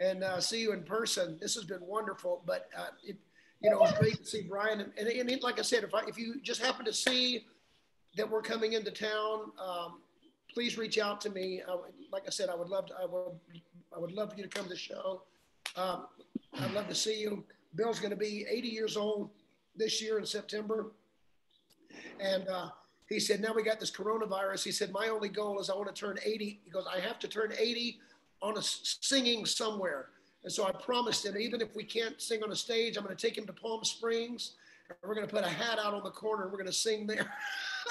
Speaker 7: and uh, see you in person. This has been wonderful. But uh, it, you know, it's great to see Brian. And, and, and like I said, if I, if you just happen to see that we're coming into town, um, please reach out to me. I like I said, I would love to. I would I would love for you to come to the show. Um, I'd love to see you. Bill's going to be 80 years old this year in September, and uh, he said, "Now we got this coronavirus." He said, "My only goal is I want to turn 80." He goes, "I have to turn 80 on a singing somewhere." And so I promised him, even if we can't sing on a stage, I'm going to take him to Palm Springs, and we're going to put a hat out on the corner, and we're going to sing there.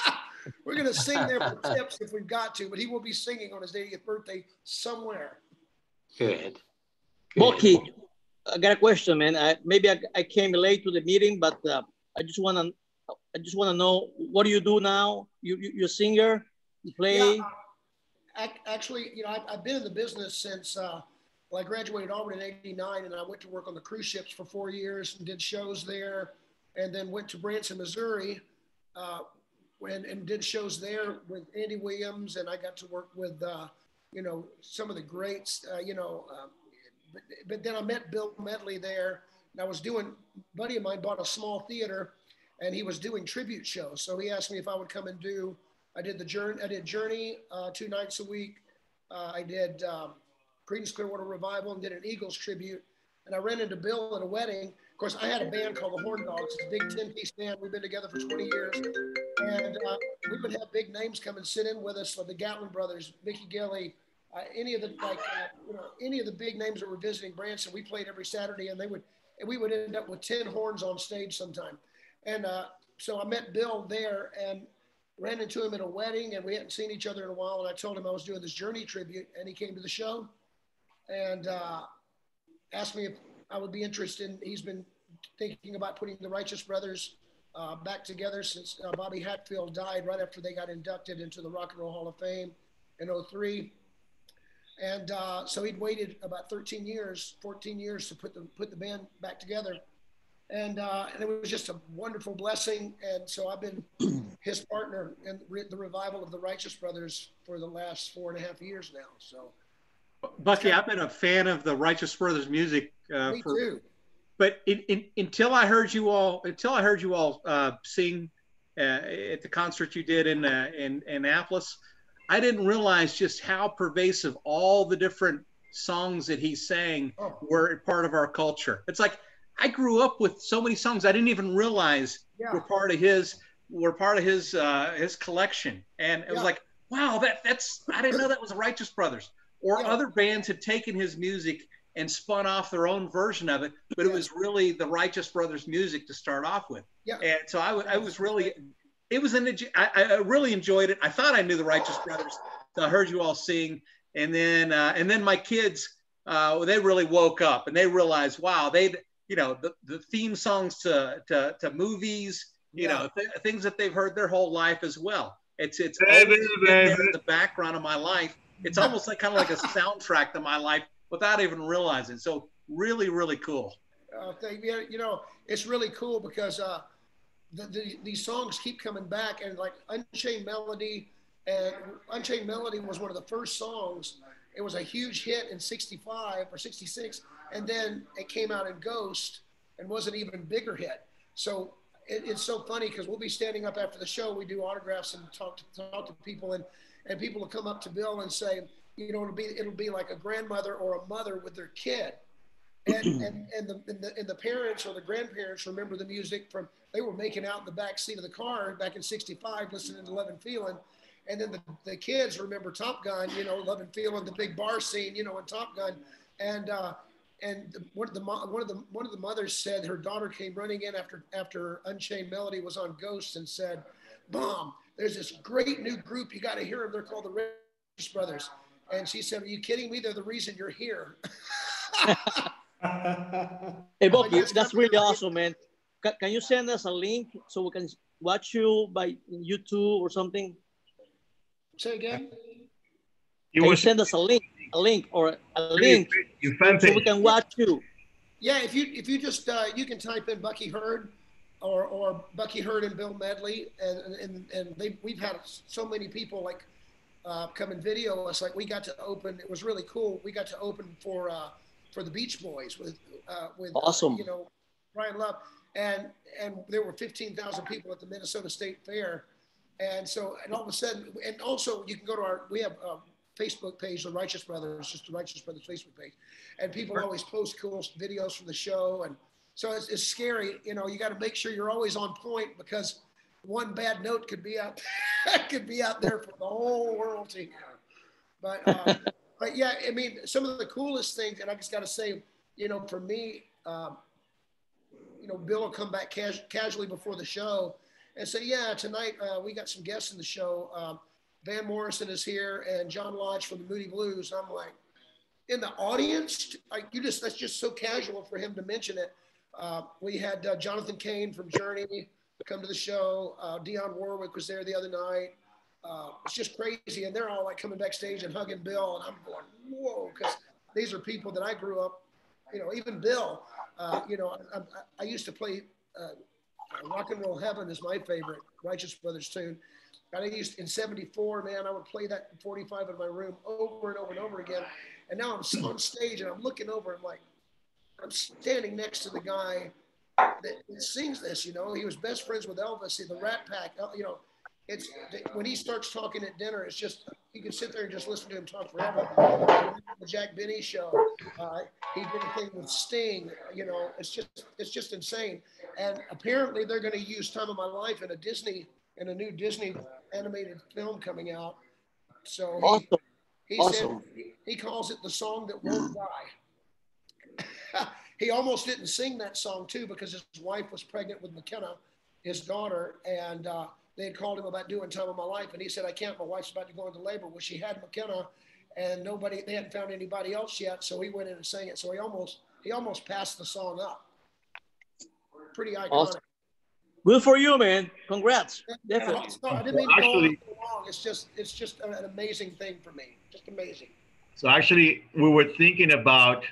Speaker 7: we're going to sing there for tips if we've got to, but he will be singing on his 80th birthday somewhere.
Speaker 37: Good.
Speaker 26: Bucky, I got a question, man. I, maybe I, I came late to the meeting, but uh, I just want to, I just want to know what do you do now? You, you you're a singer, you play.
Speaker 7: Yeah, ac- actually, you know, I've, I've been in the business since uh, well, I graduated Auburn in '89, and I went to work on the cruise ships for four years and did shows there, and then went to Branson, Missouri, uh, when and did shows there with Andy Williams, and I got to work with, uh, you know, some of the greats, uh, you know. Um, but, but then I met Bill Medley there, and I was doing. buddy of mine bought a small theater, and he was doing tribute shows. So he asked me if I would come and do. I did the journey. I did Journey uh, two nights a week. Uh, I did um, Creedence Clearwater Revival and did an Eagles tribute. And I ran into Bill at a wedding. Course, I had a band called the Horn Dogs. It's a big 10 piece band. We've been together for 20 years. And uh, we would have big names come and sit in with us, like the Gatlin brothers, Mickey Gilley, uh, any of the like, uh, you know, any of the big names that were visiting Branson. We played every Saturday, and they would, and we would end up with 10 horns on stage sometime. And uh, so I met Bill there and ran into him at a wedding, and we hadn't seen each other in a while. And I told him I was doing this Journey tribute, and he came to the show and uh, asked me if I would be interested. In, he's been thinking about putting the Righteous Brothers uh, back together since uh, Bobby Hatfield died right after they got inducted into the Rock and Roll Hall of Fame in 03. And uh, so he'd waited about 13 years, 14 years to put the put the band back together, and uh, and it was just a wonderful blessing. And so I've been his partner in the revival of the Righteous Brothers for the last four and a half years now. So
Speaker 15: Bucky, I've been a fan of the Righteous Brothers music uh,
Speaker 7: me
Speaker 15: for,
Speaker 7: too.
Speaker 15: But in, in, until I heard you all, until I heard you all uh, sing uh, at the concert you did in uh, in Annapolis, I didn't realize just how pervasive all the different songs that he sang
Speaker 7: Oh.
Speaker 15: were part of our culture. It's like I grew up with so many songs I didn't even realize
Speaker 7: Yeah.
Speaker 15: were part of his were part of his uh, his collection, and it was like, wow, that that's I didn't know that was the Righteous Brothers. Or
Speaker 7: Yeah.
Speaker 15: other bands had taken his music and spun off their own version of it, but it was really the Righteous Brothers music to start off with.
Speaker 7: Yeah.
Speaker 15: And so I, I was really, it was an, I, I really enjoyed it. I thought I knew the Righteous Brothers. So I heard you all sing, and then uh, and then my kids, uh, they really woke up and they realized, wow, they, you know, the, the theme songs to to, to movies, you know, th- things that they've heard their whole life as well. It's it's
Speaker 5: Baby,
Speaker 15: always been there
Speaker 5: baby.
Speaker 15: in the background of my life. It's almost like kind of like a soundtrack to my life without even realizing. So really, really cool.
Speaker 7: uh, thing. Yeah, you know, it's really cool because uh, the, the, these songs keep coming back, and like Unchained Melody, and Unchained Melody was one of the first songs. It was a huge hit in '65 or '66, and then it came out in Ghost and was an even bigger hit. So it, it's so funny because we'll be standing up after the show. We do autographs and talk to talk to people, and and people will come up to Bill and say, you know, it'll be it'll be like a grandmother or a mother with their kid. And, and, and, the, and, the, and the parents or the grandparents remember the music from they were making out in the back seat of the car back in 65 listening to love and feeling. And then the, the kids remember top gun you know love and feeling the big bar scene you know in top gun. And uh, and the, one of the one of the one of the mothers said her daughter came running in after after unchained melody was on ghost and said mom there's this great new group. You got to hear them they're called the Righteous Brothers. And she said, Are you kidding me? They're the reason you're here.
Speaker 26: Hey, Bobby, that's really awesome, man. Can, can you send us a link so we can watch you by YouTube or something?
Speaker 7: Say again?
Speaker 26: Can you send us a link, a link or a link
Speaker 5: Your fan
Speaker 26: so we can watch you?
Speaker 7: Yeah, if you if you just uh, you can type in Bucky Heard or or Bucky Heard and Bill Medley and and and they we've had so many people like uh, come and video us like we got to open it was really cool. We got to open for uh, for the Beach Boys with uh, with uh,
Speaker 26: Awesome.
Speaker 7: you know Brian Love. And and there were fifteen thousand people at the Minnesota State Fair. And so and all of a sudden and also you can go to our we have a Facebook page the Righteous Brothers just the Righteous Brothers Facebook page. And people always post cool videos from the show. And so it's, it's scary you know you got to make sure you're always on point because one bad note could be out could be out there for the whole world to hear. But uh, but yeah i mean some of the coolest things and i just got to say you know for me um, you know bill will come back cas- casually before the show and say yeah tonight uh, we got some guests in the show. Um, van morrison is here and john lodge from the moody blues. I'm like in the audience, like you just that's just so casual for him to mention it. Uh, we had uh, Jonathan Cain from Journey come to the show. Uh, Dionne Warwick was there the other night. Uh, it's just crazy, and they're all like coming backstage and hugging Bill, and I'm going, whoa, because these are people that I grew up, you know, even Bill. Uh, you know, I, I, I used to play uh, Rock and Roll Heaven is my favorite Righteous Brothers tune. And I used in '74, man, I would play that 45 in my room over and over and over again. And now I'm on stage and I'm looking over. I'm like, I'm standing next to the guy that, sings this. You know, he was best friends with Elvis. in The Rat Pack. uh, You know, it's when he starts talking at dinner. It's just you can sit there and just listen to him talk forever. The Jack Benny show. Uh, he did a thing with Sting. You know, it's just it's just insane. And apparently they're going to use "Time of My Life" in a Disney in a new Disney animated film coming out. So he,
Speaker 26: Awesome.
Speaker 7: he
Speaker 26: Awesome.
Speaker 7: said he calls it the song that won't die. he almost didn't sing that song too because his wife was pregnant with McKenna, his daughter, and uh, they had called him about doing "Time of My Life," and he said, "I can't. My wife's about to go into labor." Well, she had McKenna, and nobody they hadn't found anybody else yet, so he went in and sang it. So he almost he almost passed the song up. Pretty iconic.
Speaker 26: Awesome. Good for you, man. Congrats. Definitely.
Speaker 7: So I didn't mean to go on
Speaker 5: Actually-
Speaker 7: so long. It's just it's just an an amazing thing for me. Just amazing.
Speaker 5: So actually, we were thinking about,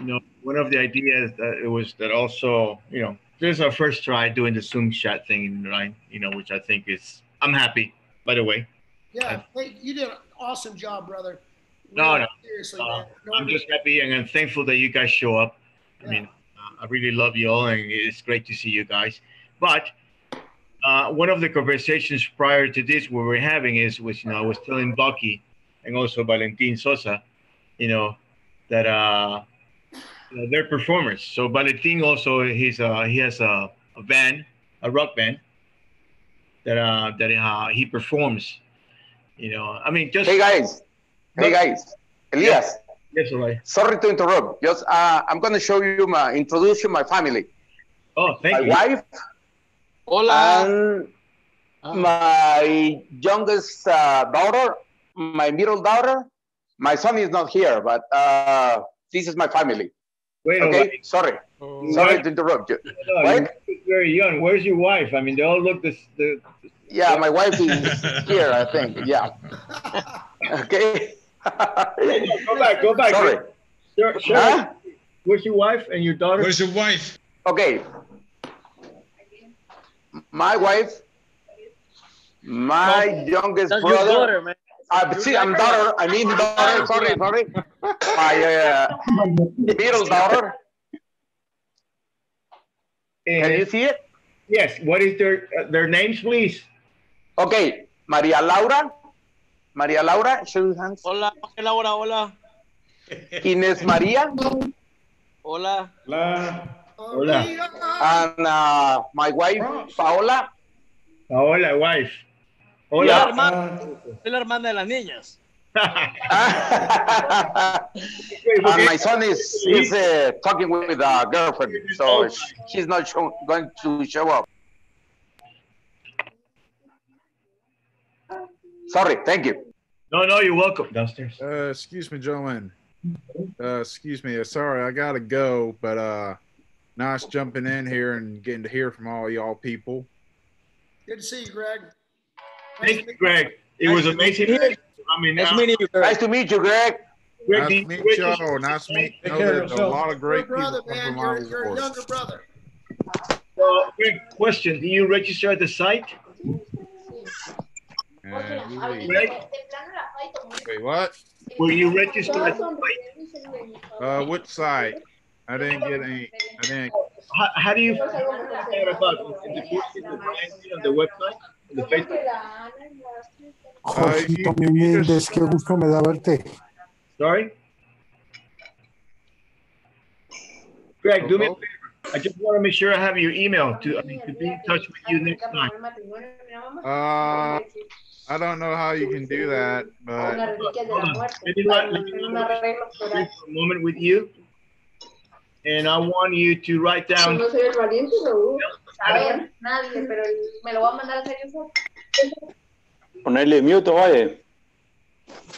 Speaker 5: you know, one of the ideas that it was that also, you know, this is our first try doing the Zoom chat thing, right? You know, which I think is, I'm happy, by the way.
Speaker 7: Yeah, hey, you did an awesome job, brother.
Speaker 5: No,
Speaker 7: Really,
Speaker 5: no.
Speaker 7: Seriously,
Speaker 5: Uh,
Speaker 7: man. No,
Speaker 5: I'm just happy and I'm thankful that you guys show up. I mean, uh, I really love you all, and it's great to see you guys. But uh, one of the conversations prior to this we were having is, was you know, I was telling Bucky and also Valentin Sosa, you know, that uh, you they're performers. So Valentin also he's uh, he has a, a band, a rock band that uh, that uh, he performs. You know, I mean, just
Speaker 17: Hey guys, hey guys, Elias.
Speaker 5: Yes, Eli.
Speaker 17: Sorry to interrupt. Just uh, I'm gonna show you my introduce you my family.
Speaker 5: Oh, thank
Speaker 17: my
Speaker 5: you.
Speaker 17: wife. And my youngest uh, daughter, my middle daughter. My son is not here, but uh, this is my family.
Speaker 5: Wait,
Speaker 17: okay,
Speaker 5: wait.
Speaker 17: sorry,
Speaker 5: Your
Speaker 17: sorry
Speaker 5: wife-
Speaker 17: to interrupt you.
Speaker 5: No,
Speaker 17: What?
Speaker 5: your wife very young. Where's your wife? I mean, they all look this. The,
Speaker 17: Yeah, my wife is here, I think. Yeah. Okay.
Speaker 5: go back, go back.
Speaker 17: Sorry.
Speaker 5: Sure, sure.
Speaker 17: Huh?
Speaker 5: Where's your wife and your daughter?
Speaker 4: Where's your wife?
Speaker 17: Okay. My wife, my youngest
Speaker 26: That's your
Speaker 17: brother.
Speaker 26: daughter, man.
Speaker 17: Uh, see, I'm daughter. I mean daughter. Sorry, sorry. My uh, middle daughter. Can you see it?
Speaker 5: Yes. What is their uh, their names, please?
Speaker 17: Okay, Maria Laura. Maria Laura, show your hands.
Speaker 26: Hola, Laura, hola.
Speaker 17: Inés Maria.
Speaker 26: Hola.
Speaker 5: Hola.
Speaker 17: And uh, my wife, Paola.
Speaker 5: Paola, wife.
Speaker 26: Soy la
Speaker 5: Hola.
Speaker 26: hermana, soy la hermana de las niñas.
Speaker 17: and my son is is uh, talking with a girlfriend, so sh- he's not show, going to show up. Sorry, thank you.
Speaker 5: No, no, you're welcome. Downstairs.
Speaker 30: Uh, excuse me, gentlemen. Uh, excuse me. Uh, sorry, I gotta go, but uh, nice jumping in here and getting to hear from all y'all people.
Speaker 7: Good to see you, Greg.
Speaker 5: Thank you, Greg. It was amazing. I mean,
Speaker 17: Nice
Speaker 5: uh,
Speaker 17: meeting you, Nice to meet you, Greg.
Speaker 5: Greg,
Speaker 30: Nice to meet
Speaker 5: register-
Speaker 30: y'all. Nice to meet.
Speaker 5: Take
Speaker 30: Know
Speaker 5: care of
Speaker 30: there's a lot of great
Speaker 7: Your brother,
Speaker 30: people
Speaker 7: man.
Speaker 30: from
Speaker 7: You're,
Speaker 30: Island
Speaker 7: you're a
Speaker 30: Wars.
Speaker 7: younger brother.
Speaker 5: Uh, Greg, question: Do you register at the site?
Speaker 30: And you.
Speaker 5: Greg,
Speaker 30: Wait, what?
Speaker 5: will you register at the site?
Speaker 30: Uh, which site? I didn't get any. I didn't.
Speaker 5: How, how do you find about in the courses that on the website, on the Facebook?
Speaker 8: Jorgito, mi humildes, qué gusto me da verte.
Speaker 5: Sorry, Greg, do me a favor. I just want to make sure I have your email to I mean, to be in touch with you next time.
Speaker 30: Uh, I don't know how you can do that, but
Speaker 5: Hold on. Let me let- let me for a moment with you, and I want you to write down.
Speaker 38: No soy el valiente, Raúl. A ver, nadie, pero me lo va a mandar a hacer yo.
Speaker 17: Ponerle mute, vaya.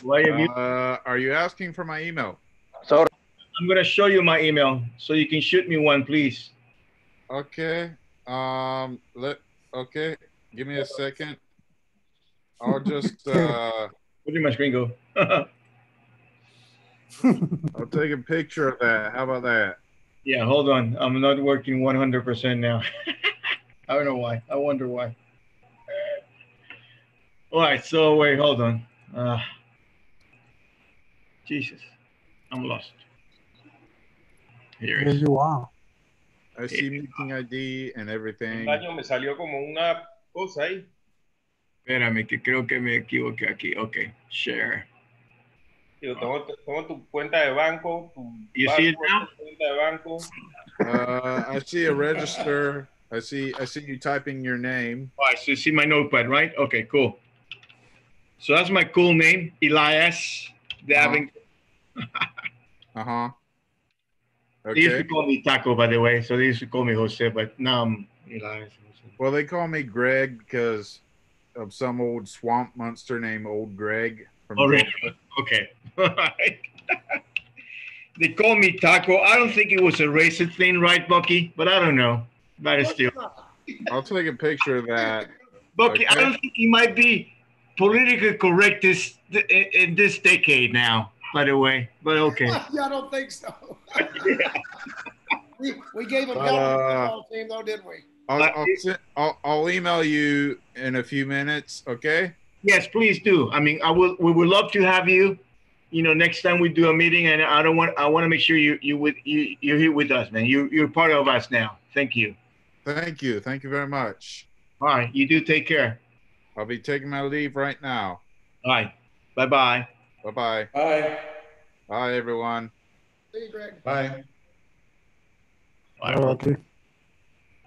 Speaker 5: Why have you?
Speaker 30: uh, are you asking for my email?
Speaker 17: Sorry.
Speaker 5: I'm gonna show you my email so you can shoot me one, please.
Speaker 30: Okay. Um. Let. Okay. Give me a second. I'll just. Uh.
Speaker 5: Where did my screen go?
Speaker 30: I'll take a picture of that. How about that?
Speaker 5: Yeah, hold on. I'm not working 100% now. I don't know why. I wonder why. All right, so wait, hold on. Uh, Jesus, I'm lost. Here it
Speaker 8: There
Speaker 5: is.
Speaker 8: you are.
Speaker 30: I see meeting ID and everything.
Speaker 24: Año me salió como una cosa ahí.
Speaker 5: Espérame, que creo que me equivoqué aquí. Ok, share.
Speaker 24: Digo, tengo, tengo tu cuenta de banco, tu
Speaker 5: You see it
Speaker 24: now? tu cuenta de banco.
Speaker 30: Uh, I see a register. I see. I see you typing your name.
Speaker 5: All right, so you see my notepad, right? Okay, cool. So that's my cool name, Elias Davin.
Speaker 30: Uh huh.
Speaker 5: They used to call me Taco, by the way. So they used to call me Jose, but now I'm Elias.
Speaker 30: Well, they call me Greg because of some old swamp monster named Old Greg. From
Speaker 5: Oh, really? Okay. All right. they call me Taco. I don't think it was a racist thing, right, Bucky? But I don't know. But it's still.
Speaker 30: I'll take a picture of that.
Speaker 5: Bucky, I don't think he might be politically correct this in, in this decade now, by the way. But okay.
Speaker 7: yeah, I don't think so. we, we gave him
Speaker 30: Uh,
Speaker 7: government football team, though, didn't we?
Speaker 30: I'll, I'll, I'll, I'll email you in a few minutes. Okay.
Speaker 5: Yes, please do. I mean, I will. We would love to have you. You know, next time we do a meeting, and I don't want. I want to make sure you you with you you're here with us, man. You you're part of us now. Thank you.
Speaker 30: Thank you. Thank you very much.
Speaker 5: All right, you do take care.
Speaker 30: I'll be taking my leave right now.
Speaker 5: All right. Bye bye.
Speaker 30: Bye bye.
Speaker 6: Bye.
Speaker 30: Bye, everyone.
Speaker 7: See you, Greg.
Speaker 6: Bye.
Speaker 8: Okay.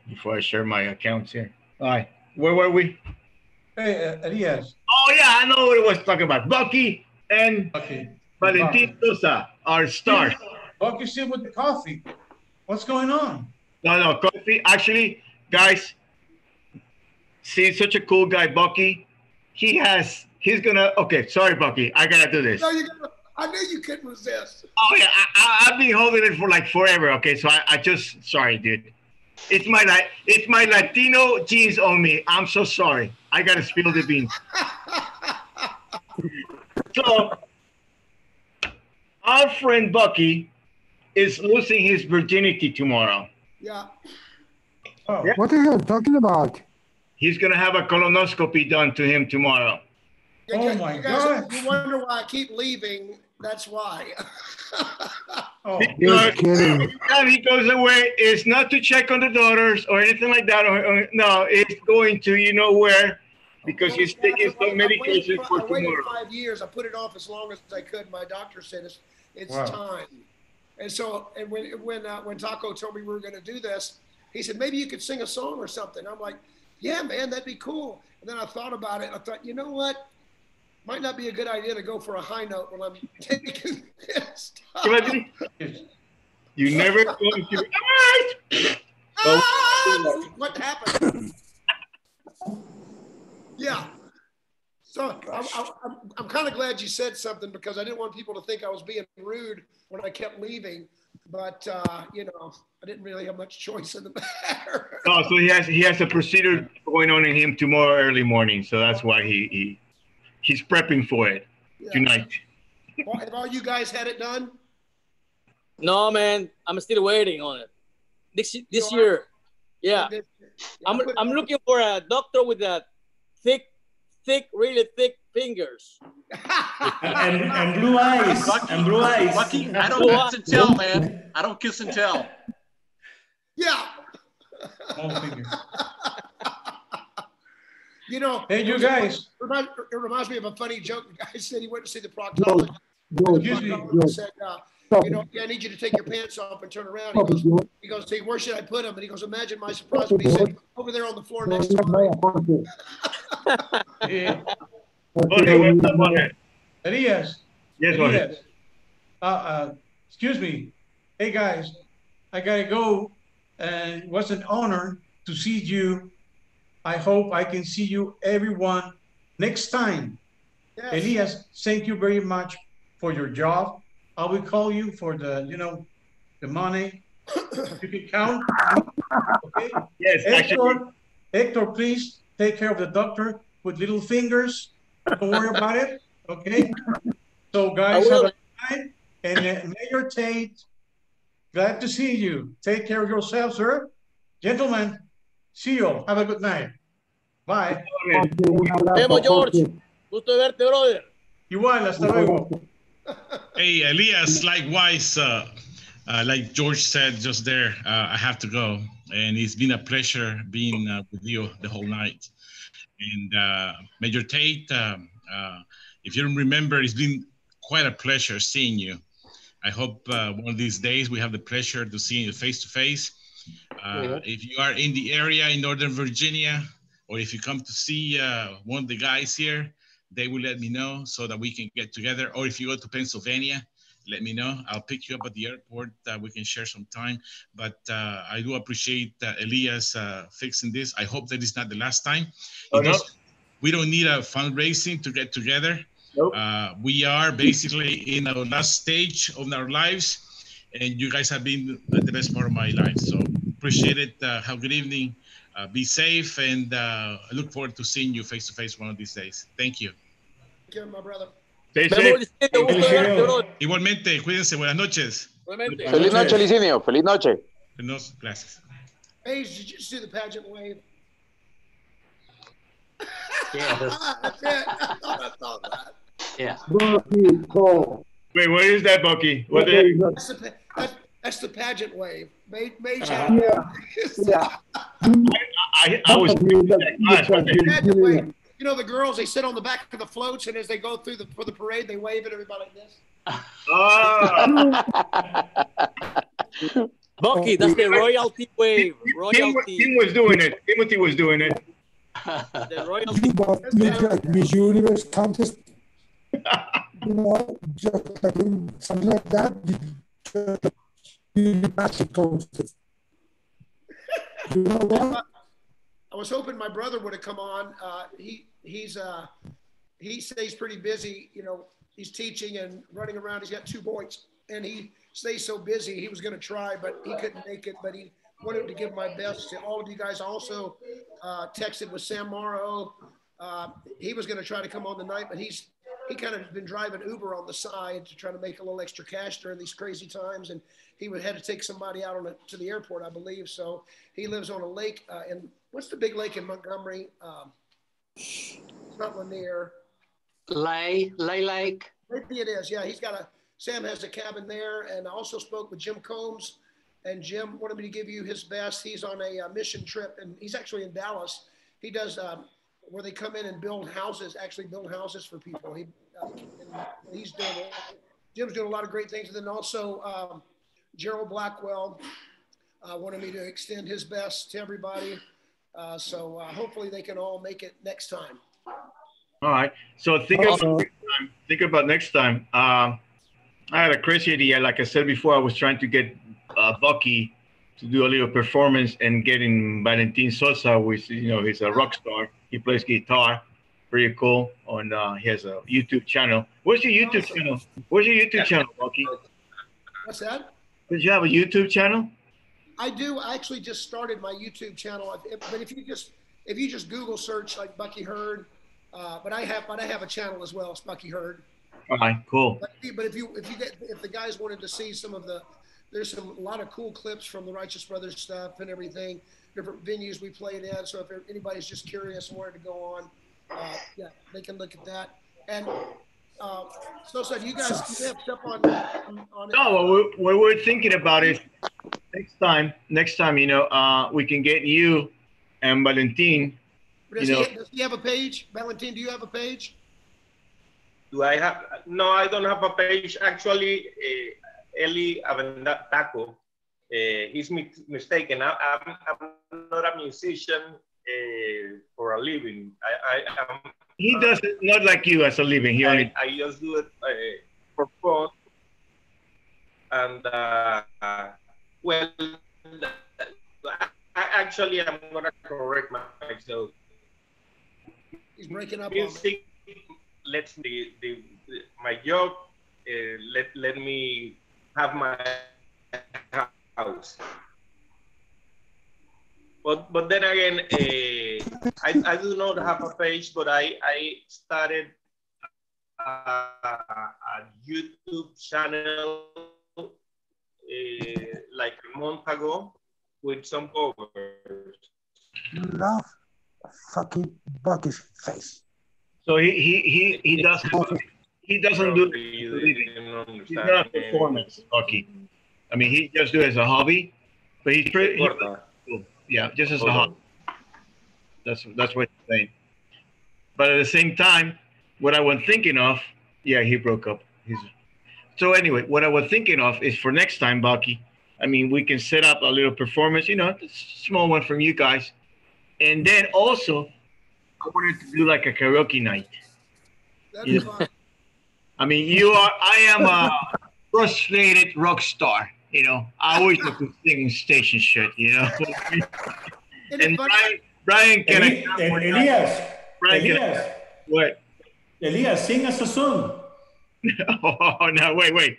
Speaker 5: Before I share my accounts here. All right. Where were we?
Speaker 6: Hey, uh, Elias.
Speaker 5: Oh yeah, I know what it was talking about. Bucky and
Speaker 6: Okay.
Speaker 5: Valentin Sosa, our stars.
Speaker 6: Bucky sit with the coffee. What's going on?
Speaker 5: No, no, coffee. Actually, guys, see, such a cool guy, Bucky. He has. He's gonna. Okay, sorry, Bucky. I gotta do this.
Speaker 7: No, you, gotta. I knew you couldn't resist.
Speaker 5: Oh yeah, I, I, I've been holding it for like forever. Okay, so I, I just sorry, dude. It's my it's my Latino genes on me. I'm so sorry. I gotta spill the beans. so our friend Bucky is losing his virginity tomorrow.
Speaker 7: Yeah. Oh.
Speaker 8: What are you talking about?
Speaker 5: He's gonna have a colonoscopy done to him tomorrow.
Speaker 7: You
Speaker 6: Oh
Speaker 7: guys-
Speaker 6: my
Speaker 7: you guys,
Speaker 6: God.
Speaker 7: You wonder why I keep leaving. That's why.
Speaker 6: Oh,
Speaker 5: Because
Speaker 8: kidding.
Speaker 5: every time he goes away, it's not to check on the daughters or anything like that. Or, or- no, it's going to you know where, because he's taking some
Speaker 7: I
Speaker 5: medication for
Speaker 7: I waited
Speaker 5: tomorrow.
Speaker 7: five years. I put it off as long as I could. My doctor said it's it's
Speaker 6: Wow.
Speaker 7: time. And so, and when when uh, when Taco told me we were going to do this, he said maybe you could sing a song or something. I'm like, yeah, man, that'd be cool. And then I thought about it. I thought, you know what? Might not be a good idea to go for a high note when I'm taking this.
Speaker 5: You might be- You never going to.
Speaker 7: Ah, what happened? yeah. So So I'm, I'm, I'm kind of glad you said something because I didn't want people to think I was being rude when I kept leaving. But uh, you know, I didn't really have much choice in the matter.
Speaker 5: Oh, so he has he has a procedure going on in him tomorrow early morning, so that's why he, he he's prepping for it tonight.
Speaker 7: Have all you guys had it done?
Speaker 39: No, man, I'm still waiting on it. This this year, yeah. I'm I'm looking for a doctor with a thick, thick, really thick fingers.
Speaker 40: and, and blue eyes. And blue eyes.
Speaker 33: Lucky, I don't kiss and tell, man. I don't kiss and tell.
Speaker 7: Yeah. You know.
Speaker 6: Hey, you guys.
Speaker 7: It reminds, it reminds me of a funny joke. The guy said he went to see the proctologist.
Speaker 8: George,
Speaker 7: The proctologist said, uh, you know, yeah, I need you to take your pants off and turn around. He goes, he goes, "Hey, where should I put them? And he goes, imagine my surprise when he said, over there on the floor next to me.
Speaker 6: Elias.
Speaker 5: Yes, go ahead.
Speaker 6: Elias. Uh, uh, excuse me. Hey, guys, I gotta go. And it was an honor to see you. I hope I can see you, everyone, next time.
Speaker 7: Yes.
Speaker 6: Elias, thank you very much for your job. I will call you for the, you know, the money. You can count. Okay?
Speaker 5: Yes,
Speaker 6: Hector, Hector, please take care of the doctor with little fingers. Don't worry about it. Okay? So, guys, have a good night. And uh, Mayor Tate, glad to see you. Take care of yourself, sir. Gentlemen, see you. Have a good night. Bye.
Speaker 39: Vemos, George. Gusto de verte, brother.
Speaker 6: Igual, hasta luego.
Speaker 4: Hey, Elias, likewise, uh, uh, like George said just there, uh, I have to go. And it's been a pleasure being uh, with you the whole night. And uh, Major Tate, um, uh, if you don't remember, it's been quite a pleasure seeing you. I hope uh, one of these days we have the pleasure to see you face to face. Uh, If you are in the area in Northern Virginia, or if you come to see uh, one of the guys here, they will let me know so that we can get together. Or if you go to Pennsylvania, let me know. I'll pick you up at the airport. Uh, we can share some time. But uh, I do appreciate uh, Elias uh, fixing this. I hope that it's not the last time.
Speaker 5: Oh, no.
Speaker 4: We don't need a fundraising to get together. Uh, we are basically in our last stage of our lives, and you guys have been the best part of my life. So appreciate it. Uh, have a good evening. Uh, be safe, and uh, I look forward to seeing you face to face one of these days. Thank you.
Speaker 7: Take care, my brother.
Speaker 5: Stay
Speaker 39: Vemos,
Speaker 5: safe.
Speaker 39: Licinio. Gusto de verte, brother.
Speaker 4: Igualmente, cuídense. Buenas noches.
Speaker 39: Igualmente.
Speaker 17: Feliz noche, Licinio. Feliz noche.
Speaker 4: Buenas- Gracias.
Speaker 7: Hey, did you just do the pageant wave?
Speaker 37: Yeah, that's-
Speaker 7: That's it. I thought I saw that.
Speaker 37: yeah.
Speaker 8: Bucky, call.
Speaker 5: Wait, what is that, Bucky? What
Speaker 8: Okay,
Speaker 5: is
Speaker 7: That's the, pa- that's, that's the pageant wave. Made, made
Speaker 8: Yeah, yeah.
Speaker 5: I, I was class,
Speaker 7: pageant wave. You know the girls? They sit on the back of the floats, and as they go through the for the parade, they wave at everybody like this.
Speaker 5: Ah,
Speaker 39: Bucky, that's the royalty wave.
Speaker 5: Tim,
Speaker 39: Royalty.
Speaker 5: Tim was doing it. Timothy was doing it.
Speaker 39: The royalty.
Speaker 8: But look like Miss Universe contest. You know, just like something like that. You know what?
Speaker 7: I was hoping my brother would have come on. Uh, he he's uh, he stays pretty busy. You know, he's teaching and running around. He's got two boys, and he stays so busy. He was going to try, but he couldn't make it. But he wanted to give my best to all of you guys. Also, uh, texted with Sam Morrow. Uh, he was going to try to come on tonight, but he's he kind of been driving Uber on the side to try to make a little extra cash during these crazy times, and he would had to take somebody out on a, to the airport, I believe. So he lives on a lake uh, in what's the big lake in Montgomery? Um, it's not Lanier.
Speaker 37: Lay, Lay Lake.
Speaker 7: Maybe it is. Yeah, he's got a. Sam has a cabin there, and I also spoke with Jim Combs, and Jim wanted me to give you his best. He's on a uh, mission trip, and he's actually in Dallas. He does um, where they come in and build houses, actually build houses for people. He uh, he's doing. Jim's doing a lot of great things, and then also um, Gerald Blackwell uh, wanted me to extend his best to everybody. Uh, so uh, hopefully they can all make it next time.
Speaker 5: All right. So think about next time. Think about next time. Um, I had a crazy idea. Like I said before, I was trying to get uh, Bucky to do a little performance and getting Valentin Sosa, which you know he's a rock star. He plays guitar, pretty cool. On uh, he has a YouTube channel. What's your YouTube channel? What's your YouTube channel, Bucky?
Speaker 7: What's that?
Speaker 5: Did you have a YouTube channel?
Speaker 7: I do. I actually just started my YouTube channel, but if you just if you just Google search like Bucky Heard, uh, but I have but I have a channel as well. It's Bucky Heard.
Speaker 5: All right, cool.
Speaker 7: But, but if you if you get if the guys wanted to see some of the there's some a lot of cool clips from the Righteous Brothers stuff and everything, different venues we played in. So if anybody's just curious and wanted to go on, uh, yeah, they can look at that. And uh, so, so you guys you have stuff on on, on
Speaker 5: No, what we're, what we're thinking about is next time. Next time, you know, uh, we can get you and Valentin.
Speaker 7: Does,
Speaker 5: You know,
Speaker 7: he, does he have a page? Valentin, do you have a page?
Speaker 13: Do I have? No, I don't have a page. Actually, uh, Eli Avendataco, uh, he's mi- mistaken. I, I'm, I'm not a musician uh, for a living. I, I am.
Speaker 5: he does it not like you as a living. He only
Speaker 13: I, I just do it uh, for fun. And uh, well, I, actually, I'm gonna correct myself.
Speaker 7: He's breaking up. On
Speaker 13: Music lets me the, the my job. Uh, let let me have my house. But but then again, uh, I, I do not have a page, but I I started a, a YouTube channel uh, like a month ago with some covers.
Speaker 8: Love fucking Bucky's face.
Speaker 5: So he he he, he does he doesn't do he's not a performance, Bucky. I mean, he just do it as a hobby, but he's pretty. he- yeah, just as a hobby. That's that's what he's saying. But at the same time, what I was thinking of, yeah, he broke up. He's so anyway. What I was thinking of is for next time, Bucky. I mean, we can set up a little performance, you know, a small one from you guys, and then also, I wanted to do like a karaoke night. You know? I mean, you are. I am a frustrated rock star. You know, I always I could sing station shit. You know, and Brian, Brian can.
Speaker 36: Eli- El- Elias,
Speaker 5: Brian can.
Speaker 36: Elias,
Speaker 5: What?
Speaker 36: Elias, sing us a song.
Speaker 5: Oh no! Wait, wait.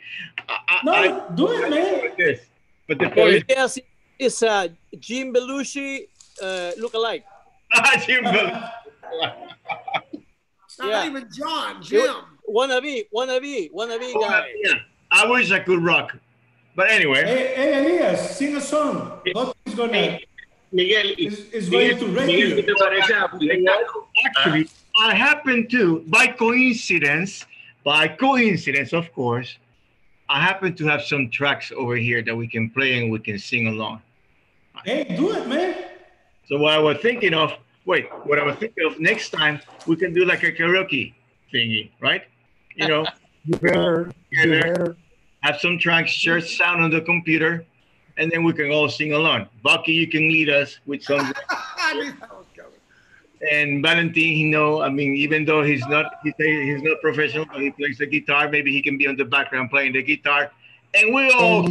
Speaker 5: I,
Speaker 36: No,
Speaker 5: I,
Speaker 36: do it, man.
Speaker 5: This, but the point is,
Speaker 26: Elias is uh, Jim Belushi uh, look alike.
Speaker 5: Jim
Speaker 7: It's not even John, Jim.
Speaker 26: Wannabe, wannabe, wannabe guy.
Speaker 5: yeah, I wish I could rock, but anyway.
Speaker 36: Hey, hey, Elias, sing a song. Bucky's gonna.
Speaker 13: Miguel,
Speaker 36: is, is going to wreck you.
Speaker 5: Actually, I happen to, by coincidence, by coincidence, of course, I happen to have some tracks over here that we can play and we can sing along.
Speaker 36: Hey, do it, man.
Speaker 5: So what I was thinking of, wait, what I was thinking of next time, we can do like a karaoke thingy, right? You know,
Speaker 8: You better, you better.
Speaker 5: Have some tracks, share mm-hmm. sound on the computer, and then we can all sing along. Bucky, you can lead us with some.
Speaker 7: I knew that was coming.
Speaker 5: and Valentin, you know, I mean, even though he's not he say he's not professional, but he plays the guitar. Maybe he can be on the background playing the guitar, and we all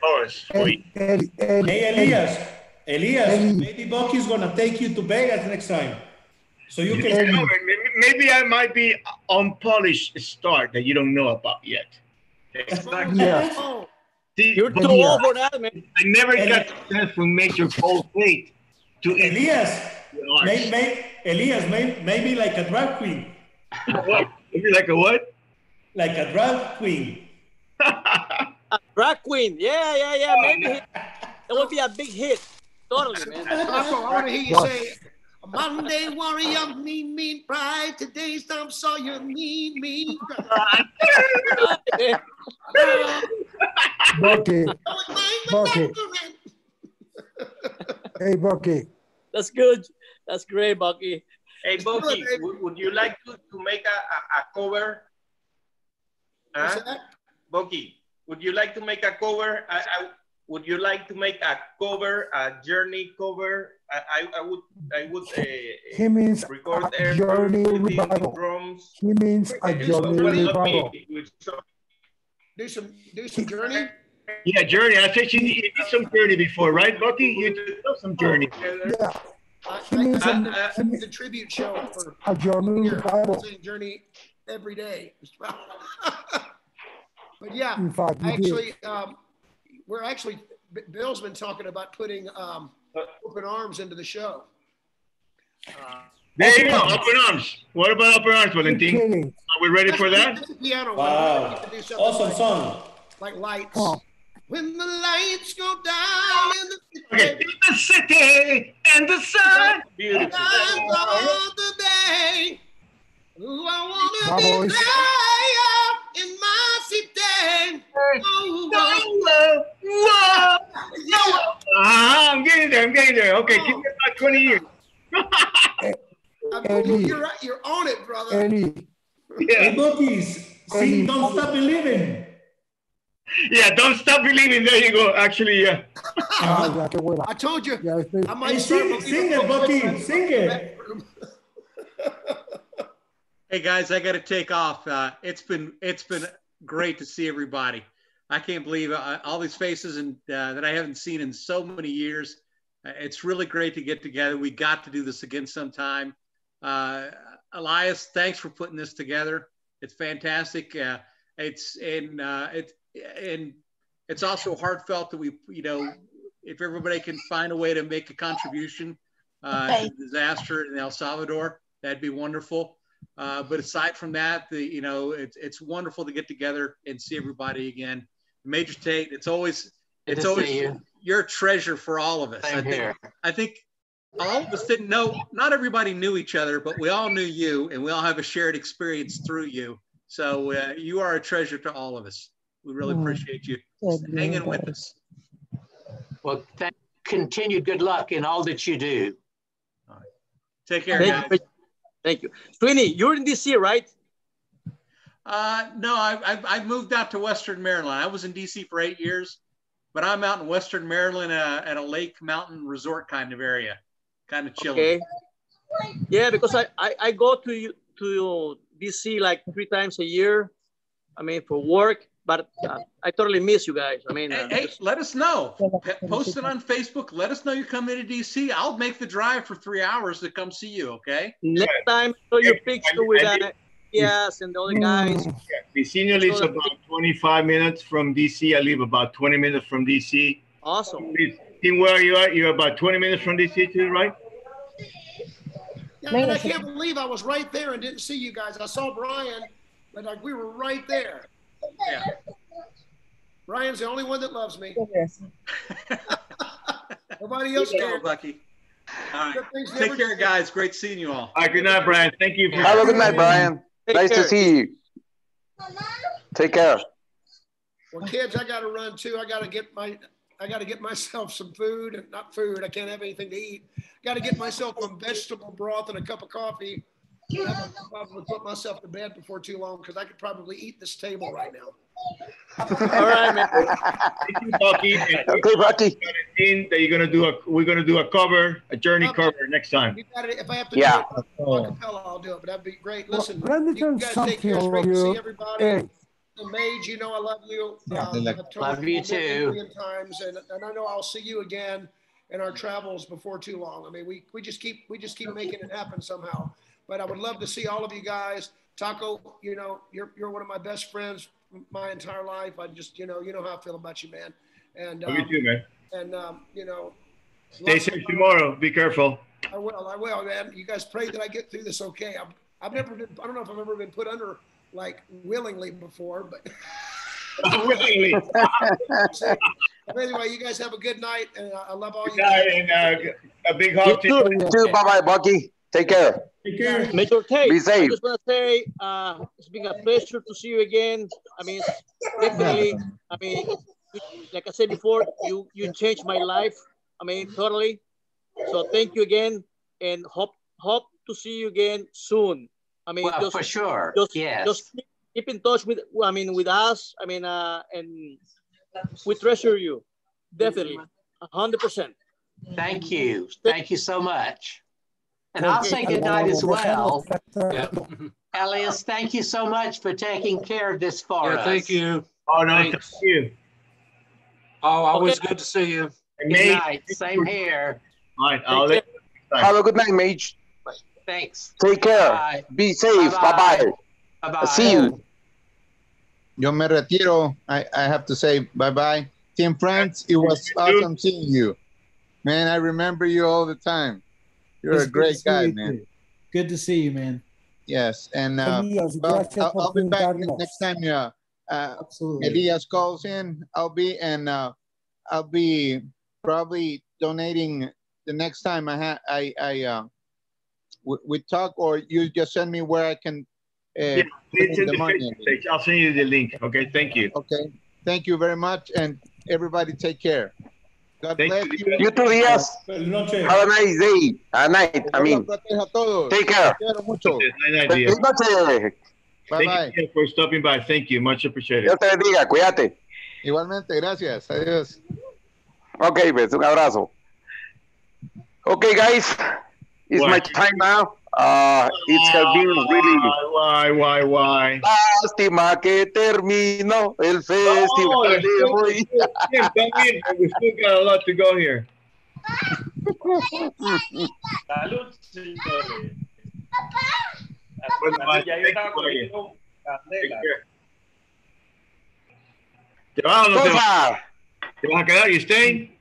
Speaker 5: chorus.
Speaker 8: Eddie, Eddie, Eddie,
Speaker 36: Hey, Elias, Elias, maybe Bucky's gonna take you to Vegas next time, so you
Speaker 5: You
Speaker 36: can.
Speaker 5: maybe, maybe I might be unpolished start that you don't know about yet.
Speaker 8: Yeah.
Speaker 7: Oh,
Speaker 5: See,
Speaker 26: You're
Speaker 5: but
Speaker 26: too old for that, man.
Speaker 5: I never got the chance from Major Paul Tate to
Speaker 36: Elias,
Speaker 5: Arts.
Speaker 36: may, may, Elias, may, maybe like a drag queen,
Speaker 5: what? Maybe like a what?
Speaker 36: like a drag queen.
Speaker 26: Drag queen. Yeah, yeah, yeah. Maybe it would be a big hit. Totally, man.
Speaker 7: Rocco, I want to hear you say, Monday warrior, mean, mean pride. Today's Tom Sawyer, mean, mean pride.
Speaker 8: Bucky, Bucky. Hey, Bucky.
Speaker 26: That's good. That's great, Bucky.
Speaker 13: Hey, Bucky, would, would you like to, to make a, a, a cover? Huh? Bucky, would you like to make a cover? I, I, would you like to make a cover, a journey cover? I, I, I would, I would uh,
Speaker 8: He means
Speaker 13: record
Speaker 8: a journey
Speaker 13: everything,
Speaker 8: revival.
Speaker 13: drums.
Speaker 8: He means a journey revival.
Speaker 13: With some-
Speaker 7: Do some, do some journey.
Speaker 5: Yeah, Journey. I said you did some Journey before, right, Bucky? You did some Journey.
Speaker 8: Yeah.
Speaker 7: I,
Speaker 8: He means
Speaker 7: I,
Speaker 8: a-
Speaker 7: I,
Speaker 8: he means
Speaker 7: the tribute show for
Speaker 8: a German
Speaker 7: here,
Speaker 8: Bible.
Speaker 7: Same journey every day. but yeah,
Speaker 8: In fact,
Speaker 7: I
Speaker 8: did.
Speaker 7: actually, um, we're actually, Bill's been talking about putting um, open arms into the show.
Speaker 5: There you go, open arms. What about open arms, Valentin? Are we ready for that?
Speaker 7: That's the piano.
Speaker 36: Wow.
Speaker 7: We could do something
Speaker 36: Awesome
Speaker 7: like-
Speaker 36: song.
Speaker 7: Like lights.
Speaker 8: Oh.
Speaker 7: When the lights go down in the
Speaker 5: Okay. In the city and the sun.
Speaker 7: Beautiful. of the day. Ooh, I wanna
Speaker 8: Bravo.
Speaker 7: be there in my city. Oh, oh,
Speaker 5: Whoa! Whoa! Ah, I'm getting there. I'm getting there. Okay, give me about 20 years.
Speaker 7: I'm-
Speaker 8: Eddie.
Speaker 7: you're right. You're on it, brother.
Speaker 8: Eddie,
Speaker 36: Hey,
Speaker 5: Yeah.
Speaker 36: Bookies, sing Don't Stop Believing.
Speaker 5: Yeah, don't stop believing. There you go. Actually, yeah.
Speaker 8: ah, ya.
Speaker 7: I told you.
Speaker 8: Ya, este-
Speaker 7: I might
Speaker 36: Hey,
Speaker 7: start
Speaker 36: sing,
Speaker 7: believing
Speaker 36: sing it, Bucky. Sing it.
Speaker 15: Hey guys, I got to take off. Uh, it's been it's been great to see everybody. I can't believe uh, all these faces and uh, that I haven't seen in so many years. Uh, It's really great to get together. We got to do this again sometime. Uh, Elias, thanks for putting this together. It's fantastic. Uh, it's and uh, it's and it's also heartfelt that we you know if everybody can find a way to make a contribution uh, to the disaster in El Salvador, that'd be wonderful. Uh, but aside from that, the you know it's it's wonderful to get together and see everybody again. Major Tate, it's always
Speaker 2: Good
Speaker 15: it's always
Speaker 2: see you.
Speaker 15: you're a treasure for all of us.
Speaker 2: Same
Speaker 15: I think
Speaker 2: here.
Speaker 15: I think all of us didn't know. Not everybody knew each other, but we all knew you, and we all have a shared experience through you. So uh, you are a treasure to all of us. We really
Speaker 8: Mm.
Speaker 15: appreciate you hanging with us.
Speaker 2: Well, thank, continued good luck in all that you do.
Speaker 15: Take care,
Speaker 26: Thank
Speaker 15: guys.
Speaker 26: you. Thank you. Sweeney, you're in DC, right?
Speaker 15: Uh, no, I, I, I moved out to Western Maryland. I was in DC for eight years, but I'm out in Western Maryland uh, at a lake mountain resort kind of area, kind of chilling.
Speaker 26: Okay. Yeah, because I, I, I go to to DC like three times a year. I mean, for work, but uh, I totally miss you guys. I mean,
Speaker 15: Hey,
Speaker 26: uh,
Speaker 15: hey, let us know. Post it on Facebook. Let us know you're coming to DC. I'll make the drive for three hours to come see you. Okay.
Speaker 26: next time, show your picture
Speaker 5: I-
Speaker 26: with
Speaker 5: I
Speaker 26: uh, yes and the other guys.
Speaker 5: Hmm. Licinio lives about 25 minutes from DC. I live about 20 minutes from DC.
Speaker 26: Awesome.
Speaker 5: Tim, where are you at? You're about 20 minutes from DC too, right?
Speaker 7: Yeah, and I can't believe I was right there and didn't see you guys. I saw Brian, but like we were right there.
Speaker 15: Yeah.
Speaker 7: Brian's the only one that loves me. Nobody else
Speaker 15: Go,
Speaker 7: cares.
Speaker 15: Bucky. All right. Take care, guys. Great seeing you all.
Speaker 5: All right, good night, Brian. Thank you. For-
Speaker 17: Have a good night, Brian.
Speaker 26: Take
Speaker 17: Nice
Speaker 26: care.
Speaker 17: to see you. Take care.
Speaker 7: Well, kids, I got to run too. I got to get my, I got to get myself some food and not food. I can't have anything to eat. Got to get myself some vegetable broth and a cup of coffee. I will probably put myself to bed before too long because I could probably eat this table right now.
Speaker 26: All right, man.
Speaker 5: Thank you, Bucky.
Speaker 17: Okay, Bucky.
Speaker 5: That you're gonna do a, we're gonna do a cover, a journey cover next time.
Speaker 7: You got it. If I have to
Speaker 17: Yeah.
Speaker 7: do it a cappella, I'll do it. But that'd be great. Listen,
Speaker 8: Let
Speaker 7: you guys take care. It's great to see
Speaker 8: you.
Speaker 7: everybody.
Speaker 8: Hey,
Speaker 7: The Mage, you know I love you.
Speaker 8: Yeah.
Speaker 7: Um, I've told
Speaker 2: Love you
Speaker 7: a
Speaker 2: too.
Speaker 7: million Times, and, and I know I'll see you again in our travels before too long. I mean, we, we just keep we just keep making it happen somehow. But I would love to see all of you guys. Taco, you know, you're you're one of my best friends my entire life. I just, you know, you know how I feel about you, man. And
Speaker 5: Love you
Speaker 7: um,
Speaker 5: too, man.
Speaker 7: and um, you know,
Speaker 5: Stay safe tomorrow. Be careful.
Speaker 7: I will. I will, man. You guys pray that I get through this okay. I've, I've never been. I don't know if I've ever been put under like willingly before, but
Speaker 5: Willingly.
Speaker 7: So, anyway, you guys have a good night, and I I love all you
Speaker 5: Good
Speaker 7: guys.
Speaker 5: night, and uh, a big hug to you.
Speaker 17: You too. Bye bye, Bucky. Take care.
Speaker 36: Take care.
Speaker 26: Major Tate,
Speaker 17: Be safe.
Speaker 26: I
Speaker 17: safe.
Speaker 26: just want to say uh, it's been a pleasure to see you again. I mean, definitely. I mean, like I said before, you you changed my life. I mean, totally. So thank you again, and hope hope to see you again soon. I mean,
Speaker 2: Well,
Speaker 26: just
Speaker 2: for sure.
Speaker 26: just
Speaker 2: Yes.
Speaker 26: just keep, keep in touch with I mean with us. I mean, uh, and we treasure you, definitely, a hundred percent.
Speaker 2: Thank you. Thank you so much. And I'll say good night as well. Elias, thank you so much for taking care of this for
Speaker 16: Yeah,
Speaker 2: us.
Speaker 16: thank you.
Speaker 5: Oh no, thank
Speaker 16: Thanks.
Speaker 5: you.
Speaker 16: Oh, always
Speaker 26: Okay.
Speaker 16: good to see you.
Speaker 2: Good night. Same here.
Speaker 5: All right, I'll let,
Speaker 17: Have a good night, Mage.
Speaker 37: Thanks.
Speaker 17: Take care.
Speaker 37: Bye.
Speaker 17: Be safe. Bye
Speaker 37: Bye-bye.
Speaker 17: bye. See you.
Speaker 32: Yo me retiro. I, I have to say bye bye. Tim Frantz, it was awesome seeing you. Man, I remember you all the time. You're
Speaker 11: It's
Speaker 32: a great guy,
Speaker 11: you,
Speaker 32: man.
Speaker 11: too. Good to see you, man.
Speaker 32: Yes, and uh,
Speaker 8: Elias,
Speaker 32: well, I'll, I'll be back next time. Yeah, uh,
Speaker 11: Absolutely.
Speaker 32: Elias calls in. I'll be and uh, I'll be probably donating the next time I ha- I I uh, we, we talk or you just send me where I can uh,
Speaker 5: Yeah, it's
Speaker 32: in
Speaker 5: in
Speaker 32: the
Speaker 5: the
Speaker 32: money.
Speaker 5: Page. I'll send you the link. Okay, thank you.
Speaker 32: Okay, thank you very much, and everybody take care. God bless
Speaker 5: you.
Speaker 32: you.
Speaker 17: Too, Diaz. Have a nice day. A night. I mean,
Speaker 32: a todos.
Speaker 17: take care.
Speaker 32: Te quiero mucho.
Speaker 17: Feliz noche.
Speaker 5: Thank
Speaker 32: Bye
Speaker 5: you for stopping by. Thank you. Much appreciated.
Speaker 17: Dios te bendiga. Cuídate.
Speaker 32: Igualmente, gracias. Adiós.
Speaker 17: Ok, pues un abrazo. Okay, guys, it's my
Speaker 5: What?
Speaker 17: time now. Uh, it has been really
Speaker 5: Why, why, why?
Speaker 17: lástima que terminó el
Speaker 5: Oh,
Speaker 17: festival
Speaker 5: there's
Speaker 17: de hoy.
Speaker 5: We still got a lot to go here.
Speaker 13: Salud, señores.
Speaker 5: Bueno, bye.
Speaker 13: Ya yo estaba
Speaker 5: Take
Speaker 13: candela.
Speaker 5: ¿Te vas o no te vas?
Speaker 17: Cosa.
Speaker 5: ¿Te vas a quedar? You staying?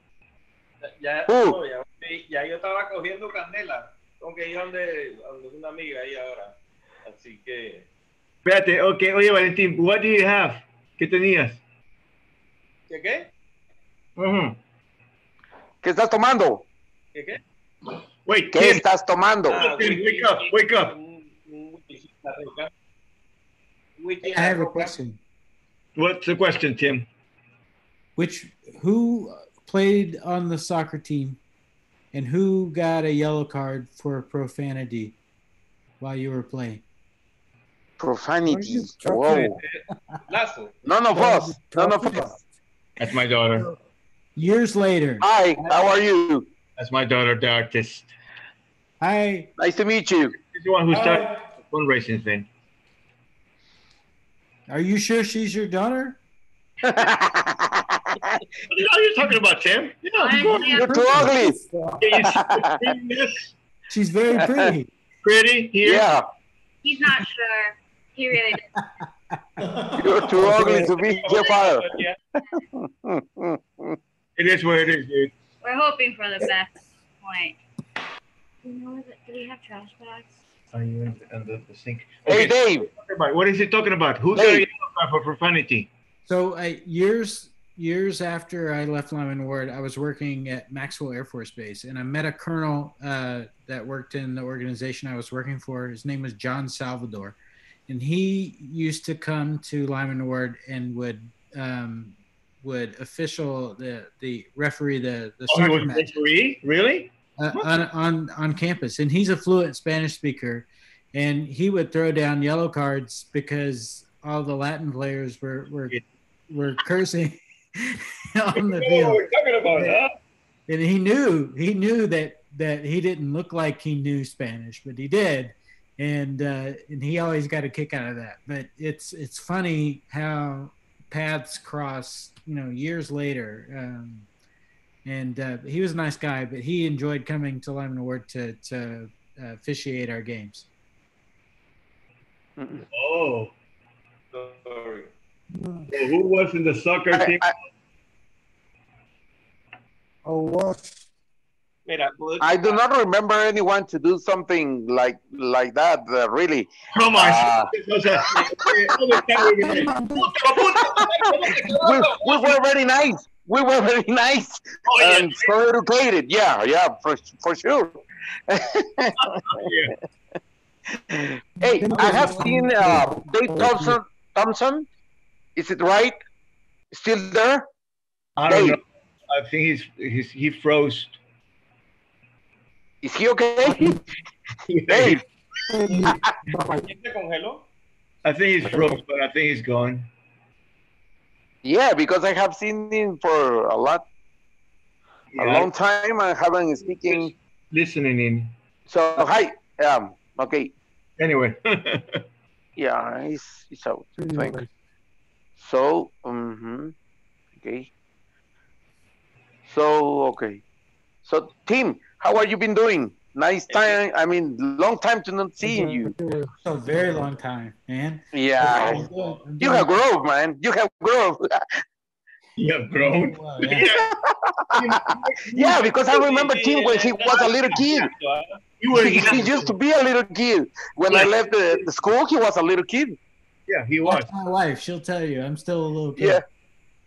Speaker 13: Ya,
Speaker 17: Uh.
Speaker 13: no, ya, ya yo estaba cogiendo candela. Tengo que ir donde, donde una amiga ahí ahora. Así que.
Speaker 5: Espérate, ok. Oye, Valentín, what do you have? ¿Qué tenías?
Speaker 13: ¿Qué qué?
Speaker 5: Ujú.
Speaker 17: ¿Qué estás tomando?
Speaker 13: ¿Qué qué?
Speaker 5: Wait,
Speaker 17: ¿Qué
Speaker 5: Tim.
Speaker 17: estás tomando?
Speaker 13: Ah,
Speaker 5: Tim, wake up, wake up.
Speaker 13: Un, un whiskycita rica. Whisky
Speaker 11: I have a question.
Speaker 5: What's the question, Tim?
Speaker 11: Which who played on the soccer team, and who got a yellow card for profanity while you were playing?
Speaker 17: Profanity.
Speaker 8: talking
Speaker 17: Whoa.
Speaker 13: Lasso.
Speaker 17: None of us. None of us.
Speaker 5: That's my daughter.
Speaker 11: Years later,
Speaker 17: Hi, how are you?
Speaker 5: That's my daughter, the artist.
Speaker 11: I
Speaker 17: Nice to meet you.
Speaker 5: She's the one who started the fundraising thing.
Speaker 11: are you sure she's your daughter?
Speaker 5: What are you talking about, Tim? Yeah, of course.
Speaker 17: You're too ugly.
Speaker 5: Yeah, you see the prettiness?
Speaker 11: She's very pretty.
Speaker 5: Pretty here.
Speaker 17: Yeah,
Speaker 38: He's not sure. He really doesn't.
Speaker 17: you're too ugly to be your father.
Speaker 5: It is what it is, dude.
Speaker 38: We're hoping for the best point. Do you know do we have trash bags?
Speaker 5: Are you in the, in the, the sink?
Speaker 17: Hey, Dave.
Speaker 5: What is he talking about? Who got a
Speaker 17: Hey.
Speaker 5: yellow for profanity?
Speaker 11: So uh, years years after I left Lyman Ward, I was working at Maxwell Air Force Base, and I met a colonel uh, that worked in the organization I was working for. His name was John Salvador, and he used to come to Lyman Ward and would um, would official the the referee the the
Speaker 5: Oh,
Speaker 11: soccer match
Speaker 5: referee? Really?
Speaker 11: uh, on, on on campus, and he's a fluent Spanish speaker, and he would throw down yellow cards because all the Latin players were were were cursing on the field,
Speaker 5: we're talking about huh?
Speaker 11: and he knew he knew that that he didn't look like he knew Spanish, but he did, and uh, and he always got a kick out of that. But it's it's funny how paths cross, you know, years later. Um, and uh, he was a nice guy, but he enjoyed coming to Lyman Ward to to uh, officiate our games.
Speaker 5: Oh. Sorry. So who was in the soccer team?
Speaker 8: Oh, what?
Speaker 17: I do not remember anyone to do something like like that. Uh, really.
Speaker 5: Come on.
Speaker 17: Uh,
Speaker 5: O sea, all the time we were-
Speaker 17: we, we were very nice. We were very nice
Speaker 5: Oh, yeah.
Speaker 17: and so educated. Yeah, yeah, for for sure. hey, I have seen uh, Dave Thompson. Thompson, is it right? Still there?
Speaker 5: I don't
Speaker 17: Dave.
Speaker 5: know. I think he's, he's he froze.
Speaker 17: Is he okay? Dave.
Speaker 13: ¿quién te?
Speaker 5: I think he's froze, but I think he's gone.
Speaker 17: Yeah, because I have seen him for a lot, a long time. I haven't speaking.
Speaker 5: Listening in.
Speaker 17: So hi. Um. Okay.
Speaker 5: Anyway.
Speaker 17: Yeah, he's he's out. Thanks. So, um, okay. So, okay. So, Tim, how are you been doing? Nice time. I mean, long time to not seeing you.
Speaker 11: A very long time, man.
Speaker 17: Yeah.
Speaker 11: I'm doing- I'm
Speaker 17: You have grown, man. You have grown.
Speaker 5: You have grown.
Speaker 17: yeah, because I remember Tim when he was a little kid.
Speaker 5: You were
Speaker 17: He, he used to be a little kid. When I left the, the school, he was a little kid.
Speaker 5: Yeah, he was.
Speaker 11: Ask my wife, she'll tell you I'm still a little kid.
Speaker 17: Yeah,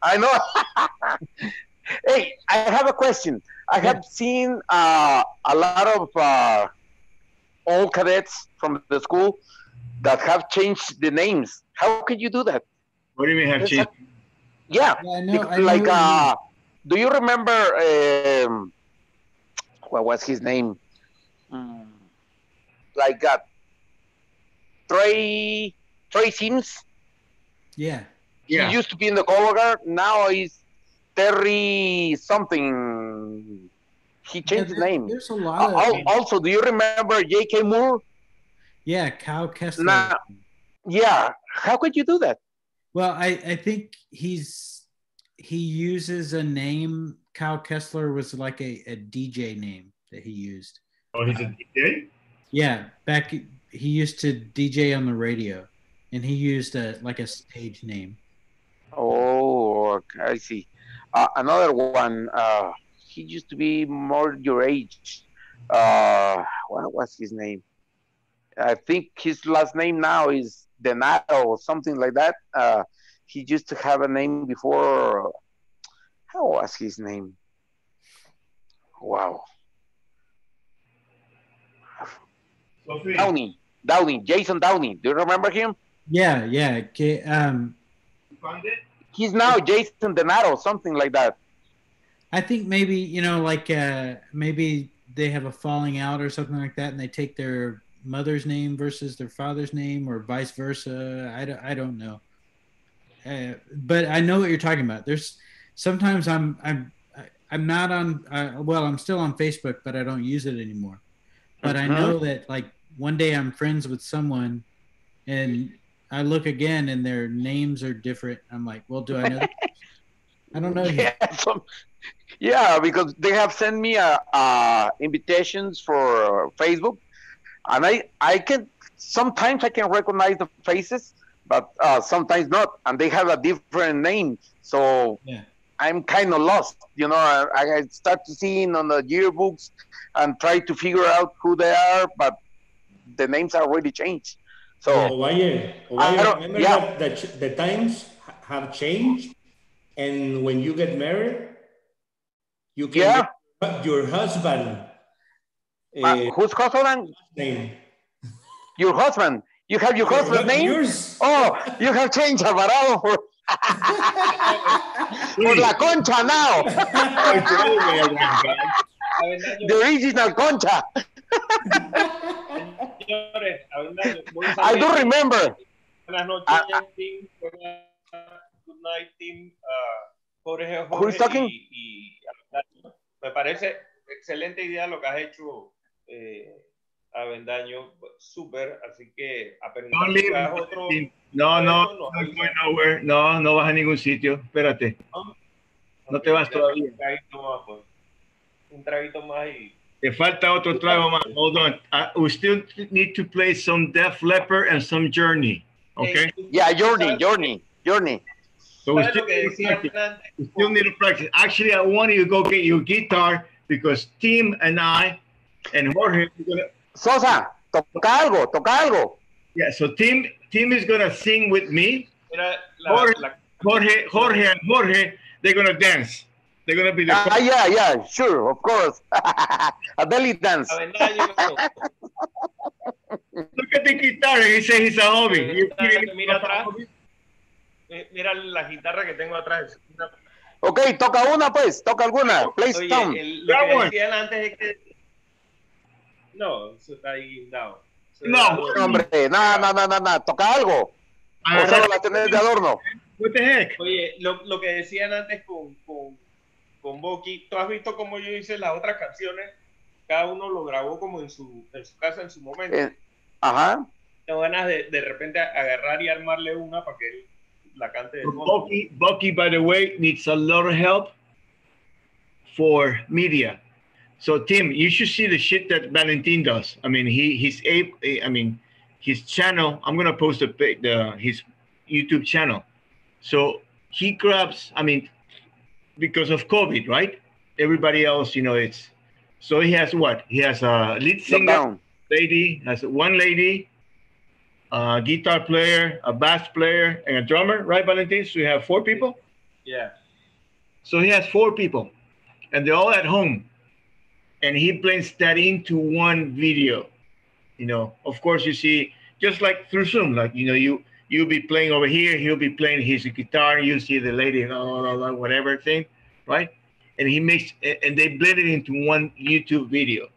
Speaker 17: I know. hey, I have a question. I have seen uh, a lot of uh, old cadets from the school that have changed the names. How could you do that?
Speaker 5: What do you mean have changed?
Speaker 17: Yeah,
Speaker 11: I know- I
Speaker 17: like
Speaker 11: know
Speaker 17: uh, do you remember um, what was his name? Mm, like uh, Trey Trey Sims.
Speaker 11: Yeah.
Speaker 17: He used to be in the color guard. Now he's Terry something. He changed his name.
Speaker 11: There's a lot of
Speaker 17: also, do you remember J.K. Moore?
Speaker 11: yeah, Kyle Kessler.
Speaker 17: Nah, yeah. How could you do that?
Speaker 11: Well, I, I think he's he uses a name. Kyle Kessler was like a, a DJ name that he used.
Speaker 5: Oh, he's a DJ?
Speaker 11: Yeah, back he used to DJ on the radio, and he used a like a stage name.
Speaker 17: Oh, I see. Uh, another one. Uh, he used to be more your age. Uh, what was his name? I think his last name now is Denato or something like that. Uh, he used to have a name before. How was his name? Wow. Downey. Downey. Jason Downey. Do you remember him?
Speaker 11: Yeah, yeah. Okay, um,
Speaker 17: He's now Jason Denato, something like that.
Speaker 11: I think maybe you know, like uh, maybe they have a falling out or something like that, and they take their mother's name versus their father's name, or vice versa. I don't, I don't know. Uh, but I know what you're talking about. There's sometimes I'm I'm I'm not on. Uh, well, I'm still on Facebook, but I don't use it anymore. But I know that like one day I'm friends with someone, and I look again, and their names are different. I'm like, well, do I know? I don't know.
Speaker 17: Yeah, some, yeah, because they have sent me uh, uh, invitations for Facebook, and I I can sometimes I can recognize the faces, but uh, sometimes not, and they have a different name. So
Speaker 11: Yeah.
Speaker 17: I'm kind of lost. You know, I, I start to see on the yearbooks and try to figure out who they are, but the names are already changed. So
Speaker 40: Ovalle,
Speaker 17: I
Speaker 40: Ovalle,
Speaker 17: don't-
Speaker 40: remember
Speaker 17: yeah.
Speaker 40: that the, the times have changed, and when you get married, you can
Speaker 17: Yeah.
Speaker 40: get your husband.
Speaker 17: Uh, whose husband?
Speaker 40: Name.
Speaker 17: Your husband. You have your husband's name?
Speaker 40: Yours.
Speaker 17: Oh, you have changed Alvarado for, for La Concha now. the original Concha.
Speaker 13: Señores, Avendaño, muy
Speaker 17: I do remember.
Speaker 13: Buenas noches,
Speaker 17: Ah,
Speaker 13: team. Buenas- Good night, team. Ah, Jorge,
Speaker 17: Who is
Speaker 13: Jorge
Speaker 17: talking?
Speaker 13: y. Me parece excelente idea lo que has hecho, eh, Avendaño. Súper, así que tengas otro...
Speaker 5: No, no,
Speaker 13: no.
Speaker 5: No, no vas a ningún sitio. Espérate. No te vas todavía.
Speaker 13: Un traguito más, pues. Un traguito más y...
Speaker 5: Te falta otro trago más. Hold on. Uh, we still need to play some Def Leppard and some Journey. Okay?
Speaker 17: Yeah, Journey, Journey, Journey.
Speaker 5: So we still,
Speaker 13: lo que
Speaker 5: we still need to practice. Actually, I want you to go get your guitar because Tim and I and Jorge are gonna.
Speaker 17: Sosa, toca algo, toca algo.
Speaker 5: Yeah, so Tim Tim is gonna sing with me. Jorge, Jorge, Jorge, and Jorge, they're gonna dance. They're gonna be the.
Speaker 17: Ah, yeah, yeah, sure, of course. a belly dance.
Speaker 5: Look at the guitar. He says he's a hobby.
Speaker 13: Mira atrás. Mi- Mira la guitarra que tengo atrás. Una-
Speaker 17: Ok, toca una pues, toca alguna. Play
Speaker 13: Oye,
Speaker 17: some.
Speaker 13: el- lo que decían antes es que... No, eso está ahí guindado.
Speaker 17: No,
Speaker 13: está-
Speaker 17: hombre, no, no, no, no, no, toca algo. O solo la tenés de adorno.
Speaker 5: What the heck?
Speaker 13: Oye, lo, lo que decían antes con, con, con Boki, tú has visto cómo yo hice las otras canciones, cada uno lo grabó como en su, en su casa en su momento.
Speaker 17: Eh, ajá.
Speaker 13: Tengo ganas de de repente agarrar y armarle una para que él la cante de fondo.
Speaker 5: Bucky, Bucky, by the way, needs a lot of help for media. So Tim, you should see the shit that Valentin does. I mean, he he's able. I mean, his channel. I'm gonna post the the his YouTube channel. So he grabs. I mean, because of COVID, right? Everybody else, you know, it's. So he has what? He has a lead singer,
Speaker 17: Lockdown.
Speaker 5: lady, has one lady, a guitar player, a bass player, and a drummer, right, Valentin? So you have four people.
Speaker 13: Yeah.
Speaker 5: So he has four people, and they're all at home, and he blends that into one video. You know, of course, you see just like through Zoom, like you know, you you'll be playing over here, he'll be playing his guitar, you see the lady, blah, whatever thing, right? And he makes and they blend it into one YouTube video.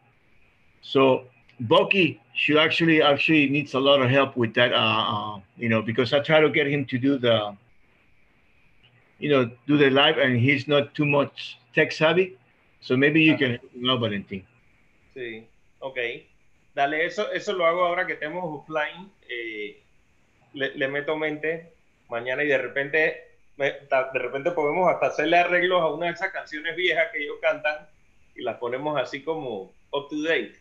Speaker 5: So Bucky should actually actually needs a lot of help with that, uh, uh, you know, because I try to get him to do the you know, do the live and he's not too much tech savvy. So maybe you can help him Valentin.
Speaker 13: Sí, ok. Dale, eso, eso lo hago ahora que estemos offline. eh, le, le meto mente mañana y de repente, me- de repente podemos hasta hacerle arreglos a una de esas canciones viejas que ellos cantan y las ponemos así como up to date.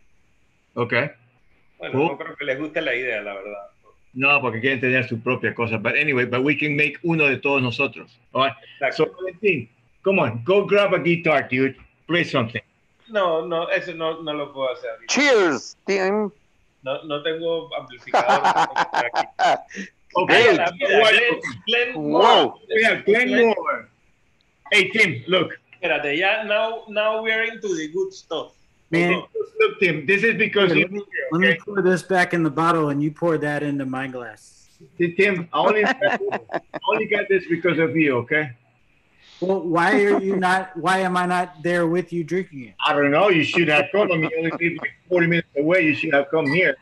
Speaker 5: Okay.
Speaker 13: Bueno,
Speaker 5: Cool.
Speaker 13: no creo que les guste la idea, la verdad.
Speaker 5: No, porque quieren tener su propia cosa. But anyway, but we can make uno de todos nosotros. All right. So Valentin, come on, go grab a guitar, dude. Play something.
Speaker 13: No, no, eso no, no lo puedo hacer.
Speaker 17: Cheers, Tim.
Speaker 13: No, no tengo amplificador.
Speaker 5: Okay.
Speaker 13: Mira, mira, Glenn- Glenn
Speaker 5: Wow.
Speaker 13: Moore.
Speaker 5: We have Glenn Moore. Hey, Tim, look.
Speaker 13: Espérate, ya, now, now we're into the good stuff.
Speaker 11: Man,
Speaker 5: Look, Tim, this is because
Speaker 11: Here,
Speaker 5: you,
Speaker 11: let, me, let me pour this back in the bottle and you pour that into my glass.
Speaker 5: See, Tim, I only, I only got this because of you, okay?
Speaker 11: Well, why are you not? Why am I not there with you drinking it?
Speaker 5: I don't know. You should have come. I mean, you only live like 40 minutes away. You should have come here.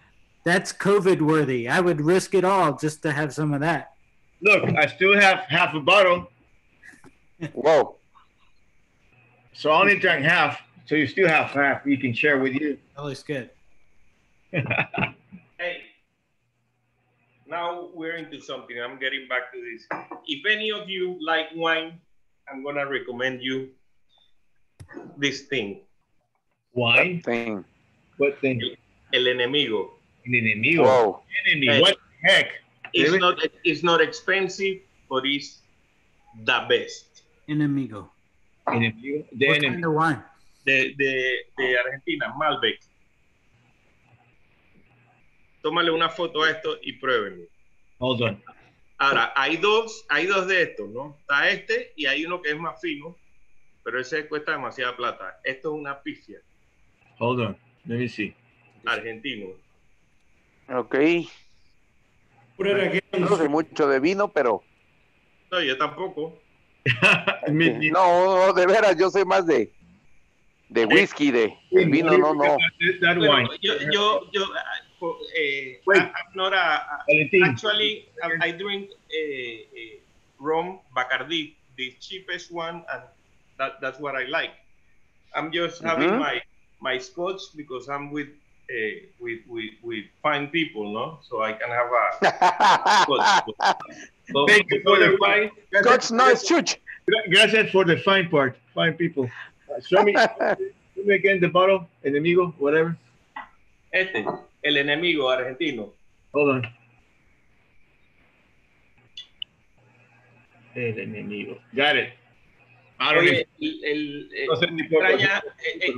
Speaker 11: That's COVID worthy. I would risk it all just to have some of that.
Speaker 5: Look, I still have half a bottle.
Speaker 17: Whoa.
Speaker 5: So I only drank half. So you still have half you can share with you.
Speaker 11: That looks good.
Speaker 13: Hey, now we're into something. I'm getting back to this. If any of you like wine, I'm gonna recommend you this thing.
Speaker 5: Wine?
Speaker 17: Thing.
Speaker 5: What thing?
Speaker 13: El enemigo.
Speaker 5: El enemigo.
Speaker 17: Whoa.
Speaker 5: Enemy.
Speaker 13: Hey.
Speaker 5: What the heck?
Speaker 13: It's
Speaker 5: Really?
Speaker 13: not it's not expensive, but it's the best.
Speaker 11: Enemigo.
Speaker 5: Enemigo. The
Speaker 11: What
Speaker 5: enemy.
Speaker 11: kind of wine?
Speaker 13: De, de, de Argentina, Malbec. Tómale una foto a esto y pruébenlo.
Speaker 5: Hold on.
Speaker 13: Ahora, hay dos, hay dos de estos, ¿no? Está este y hay uno que es más fino, pero ese cuesta demasiada plata. Esto es una pifia,
Speaker 5: Hold on. Let me see.
Speaker 13: argentino.
Speaker 17: Ok. No sé mucho de vino, pero.
Speaker 13: No, yo tampoco.
Speaker 17: No, no, de veras, yo soy más de. De whisky, de. de vino, no, no.
Speaker 13: Bueno, yo, yo, yo,
Speaker 5: Wait.
Speaker 13: I- I'm not a, a- actually, I, I drink eh, eh, rum Bacardi, the cheapest one, and that, that's what I like. I'm just having
Speaker 17: Mhm.
Speaker 13: my my scotch because I'm with uh, with, with with fine people, no? So I can have a scotch. So,
Speaker 5: Thank you for the wine.
Speaker 17: Scotch no es chuch.
Speaker 5: Gra- Gracias for the fine part. Fine people. Uh, show me, show me again the bottle, enemigo, whatever.
Speaker 13: Este, el enemigo argentino.
Speaker 5: Hold on. El enemigo. Got it.
Speaker 13: Oye, el, el- eh,
Speaker 5: No sé ni por-
Speaker 13: extraña, eh, eh,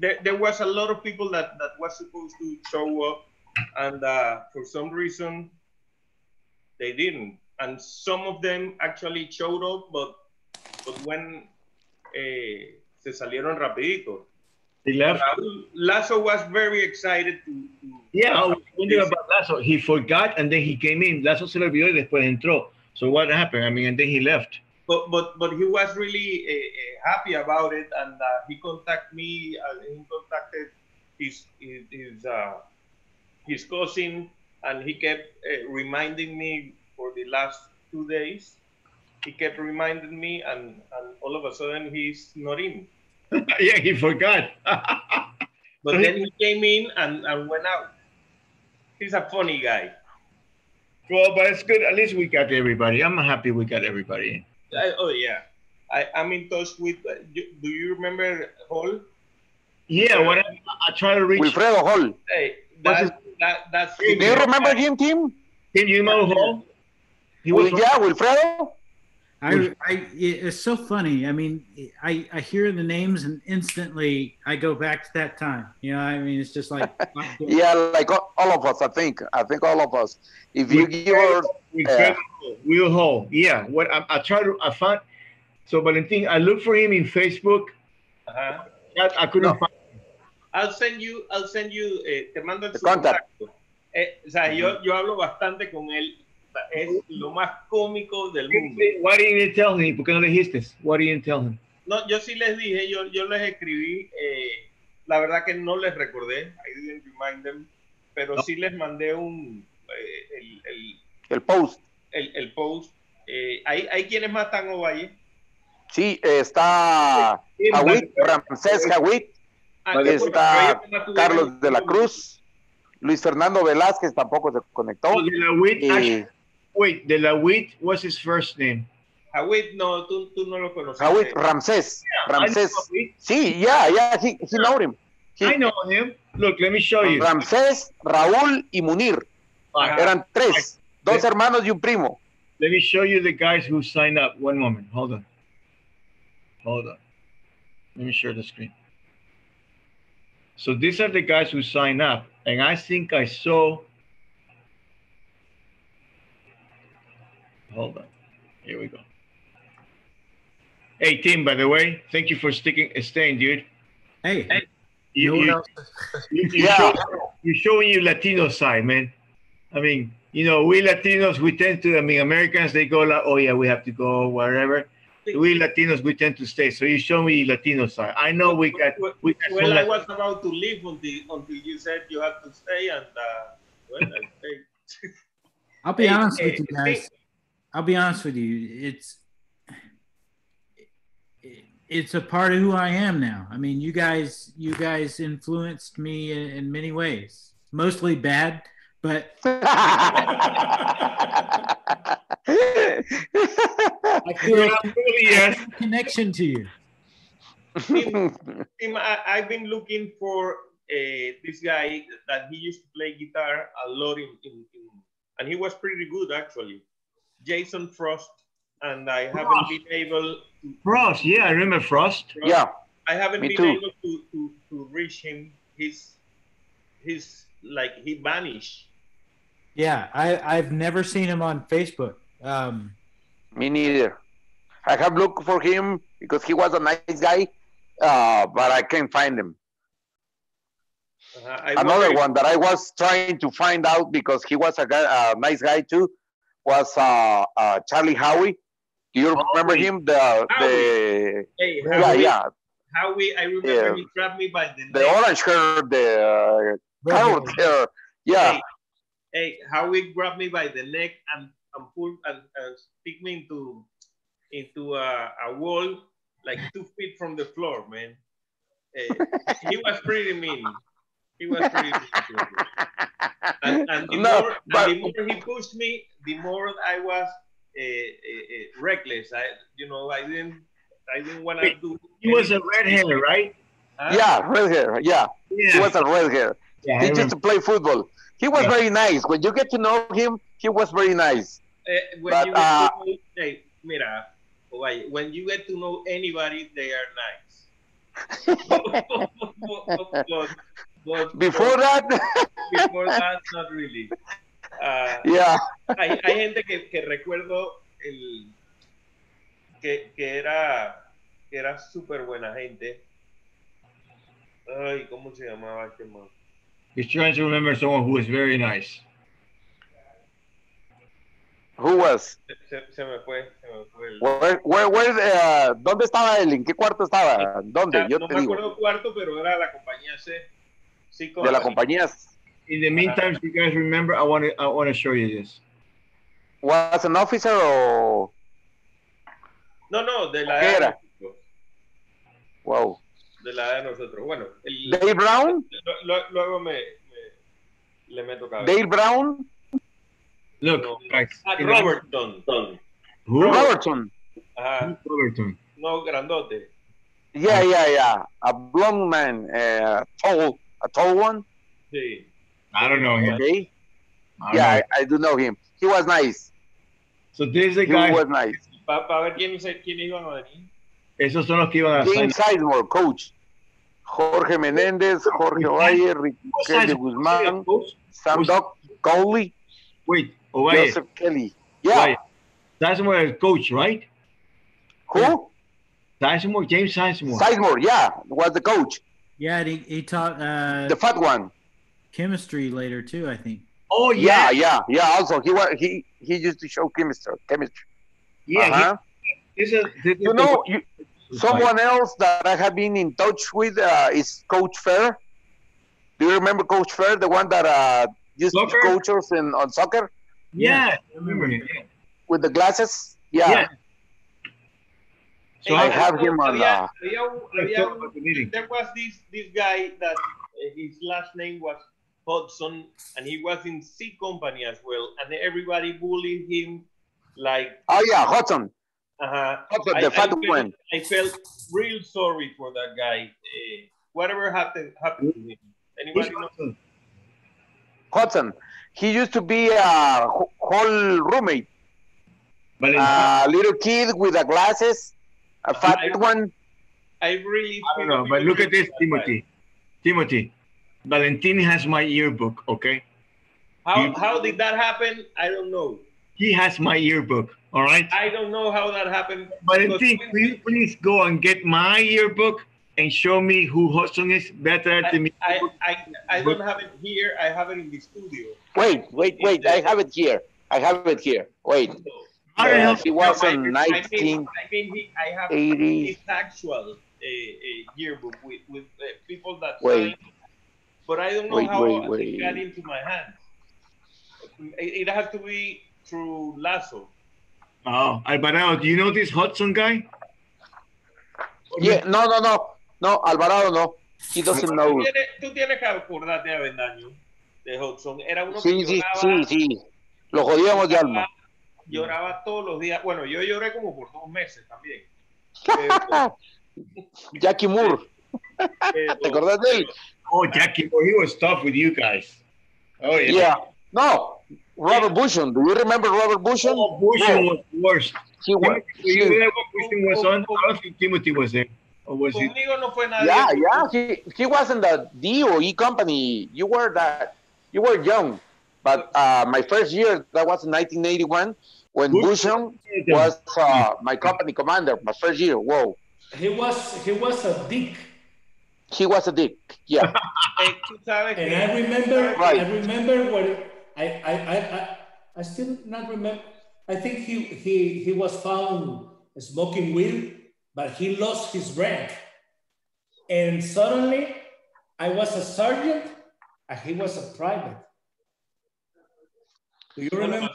Speaker 13: there, there was a lot of people that, that was supposed to show up, and uh, for some reason, they didn't. And some of them actually showed up, but, but when eh, se salieron rapidito.
Speaker 5: He left.
Speaker 13: Raúl Lasso was very excited to, to
Speaker 5: Yeah, I was wondering about Lasso. He forgot and then he came in. Lasso se le olvidó y después entró. So what happened? I mean, and then he left.
Speaker 13: but but but he was really uh, happy about it, and uh, he contacted me. Uh, he contacted his his his, uh, his cousin, and he kept uh, reminding me for the last two days. He kept reminding me, and and all of a sudden he's not in.
Speaker 5: yeah, he forgot.
Speaker 13: But then he came in and, and went out. He's a funny guy.
Speaker 5: Well, but it's good. At least we got everybody. I'm happy we got everybody.
Speaker 13: I, oh yeah, I I'm in touch with. Uh, you, do you remember Hall?
Speaker 5: Yeah, what I, I try to reach.
Speaker 17: Wilfredo Hall.
Speaker 13: Hey,
Speaker 17: What's
Speaker 13: that, that, that's
Speaker 17: Do you remember him, Tim?
Speaker 5: Tim, you remember Hall? He
Speaker 17: was yeah, Wilfredo.
Speaker 11: I, I, it's so funny. I mean, I, I hear the names and instantly I go back to that time. You know, I mean, it's just like
Speaker 17: yeah, like all of us. I think. I think all of us. If you give her,
Speaker 5: uh, Will Hall. Yeah. What I, I try to I found. So Valentin, I looked for him in Facebook.
Speaker 13: Ajá.
Speaker 5: I, I couldn't
Speaker 17: No.
Speaker 5: find.
Speaker 13: I'll send you, I'll send you, eh, te mando el
Speaker 17: The
Speaker 13: su
Speaker 17: contact.
Speaker 13: contacto. Eh, o sea, yo, yo hablo bastante con él. Es lo más cómico del mundo.
Speaker 5: Why didn't you tell him? ¿Por qué no le dijiste? Why didn't you tell him?
Speaker 13: No, yo sí les dije, yo, yo les escribí, eh, la verdad que no les recordé, I didn't remind them, pero sí les mandé un, eh, el, el,
Speaker 17: el post.
Speaker 13: el, el post. Eh, ¿hay, ¿Hay quienes más están Ovalle?
Speaker 17: Sí, está
Speaker 13: Sí, vale.
Speaker 17: Ramsés Jawit,
Speaker 13: Ah,
Speaker 17: está
Speaker 13: no
Speaker 17: Carlos de la Cruz, Luis Fernando Velázquez tampoco se conectó.
Speaker 5: De la WIT,
Speaker 17: Y-
Speaker 5: wait, de la WIT, what's his first name?
Speaker 13: Jawit, no, tú, tú no lo conoces.
Speaker 17: Jawit, Ramsés, Ramsés. Sí, yeah, yeah, he, he know him. He-
Speaker 5: I know him. Look, let me show you.
Speaker 17: Ramsés, Raúl y Munir.
Speaker 5: Ajá.
Speaker 17: Eran tres, dos hermanos y un primo.
Speaker 5: Let me show you the guys who signed up. One moment. Hold on. Hold on. Let me share the screen. So these are the guys who signed up. And I think I saw. Hold on. Here we go. Hey, Tim, by the way, thank you for sticking, staying, dude.
Speaker 11: Hey.
Speaker 5: You,
Speaker 11: No
Speaker 5: you,
Speaker 11: else-
Speaker 5: you, you
Speaker 17: Yeah.
Speaker 5: show, you're showing your Latino side, man. I mean, you know, we Latinos, we tend to, I mean, Americans, they go like, oh, yeah, we have to go wherever. We Latinos, we tend to stay. So you show me Latino side. I know we got, we got
Speaker 13: Well, I
Speaker 5: Lat-
Speaker 13: was about to leave until, until you said you have to stay, and uh, well, I stayed.
Speaker 11: I'll be
Speaker 13: Hey,
Speaker 11: honest with you guys. I'll be honest with you. It's it's a part of who I am now. I mean, you guys you guys influenced me in, in many ways. Mostly bad, but I feel
Speaker 5: yes.
Speaker 11: connection to you.
Speaker 13: Tim, Tim, I, I've been looking for uh, this guy that he used to play guitar a lot in, in, in and he was pretty good actually. Jason Frost, and I haven't been able.
Speaker 5: To, Frost. Yeah, I remember Frost.
Speaker 17: Yeah.
Speaker 13: I haven't
Speaker 17: Me
Speaker 13: been
Speaker 17: too.
Speaker 13: able to, to, to reach him. He's he's like he vanished.
Speaker 11: Yeah, I I've never seen him on Facebook. Um,
Speaker 17: Me neither. I have looked for him because he was a nice guy, uh, but I can't find him.
Speaker 13: Uh,
Speaker 17: Another
Speaker 13: wonder-
Speaker 17: one that I was trying to find out because he was a, guy, a nice guy too was uh, uh, Charlie Howie. Do you remember him? The the
Speaker 13: Hey,
Speaker 17: yeah
Speaker 13: Howie,
Speaker 17: yeah
Speaker 13: Howie, I remember
Speaker 17: Yeah.
Speaker 13: he grabbed me by the neck the
Speaker 17: orange hair the uh, carrot hair yeah
Speaker 13: Hey, hey, Howie grabbed me by the neck and, and pulled and, and stick me into into a, a wall like two feet from the floor, man. Eh, he was pretty mean. He was pretty. And, and the,
Speaker 17: No,
Speaker 13: more,
Speaker 17: but-
Speaker 13: and the more he pushed me, the more I was uh, uh, reckless. I, you know, I didn't, I didn't want to do.
Speaker 5: He was a red hair, right?
Speaker 13: Huh?
Speaker 17: yeah red hair yeah he was a red hair
Speaker 5: Yeah, I
Speaker 17: he used
Speaker 5: remember.
Speaker 17: to play football he was
Speaker 5: Yeah.
Speaker 17: very nice when you get to know him he was very nice
Speaker 13: Eh, when
Speaker 17: But,
Speaker 13: you
Speaker 17: uh,
Speaker 13: know, hey, mira, when you get to know anybody, they are nice. but, but,
Speaker 17: before that
Speaker 13: before that, not really. Ah,
Speaker 17: yeah
Speaker 13: hay, hay gente que, que recuerdo el, que, que era que era súper buena gente. Ay, ¿cómo se llamaba este man?
Speaker 5: He's trying to remember someone who was very nice.
Speaker 17: who was
Speaker 13: Se, se- me fue, se me fue. el-
Speaker 17: where, where, where, uh, ¿Dónde estaba él? ¿En qué cuarto estaba? ¿Dónde?
Speaker 13: Ah,
Speaker 17: Yo
Speaker 13: no
Speaker 17: te
Speaker 13: me
Speaker 17: digo.
Speaker 13: acuerdo cuarto, pero era la compañía C.
Speaker 17: De la compañía.
Speaker 5: In the meantime, if you guys remember, I want to I want to show you this.
Speaker 17: ¿Was an officer o...?
Speaker 13: No, no, de la
Speaker 17: ¿Qué
Speaker 13: edad de
Speaker 17: era? Wow.
Speaker 13: De la de nosotros. Bueno, el-
Speaker 17: Dave Brown?
Speaker 13: lo- lo- luego me, me- le meto cabeza.
Speaker 17: Dale Brown?
Speaker 5: Look,
Speaker 13: No,
Speaker 5: guys.
Speaker 13: Ah, Robertson.
Speaker 5: Who?
Speaker 17: Robertson.
Speaker 13: Ajá.
Speaker 5: Robertson.
Speaker 13: No, grandote.
Speaker 17: Yeah, yeah, yeah. A blonde man, uh, tall, a tall one.
Speaker 13: Sí.
Speaker 5: I don't know him.
Speaker 17: Okay.
Speaker 5: I don't
Speaker 17: Yeah,
Speaker 5: know.
Speaker 17: I, I do know him. He was nice.
Speaker 5: So this is the
Speaker 17: He
Speaker 5: guy.
Speaker 17: was nice.
Speaker 13: Para ver quiénes, quiénes iban a venir.
Speaker 5: Esos son los que iban a sign
Speaker 17: James Sizemore, coach. Jorge Menéndez, Jorge Valle, Riquelme Guzmán, Sam Doc, Cowley,
Speaker 5: Wait, Ovalle.
Speaker 17: Joseph Kelly. Yeah.
Speaker 5: Sizemore is coach, right?
Speaker 17: Who?
Speaker 5: Sizemore, James Sizemore.
Speaker 17: Sizemore, yeah, was the coach.
Speaker 11: Yeah, he, he taught uh,
Speaker 17: The fat one.
Speaker 11: chemistry later too. I think.
Speaker 5: Oh
Speaker 17: Yeah, yeah, yeah. Also, he was he he used to show chemistry. Chemistry.
Speaker 5: Yeah, he-
Speaker 17: Uh-huh.
Speaker 5: This is, this is
Speaker 17: You know, you, someone else that I have been in touch with uh, is Coach Fair. Do you remember Coach Fair, the one that uh, used
Speaker 5: Soccer?
Speaker 17: to coach us in on soccer
Speaker 5: Yeah, I remember him. Yeah.
Speaker 17: with the glasses? Yeah.
Speaker 5: Yeah.
Speaker 17: So I have him on.
Speaker 13: Había,
Speaker 17: Uh,
Speaker 13: había un- there was this this guy that uh, his last name was Hudson, and he was in C Company as well, and everybody bullied him like.
Speaker 17: oh yeah, Hudson.
Speaker 13: Uh-huh.
Speaker 17: Hudson,
Speaker 13: I,
Speaker 17: the
Speaker 13: I
Speaker 17: fat
Speaker 13: felt,
Speaker 17: one.
Speaker 13: I felt real sorry for that guy. Uh, whatever happened happened to him. Anybody know?
Speaker 17: Hudson. He used to be a wh- whole roommate. A little kid with the glasses, a fat one.
Speaker 13: I really.
Speaker 5: I don't know, but look at this, Timothy. Timothy, Valentin has my yearbook, okay?
Speaker 13: How how did that happen? I don't know.
Speaker 5: He has my yearbook, all right?
Speaker 13: I don't know how that happened.
Speaker 5: Valentin, will you please go and get my yearbook and show me who Hudson is better
Speaker 13: I,
Speaker 5: than me?
Speaker 13: I, I, I don't have it here. I have it in the studio.
Speaker 17: Wait, wait, wait. I have it here. I have it here. Wait. Uh, he was
Speaker 13: I
Speaker 17: in
Speaker 13: mean, I mean,
Speaker 17: 19.
Speaker 13: I mean, he, I have
Speaker 17: 80.
Speaker 13: his actual uh, uh, yearbook with, with uh, people that
Speaker 17: Wait.
Speaker 13: signed, but I don't know
Speaker 17: Wait,
Speaker 13: how
Speaker 17: wait,
Speaker 13: it got
Speaker 17: wait.
Speaker 13: into my hands. It, it has to be through Lasso.
Speaker 5: Oh, Alvarado, do you know this Hudson guy?
Speaker 17: Yeah, no, no, no. No, Alvarado no. He doesn't
Speaker 13: Tú
Speaker 17: know.
Speaker 13: tienes, tú tienes que acordarte de Avendaño, de Hudson. Era uno
Speaker 17: Sí,
Speaker 13: que
Speaker 17: sí, sí, sí. Lo jodíamos de alma.
Speaker 13: Lloraba todos los días. Bueno, yo lloré como por dos meses también.
Speaker 17: Jackie Moore. ¿Te acordás de él?
Speaker 5: Oh, Jackie, well, he was tough with you guys. Oh, yeah.
Speaker 17: Yeah. No, Robert Bushon. Do you remember Robert Bushon?
Speaker 5: Oh, Bushon
Speaker 17: No.
Speaker 5: was worst.
Speaker 17: He was.
Speaker 5: You when Bushon was on? I don't think Timothy was there. Or was he?
Speaker 13: Conmigo no fue nadie.
Speaker 17: Yeah, yeah. He he was in the D or E company. You were that. You were young, but uh, my first year that was in 1981 when Bushon was uh, my company commander. My first year. Whoa.
Speaker 36: He was he was a dick.
Speaker 17: He was a dick. Yeah.
Speaker 13: Tú sabes
Speaker 36: And I remember
Speaker 17: Right.
Speaker 36: I remember when I I, I, I I still not remember I think he he he was found smoking weed, but he lost his rank. And suddenly I was a sergeant and he was a private. Do you remember?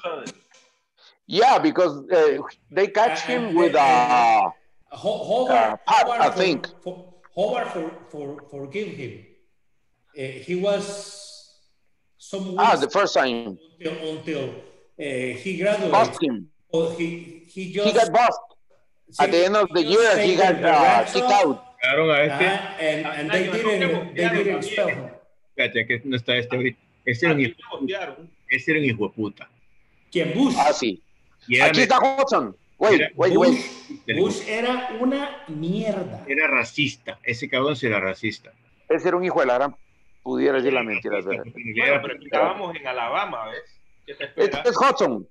Speaker 17: Yeah, because uh, they catch him with uh,
Speaker 36: Ho- Howard,
Speaker 17: uh, Pat,
Speaker 36: Howard
Speaker 17: I
Speaker 36: for-
Speaker 17: think.
Speaker 36: For, Howard for, for, forgive him. Uh, he was some
Speaker 17: Ah, the first time.
Speaker 36: until, until uh, he graduated.
Speaker 17: Bust him.
Speaker 36: Oh, he, he just
Speaker 17: He got bust. At the end of the year, he got uh, kicked out.
Speaker 5: Claro, a este.
Speaker 36: Ah, and, and they didn't they didn't expel him.
Speaker 5: Fíjate que no está este ahorita. Ese era un hijo, ese era un hijo de puta.
Speaker 36: ¿Quién? Bush.
Speaker 17: Ah, sí.
Speaker 5: Y era-
Speaker 17: Aquí está Hudson. Wait,
Speaker 5: Era-
Speaker 17: wait,
Speaker 36: Bush,
Speaker 17: wait.
Speaker 36: Bush era una mierda.
Speaker 5: Era racista. Ese cabrón sí era racista.
Speaker 17: Ese era un hijo de la gran. Pudiera decir la mentira.
Speaker 13: Bueno, pero estábamos en Alabama, ¿ves? ¿Qué te
Speaker 17: Este
Speaker 13: esperas?
Speaker 17: es Hudson.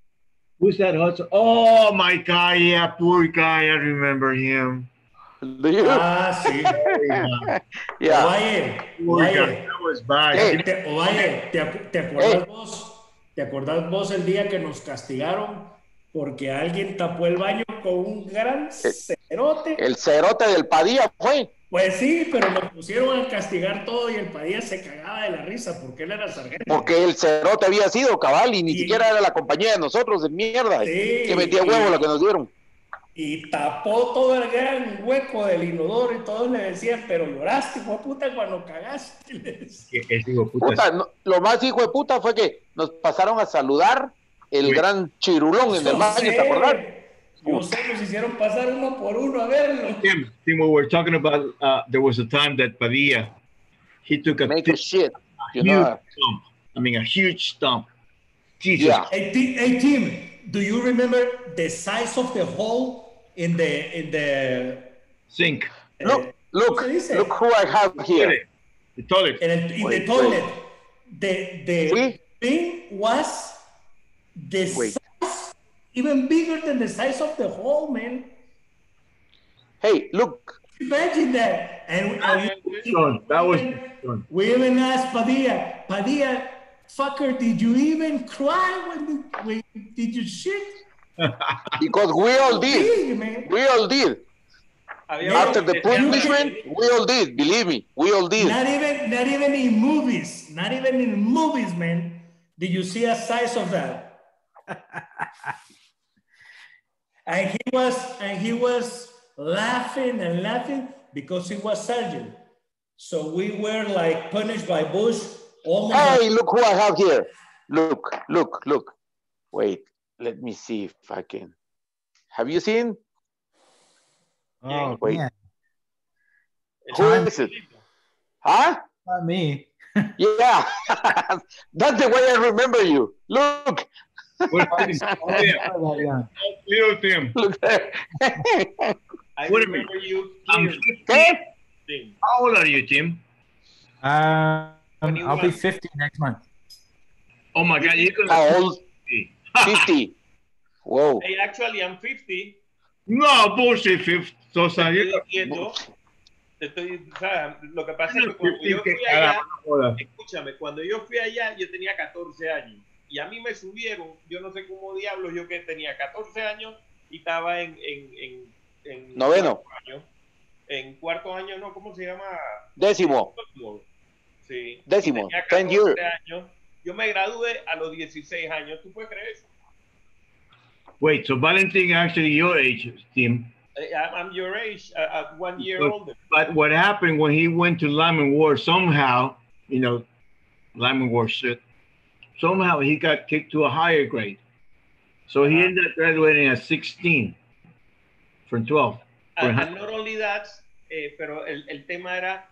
Speaker 5: Who's that Hudson? Oh, my guy. Yeah, poor guy. I remember him.
Speaker 17: Do you?
Speaker 36: Ah, sí.
Speaker 17: Yeah.
Speaker 36: Oye, oye,
Speaker 5: That was bad.
Speaker 36: Te- te- oye, ¿te, te acuerdas vos? ¿Te acordás vos el día que nos castigaron porque alguien tapó el baño con un gran cerote?
Speaker 17: El cerote del Padilla fue.
Speaker 36: Pues sí, pero nos pusieron a castigar todo y el Padilla se cagaba de la risa porque él era sargento.
Speaker 17: Porque el cerote había sido cabal y ni siquiera era la compañía de nosotros de mierda.
Speaker 36: Sí,
Speaker 17: que metía
Speaker 36: y-
Speaker 17: huevo lo que nos dieron.
Speaker 36: Y tapó todo el gran hueco del inodoro y todos le decían, pero lloraste, hijo de puta, cuando cagaste.
Speaker 5: Ese hijo de puta.
Speaker 17: Puta, no- lo más hijo de puta fue que nos pasaron a saludar el
Speaker 5: Sí.
Speaker 17: gran chirulón en el baño. ¿te acordás?
Speaker 36: Yo sé, nos hicieron pasar uno por uno a verlo.
Speaker 5: Tim, Tim, we were talking about, uh, there was a time that Padilla, he took a
Speaker 17: Make a shit. You
Speaker 5: huge
Speaker 17: know.
Speaker 5: stump. I mean, a huge stump. Jesus.
Speaker 17: Yeah.
Speaker 36: Hey, hey, Tim, do you remember the size of the hole in the in the
Speaker 5: Sink.
Speaker 17: Uh, look, look, look who I have here.
Speaker 5: The toilet.
Speaker 36: in, el, in
Speaker 17: Wait,
Speaker 36: the toilet? The the thing was the
Speaker 17: Wait.
Speaker 36: size even bigger than the size of the hole, man.
Speaker 17: Hey, look.
Speaker 36: Imagine that. And, and
Speaker 5: Son, that was son.
Speaker 36: we even asked Padilla, Padilla, fucker, did you even cry when, the, when did you shit?
Speaker 17: Because we all did. We all did. After the punishment, we all did. Believe me, we all did.
Speaker 36: Not even, not even in movies, not even in movies, man. Did you see a size of that? and he was, and he was laughing and laughing because he was sergeant. So we were like punished by Bush. Oh Almost
Speaker 17: Hey, look who I have here. Look, look, look. Wait, let me see if I can. Have you seen?
Speaker 11: Oh,
Speaker 17: Wait.
Speaker 11: man.
Speaker 17: Who is it? Huh?
Speaker 11: Not me.
Speaker 17: Yeah, that's the way I remember you. Look.
Speaker 5: Little Tim.
Speaker 17: Look there.
Speaker 13: I
Speaker 5: Wait a
Speaker 13: remember you.
Speaker 5: I'm
Speaker 13: clearly.
Speaker 5: 50. How old are you, Tim?
Speaker 11: Um, I'll be 50 next month.
Speaker 5: Oh my God, you're gonna.
Speaker 17: How old? 50. Whoa.
Speaker 13: Hey, actually, I'm 50.
Speaker 5: No, bullshit, fifth. So,
Speaker 13: Te
Speaker 5: son,
Speaker 13: estoy diciendo, te estoy, o sea, lo que pasa es que cuando yo fui allá, escúchame, cuando yo fui allá, yo tenía 14 años. Y a mí me subieron, yo no sé cómo diablos, yo que tenía 14 años y estaba en, en, en, en
Speaker 17: Noveno.
Speaker 13: cuarto año. En cuarto año, no, ¿cómo se llama?
Speaker 17: Décimo.
Speaker 13: Sí.
Speaker 17: Décimo.
Speaker 13: Tenía
Speaker 17: 10
Speaker 13: 14
Speaker 17: years.
Speaker 13: años. Yo me gradué a los 16 años. ¿Tú puedes creer eso?
Speaker 5: Wait, so Valentin actually your age, Tim.
Speaker 13: Eh, I'm your age, uh, uh, one year
Speaker 5: But,
Speaker 13: older.
Speaker 5: but what happened when he went to Lyman Ward, somehow, you know, Lyman Ward shit, somehow he got kicked to a higher grade. So he ended up graduating at 16 from 12.
Speaker 13: And, and not only that, eh, pero el, el tema era,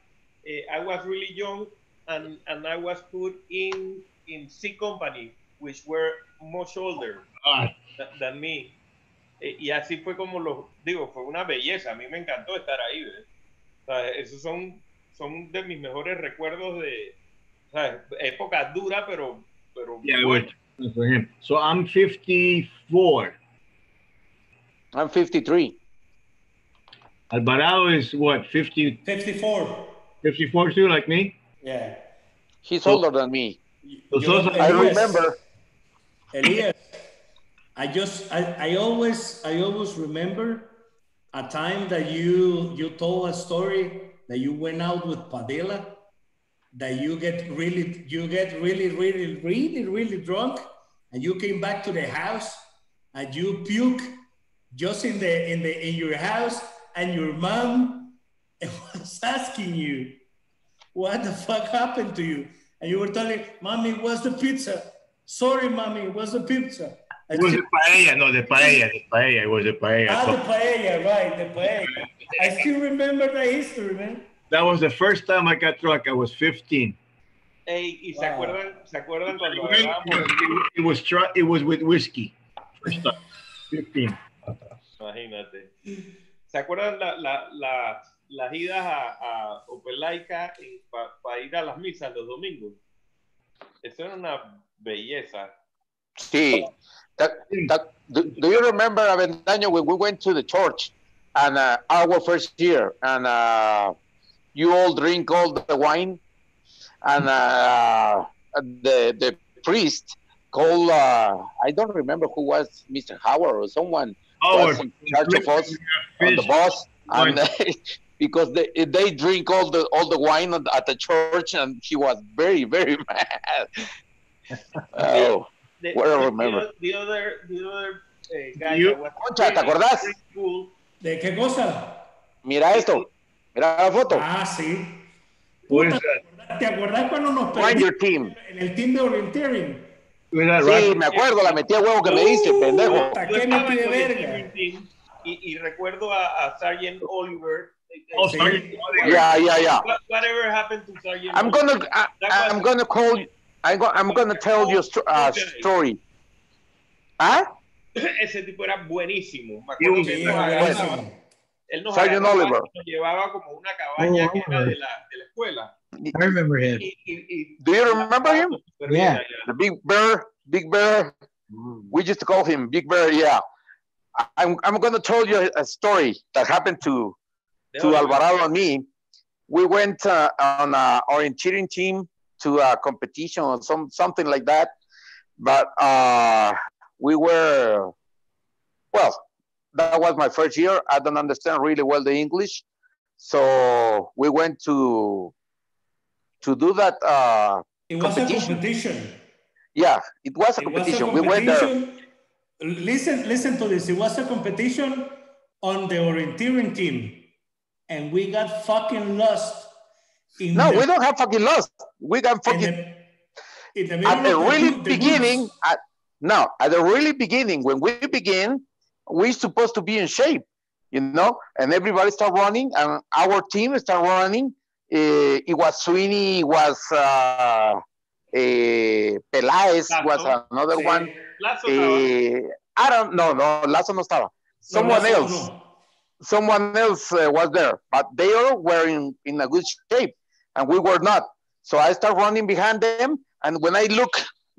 Speaker 13: eh, I was really young and, and I was put in, in C Company, which were much older
Speaker 5: Ah.
Speaker 13: tha- than me. Eh, y así fue como lo digo, fue una belleza. A mí me encantó estar ahí. O sea, esos son, son de mis mejores recuerdos de o sea, época dura, pero, pero
Speaker 5: Yeah,
Speaker 13: bueno.
Speaker 5: for him. So I'm 54.
Speaker 17: I'm 53.
Speaker 5: Alvarado is what, 50,
Speaker 36: 54.
Speaker 5: 54 too, like me?
Speaker 36: Yeah.
Speaker 17: He's
Speaker 5: So-
Speaker 17: older than me.
Speaker 36: Know,
Speaker 17: I remember.
Speaker 36: Elias, I just I, I always I always remember a time that you you told a story that you went out with Padilla, that you get really you get really really really really drunk, and you came back to the house and you puke just in the in the in your house, and your mom was asking you, what the fuck happened to you? And you were telling, mommy, what's the pizza? Sorry, mommy, what's the pizza?
Speaker 5: it was a paella, no, the paella, the paella, it was a paella.
Speaker 36: Ah,
Speaker 5: So
Speaker 36: the paella, right, the paella. I still remember the history, man.
Speaker 5: that was the first time I got drunk. I was 15.
Speaker 13: Ey, y se acuerdan, se acuerdan cuando
Speaker 5: It,
Speaker 13: agarramos
Speaker 5: it was tr- it was with whiskey. First time. 15.
Speaker 13: Imagínate. ¿Se acuerdan la, la, la- las idas a, a Opelika para ir a las misas los domingos? Eso era una belleza.
Speaker 17: See, that, that, do, do you remember Avendaño when we went to the church and uh, our first year and uh, you all drink all the wine and uh, the the priest called uh, I don't remember who was Mr. Howard or someone was in charge of us on the bus and because they they drink all the all the wine at at the church and he was very very mad. Oh.
Speaker 13: The,
Speaker 17: What I
Speaker 13: the-
Speaker 17: remember.
Speaker 13: The, other, the other eh, guy
Speaker 17: You- Concha, ¿te acordás?
Speaker 13: cool.
Speaker 36: ¿De qué cosa?
Speaker 17: Mira esto, mira la foto.
Speaker 36: Ah, sí.
Speaker 5: That?
Speaker 36: ¿Te acordás cuando nos
Speaker 17: Find your
Speaker 36: perdimos
Speaker 17: team.
Speaker 36: en el team de orienteering?
Speaker 17: Sí, me acuerdo, la metí a huevo que me diste, pendejo.
Speaker 36: Puta, qué metí de verga.
Speaker 13: team, y, y recuerdo a, a Sergeant Oliver.
Speaker 17: Oh, Sergeant Yeah, yeah, yeah.
Speaker 13: Whatever happened to Sergeant
Speaker 17: I'm gonna, I, I'm gonna call. I'm, go, I'm gonna tell you a sto- uh, story. ¿Ah?
Speaker 13: Ese tipo era buenísimo. Me acuerdo que él nos agarraba- él nos
Speaker 17: Sergeant
Speaker 13: agarraba
Speaker 17: Oliver.
Speaker 13: nos llevaba como una cabaña
Speaker 11: Oh,
Speaker 13: que era de la, de la escuela.
Speaker 11: I remember him.
Speaker 13: Y, y, y
Speaker 17: Do you remember him?
Speaker 11: Yeah.
Speaker 17: The Big Bear, Big Bear. We used to call him Big Bear. Yeah. I'm, I'm going to tell you a story that happened to, to Alvarado and me. We went uh, on a orienteering team to a competition or some, something like that. But uh, we were, well, that was my first year. I don't understand really well the English. So we went to, to do that uh,
Speaker 36: It was a
Speaker 17: competition.
Speaker 36: competition.
Speaker 17: Yeah, it was a
Speaker 36: It was a
Speaker 17: competition. We went there.
Speaker 36: Listen, listen to this. It was a competition on the orienteering team, and we got fucking lost. In
Speaker 17: No,
Speaker 36: the,
Speaker 17: we don't have fucking lost. We got fucking
Speaker 36: in the middle
Speaker 17: at the
Speaker 36: of
Speaker 17: really
Speaker 36: the
Speaker 17: beginning.
Speaker 36: woods.
Speaker 17: At, no, at the really beginning, when we begin, we're supposed to be in shape, you know, and everybody start running, and our team start running. Eh, it was Sweeney, it was uh, eh, Pelaez, was another one.
Speaker 13: Lasso
Speaker 17: Eh, I don't know, no, Lasso no estaba. Someone
Speaker 36: Lasso
Speaker 17: else, someone else uh, was there, but they all were in, in a good shape, and we were not. So I start running behind them, and when I look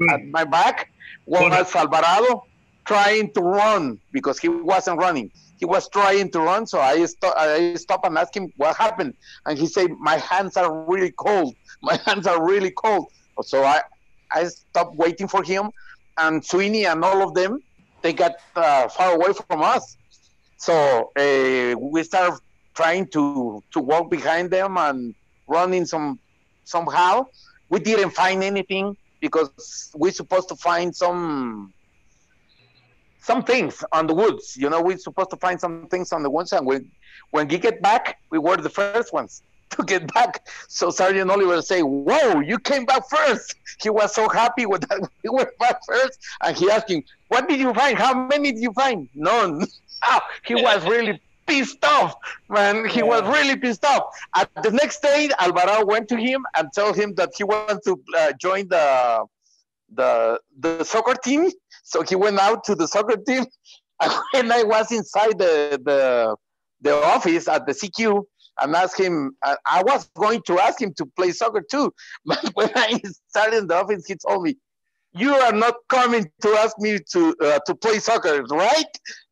Speaker 17: at my back, was Alvarado trying to run because he wasn't running. He was trying to run, so I stop. I stop and ask him what happened, and he said, "My hands are really cold. My hands are really cold." So I, I stopped waiting for him, and Sweeney and all of them, they got uh, far away from us. So uh, we start trying to to walk behind them and running some somehow. We didn't find anything because we're supposed to find some some things on the woods. You know, we're supposed to find some things on the woods, and when when we get back, we were the first ones to get back. So Sergeant Oliver say, "Whoa, you came back first. He was so happy with that we were back first, and he asking, "What did you find? How many did you find? None." He was really pissed off, man. He was really pissed off. At the next day, Alvarado went to him and told him that he wanted to uh, join the the the soccer team. So he went out to the soccer team. And I was inside the the the office at the CQ and asked him. I, I was going to ask him to play soccer too, but when I started in the office, he told me, "You are not coming to ask me to uh, to play soccer, right?"